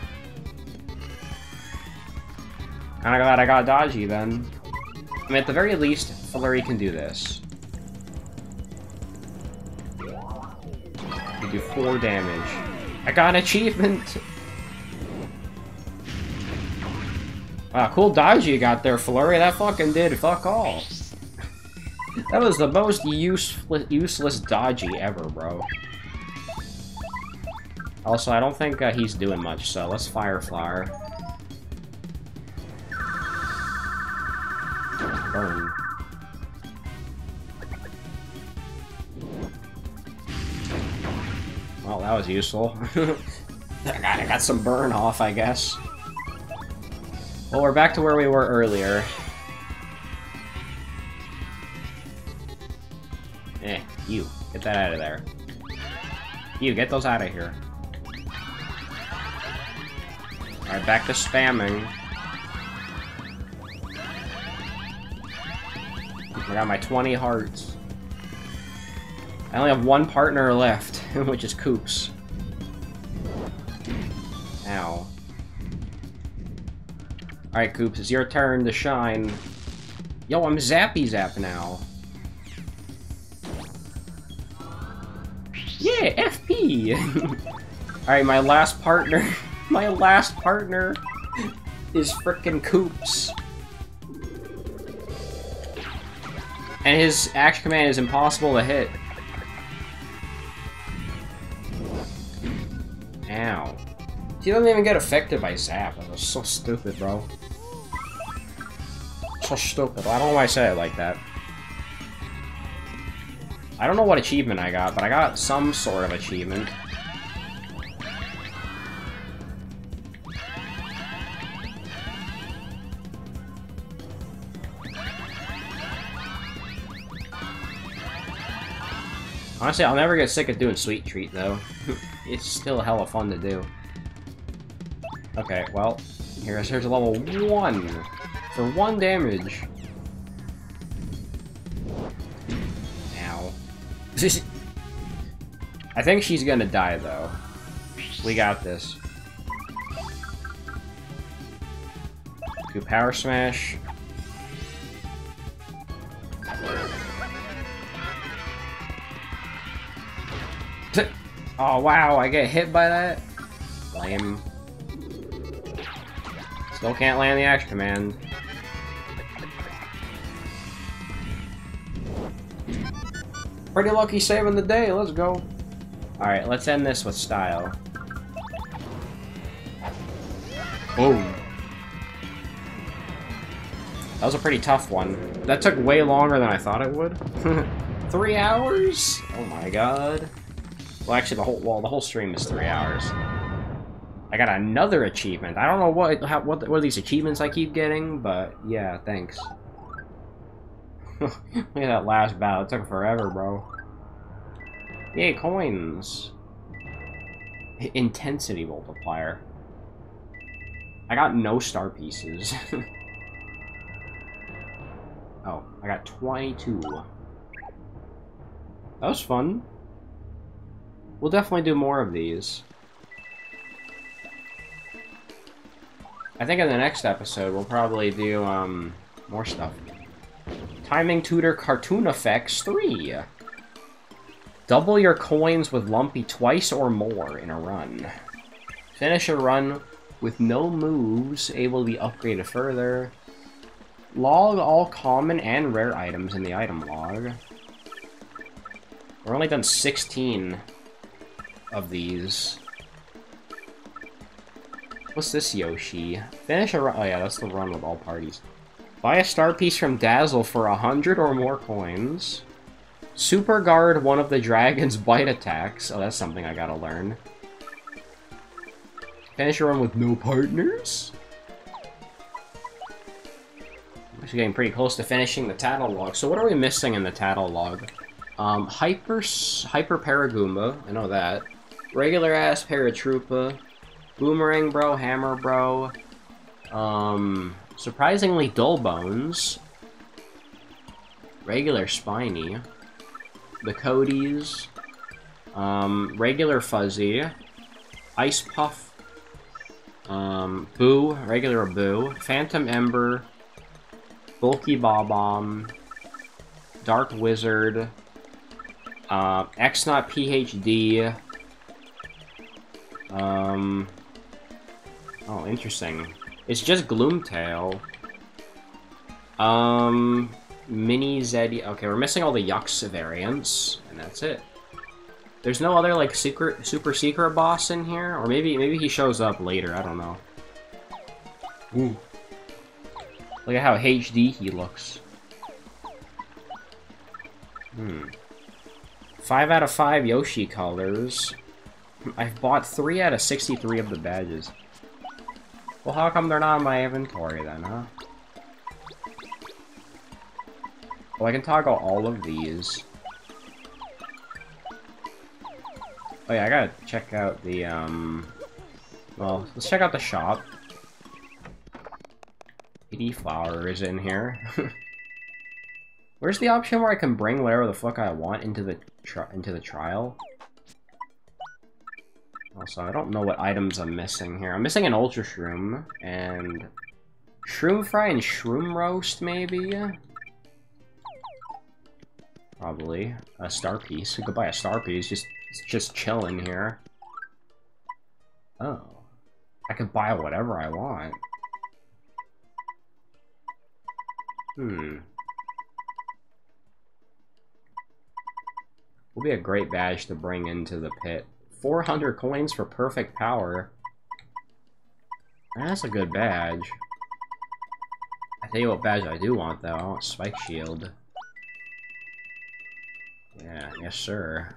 Kinda glad I got dodgy then. I mean, at the very least, Flurrie can do this. You do four damage. I got an achievement! Wow, cool dodge you got there, Flurrie. That fucking did fuck all. That was the most useless, useless dodgy ever, bro. Also, I don't think uh, he's doing much, so let's Fire Flower. Burn. Well, that was useful. I got, I got some burn off, I guess. Well, we're back to where we were earlier. You. Get that out of there. You, get those out of here. Alright, back to spamming. I got my 20 hearts. I only have one partner left, [LAUGHS] which is Koops. Ow. Alright, Koops, it's your turn to shine. Yo, I'm Zappy Zap now. Yeah, FP! [LAUGHS] Alright, my last partner... [LAUGHS] my last partner is frickin' Koops. And his action command is impossible to hit. Ow. He doesn't even get affected by Zap. That was so stupid, bro. So stupid. I don't know why I say it like that. I don't know what achievement I got, but I got some sort of achievement. Honestly, I'll never get sick of doing Sweet Treat, though. [LAUGHS] it's still hella fun to do. Okay, well, here's, here's level 1 for 1 damage. I think she's gonna die, though. We got this. Do Power Smash. Oh, wow, I get hit by that? Lame. Still can't land the action command. Pretty lucky saving the day, let's go. Alright, let's end this with style. Boom. That was a pretty tough one. That took way longer than I thought it would. [LAUGHS] Three hours? Oh my god. Well, actually, the whole well, the whole stream is three hours. I got another achievement. I don't know what how, what what are these achievements I keep getting, but yeah, thanks. [LAUGHS] Look at that last battle. It took forever, bro. Yay, coins. Intensity multiplier. I got no star pieces. [LAUGHS] oh, I got 22. That was fun. We'll definitely do more of these. I think in the next episode, we'll probably do, um, more stuff. Timing Tutor Cartoon Effects 3. Double your coins with Lumpy twice or more in a run. Finish a run with no moves, able to be upgraded further. Log all common and rare items in the item log. We're only done 16 of these. What's this Yoshi? Finish a run. Oh yeah, that's the run with all parties. Buy a star piece from Dazzle for a hundred or more coins. Super guard one of the dragon's [LAUGHS] bite attacks. Oh, that's something I gotta learn. Finish a run with no partners? Actually getting pretty close to finishing the tattle log. So what are we missing in the tattle log? Um, Hyper, Hyper Paragoomba, I know that. Regular ass Paratroopa. Boomerang Bro, Hammer Bro. Um, surprisingly Dull Bones. Regular Spiny. The Codys. Um, regular Fuzzy. Ice Puff. Um, Boo, regular Boo. Phantom Ember. Bulky Bob-omb. Dark Wizard. Uh, X-Naut PhD. Um... Oh, interesting. It's just Gloomtail. Um... Mini Zeddy... Okay, we're missing all the Yux variants, and that's it. There's no other, like, secret, super secret boss in here? Or maybe maybe he shows up later, I don't know. Ooh. Look at how HD he looks. Hmm. 5 out of 5 Yoshi colors. I've bought 3 out of 63 of the badges. Well, how come they're not in my inventory then, huh? Well, I can toggle all of these. Oh yeah, I gotta check out the, um... Well, let's check out the shop. PD Flower is in here. [LAUGHS] Where's the option where I can bring whatever the fuck I want into the into the trial? Also, I don't know what items I'm missing here. I'm missing an Ultra Shroom, and... Shroom Fry and Shroom Roast, maybe? Probably. A Star Piece. We could buy a Star Piece, just, just chilling here. Oh. I could buy whatever I want. Hmm. Will be a great badge to bring into the pit. 400 coins for perfect power. That's a good badge. I tell you what badge I do want, though. I want Spike Shield. Yeah, yes sir.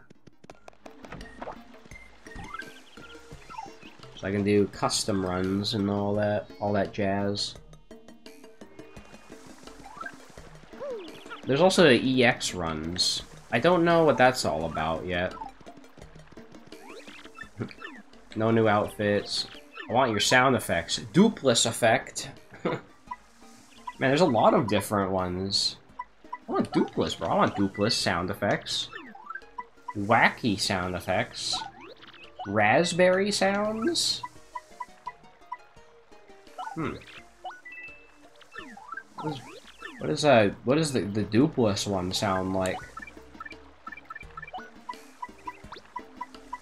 So I can do custom runs and all that, all that jazz. There's also the EX runs. I don't know what that's all about yet. No new outfits. I want your sound effects. Doopliss effect. [LAUGHS] Man, there's a lot of different ones. I want Doopliss, bro. I want Doopliss sound effects. Wacky sound effects. Raspberry sounds? Hmm. What is, what is, uh, what does the, the Doopliss one sound like?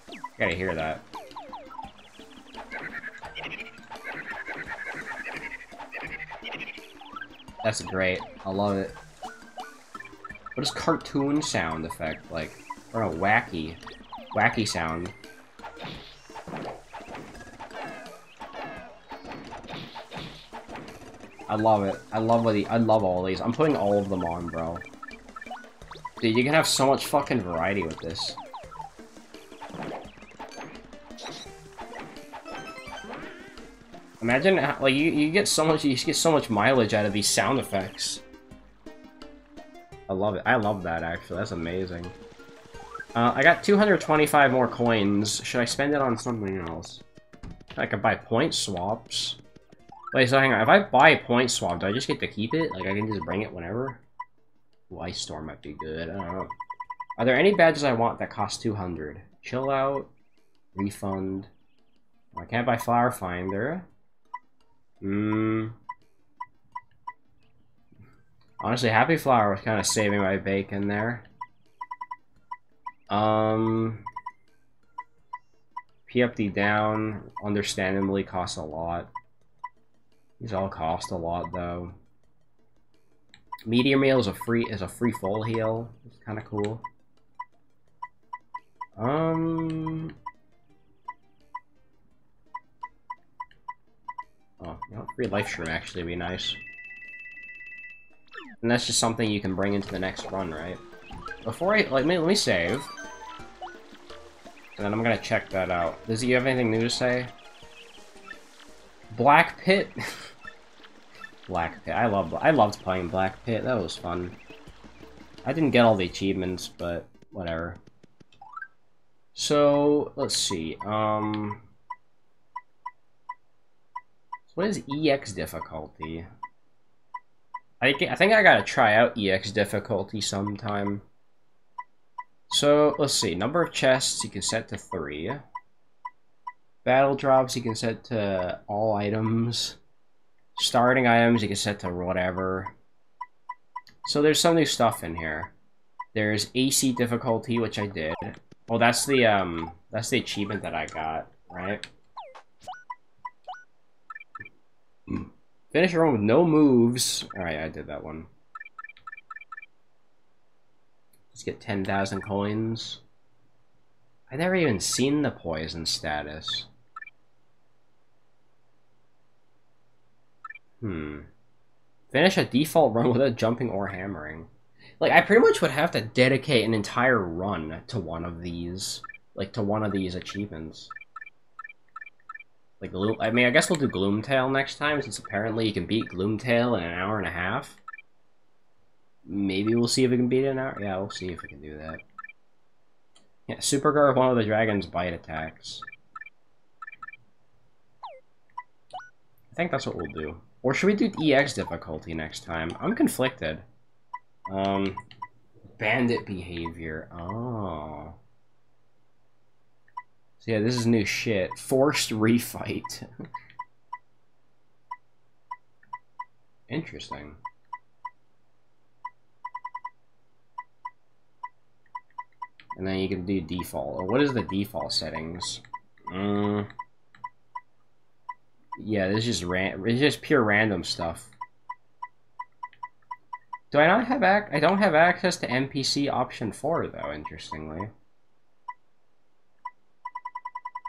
I gotta hear that. That's great. I love it. What is cartoon sound effect like? Or a wacky, wacky sound. I love it. I love the I love all these. I'm putting all of them on, bro. Dude, you can have so much fucking variety with this. Imagine, like, you, you get so much, you get so much mileage out of these sound effects. I love it. I love that, actually. That's amazing. Uh, I got 225 more coins. Should I spend it on something else? I could buy point swaps. Wait, so hang on. If I buy point swap, do I just get to keep it? Like, I can just bring it whenever? Ooh, Ice Storm might be good. I don't know. Are there any badges I want that cost 200? Chill out. Refund. I can't buy Flower Finder. Hmm. Honestly, Happy Flower was kind of saving my bacon there. Um. PFD down, understandably, costs a lot. These all cost a lot, though. Meteor Meal is a free is a free full heal. It's kind of cool. Um, Know, free life shroom actually would be nice. And that's just something you can bring into the next run, right? Before I, like, let me, let me save. And then I'm gonna check that out. Does he have anything new to say? Black Pit? [LAUGHS] Black Pit. I love I loved playing Black Pit. That was fun. I didn't get all the achievements, but whatever. So, let's see. Um What is EX difficulty? I, I think I gotta try out EX difficulty sometime. So, let's see. Number of chests you can set to 3. Battle drops you can set to all items. Starting items you can set to whatever. So there's some new stuff in here. There's AC difficulty, which I did. Well, that's the, um, that's the achievement that I got, right? Finish your run with no moves. Alright, I did that one. Let's get 10,000 coins. I never even seen the poison status. Hmm. Finish a default run without jumping or hammering. Like, I pretty much would have to dedicate an entire run to one of these. Like, to one of these achievements. Like, I mean, I guess we'll do Gloomtail next time, since apparently you can beat Gloomtail in an hour and a half. Maybe we'll see if we can beat it in an hour. Yeah, we'll see if we can do that. Yeah, Super Guard one of the dragon's bite attacks. I think that's what we'll do. Or should we do EX difficulty next time? I'm conflicted. Um, bandit behavior. Oh. So yeah, this is new shit. Forced refight. Interesting. And then you can do default. What is the default settings? Mm. Yeah, this is just ran it's just pure random stuff. Do I not have ac I don't have access to NPC option 4 though, interestingly.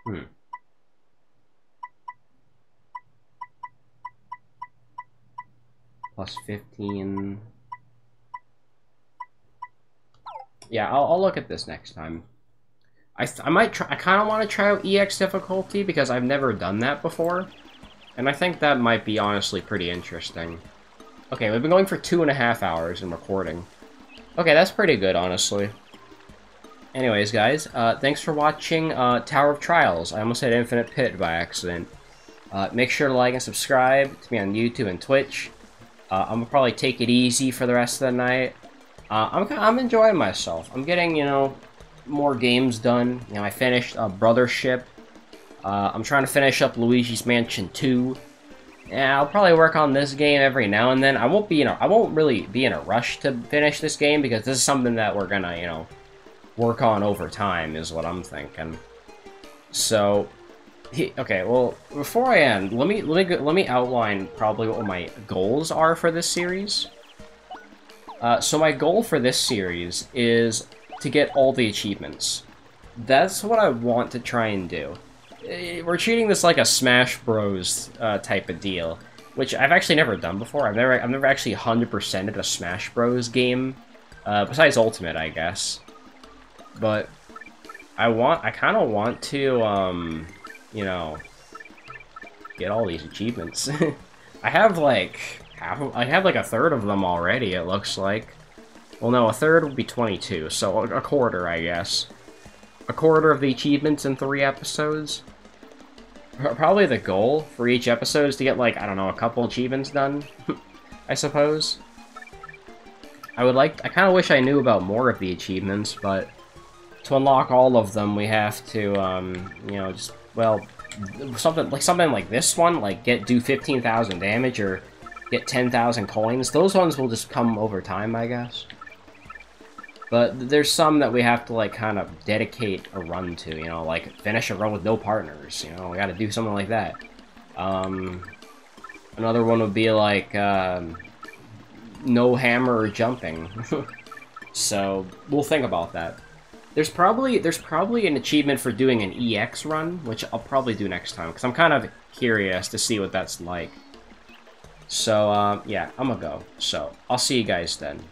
Hmm. Plus 15. Yeah, I'll, I'll look at this next time. I, I might try, I kind of want to try out EX difficulty because I've never done that before. And I think that might be honestly pretty interesting. Okay, we've been going for two and a half hours in recording. Okay, that's pretty good, honestly. Anyways, guys, uh, thanks for watching uh, Tower of Trials. I almost said Infinite Pit by accident. Uh, make sure to like and subscribe to me on YouTube and Twitch. Uh, I'm gonna probably take it easy for the rest of the night. Uh, I'm, I'm enjoying myself. I'm getting, you know, more games done. You know, I finished uh, Brothership. I'm trying to finish up Luigi's Mansion 2. Yeah, I'll probably work on this game every now and then. I won't be in I won't really be in a rush to finish this game because this is something that we're gonna, you know, work on over time is what I'm thinking. So, he, okay, well, before I end, let me let me let me outline probably what my goals are for this series. Uh, so my goal for this series is to get all the achievements. That's what I want to try and do. Eh, we're treating this like a Smash Bros. Uh, type of deal, which I've actually never done before. I've never, I've never actually 100%ed a Smash Bros. game, uh, besides Ultimate, I guess. But I want, I kind of want to, um, you know, get all these achievements. [LAUGHS] I have like half, I have like a third of them already. It looks like. Well, no, a third would be 22, so a quarter, I guess. A quarter of the achievements in three episodes. Probably the goal for each episode is to get, like, I don't know, a couple achievements done, [LAUGHS] I suppose. I would like, I kind of wish I knew about more of the achievements, but to unlock all of them, we have to, um, you know, just, well, something like something like this one, like get do 15,000 damage or get 10,000 coins. Those ones will just come over time, I guess. But there's some that we have to, like, kind of dedicate a run to, you know, like, finish a run with no partners, you know, we gotta do something like that. Um, another one would be, like, um, no hammer or jumping. [LAUGHS] so, we'll think about that. There's probably, there's probably an achievement for doing an EX run, which I'll probably do next time, because I'm kind of curious to see what that's like. So, uh, yeah, I'm gonna go. So, I'll see you guys then.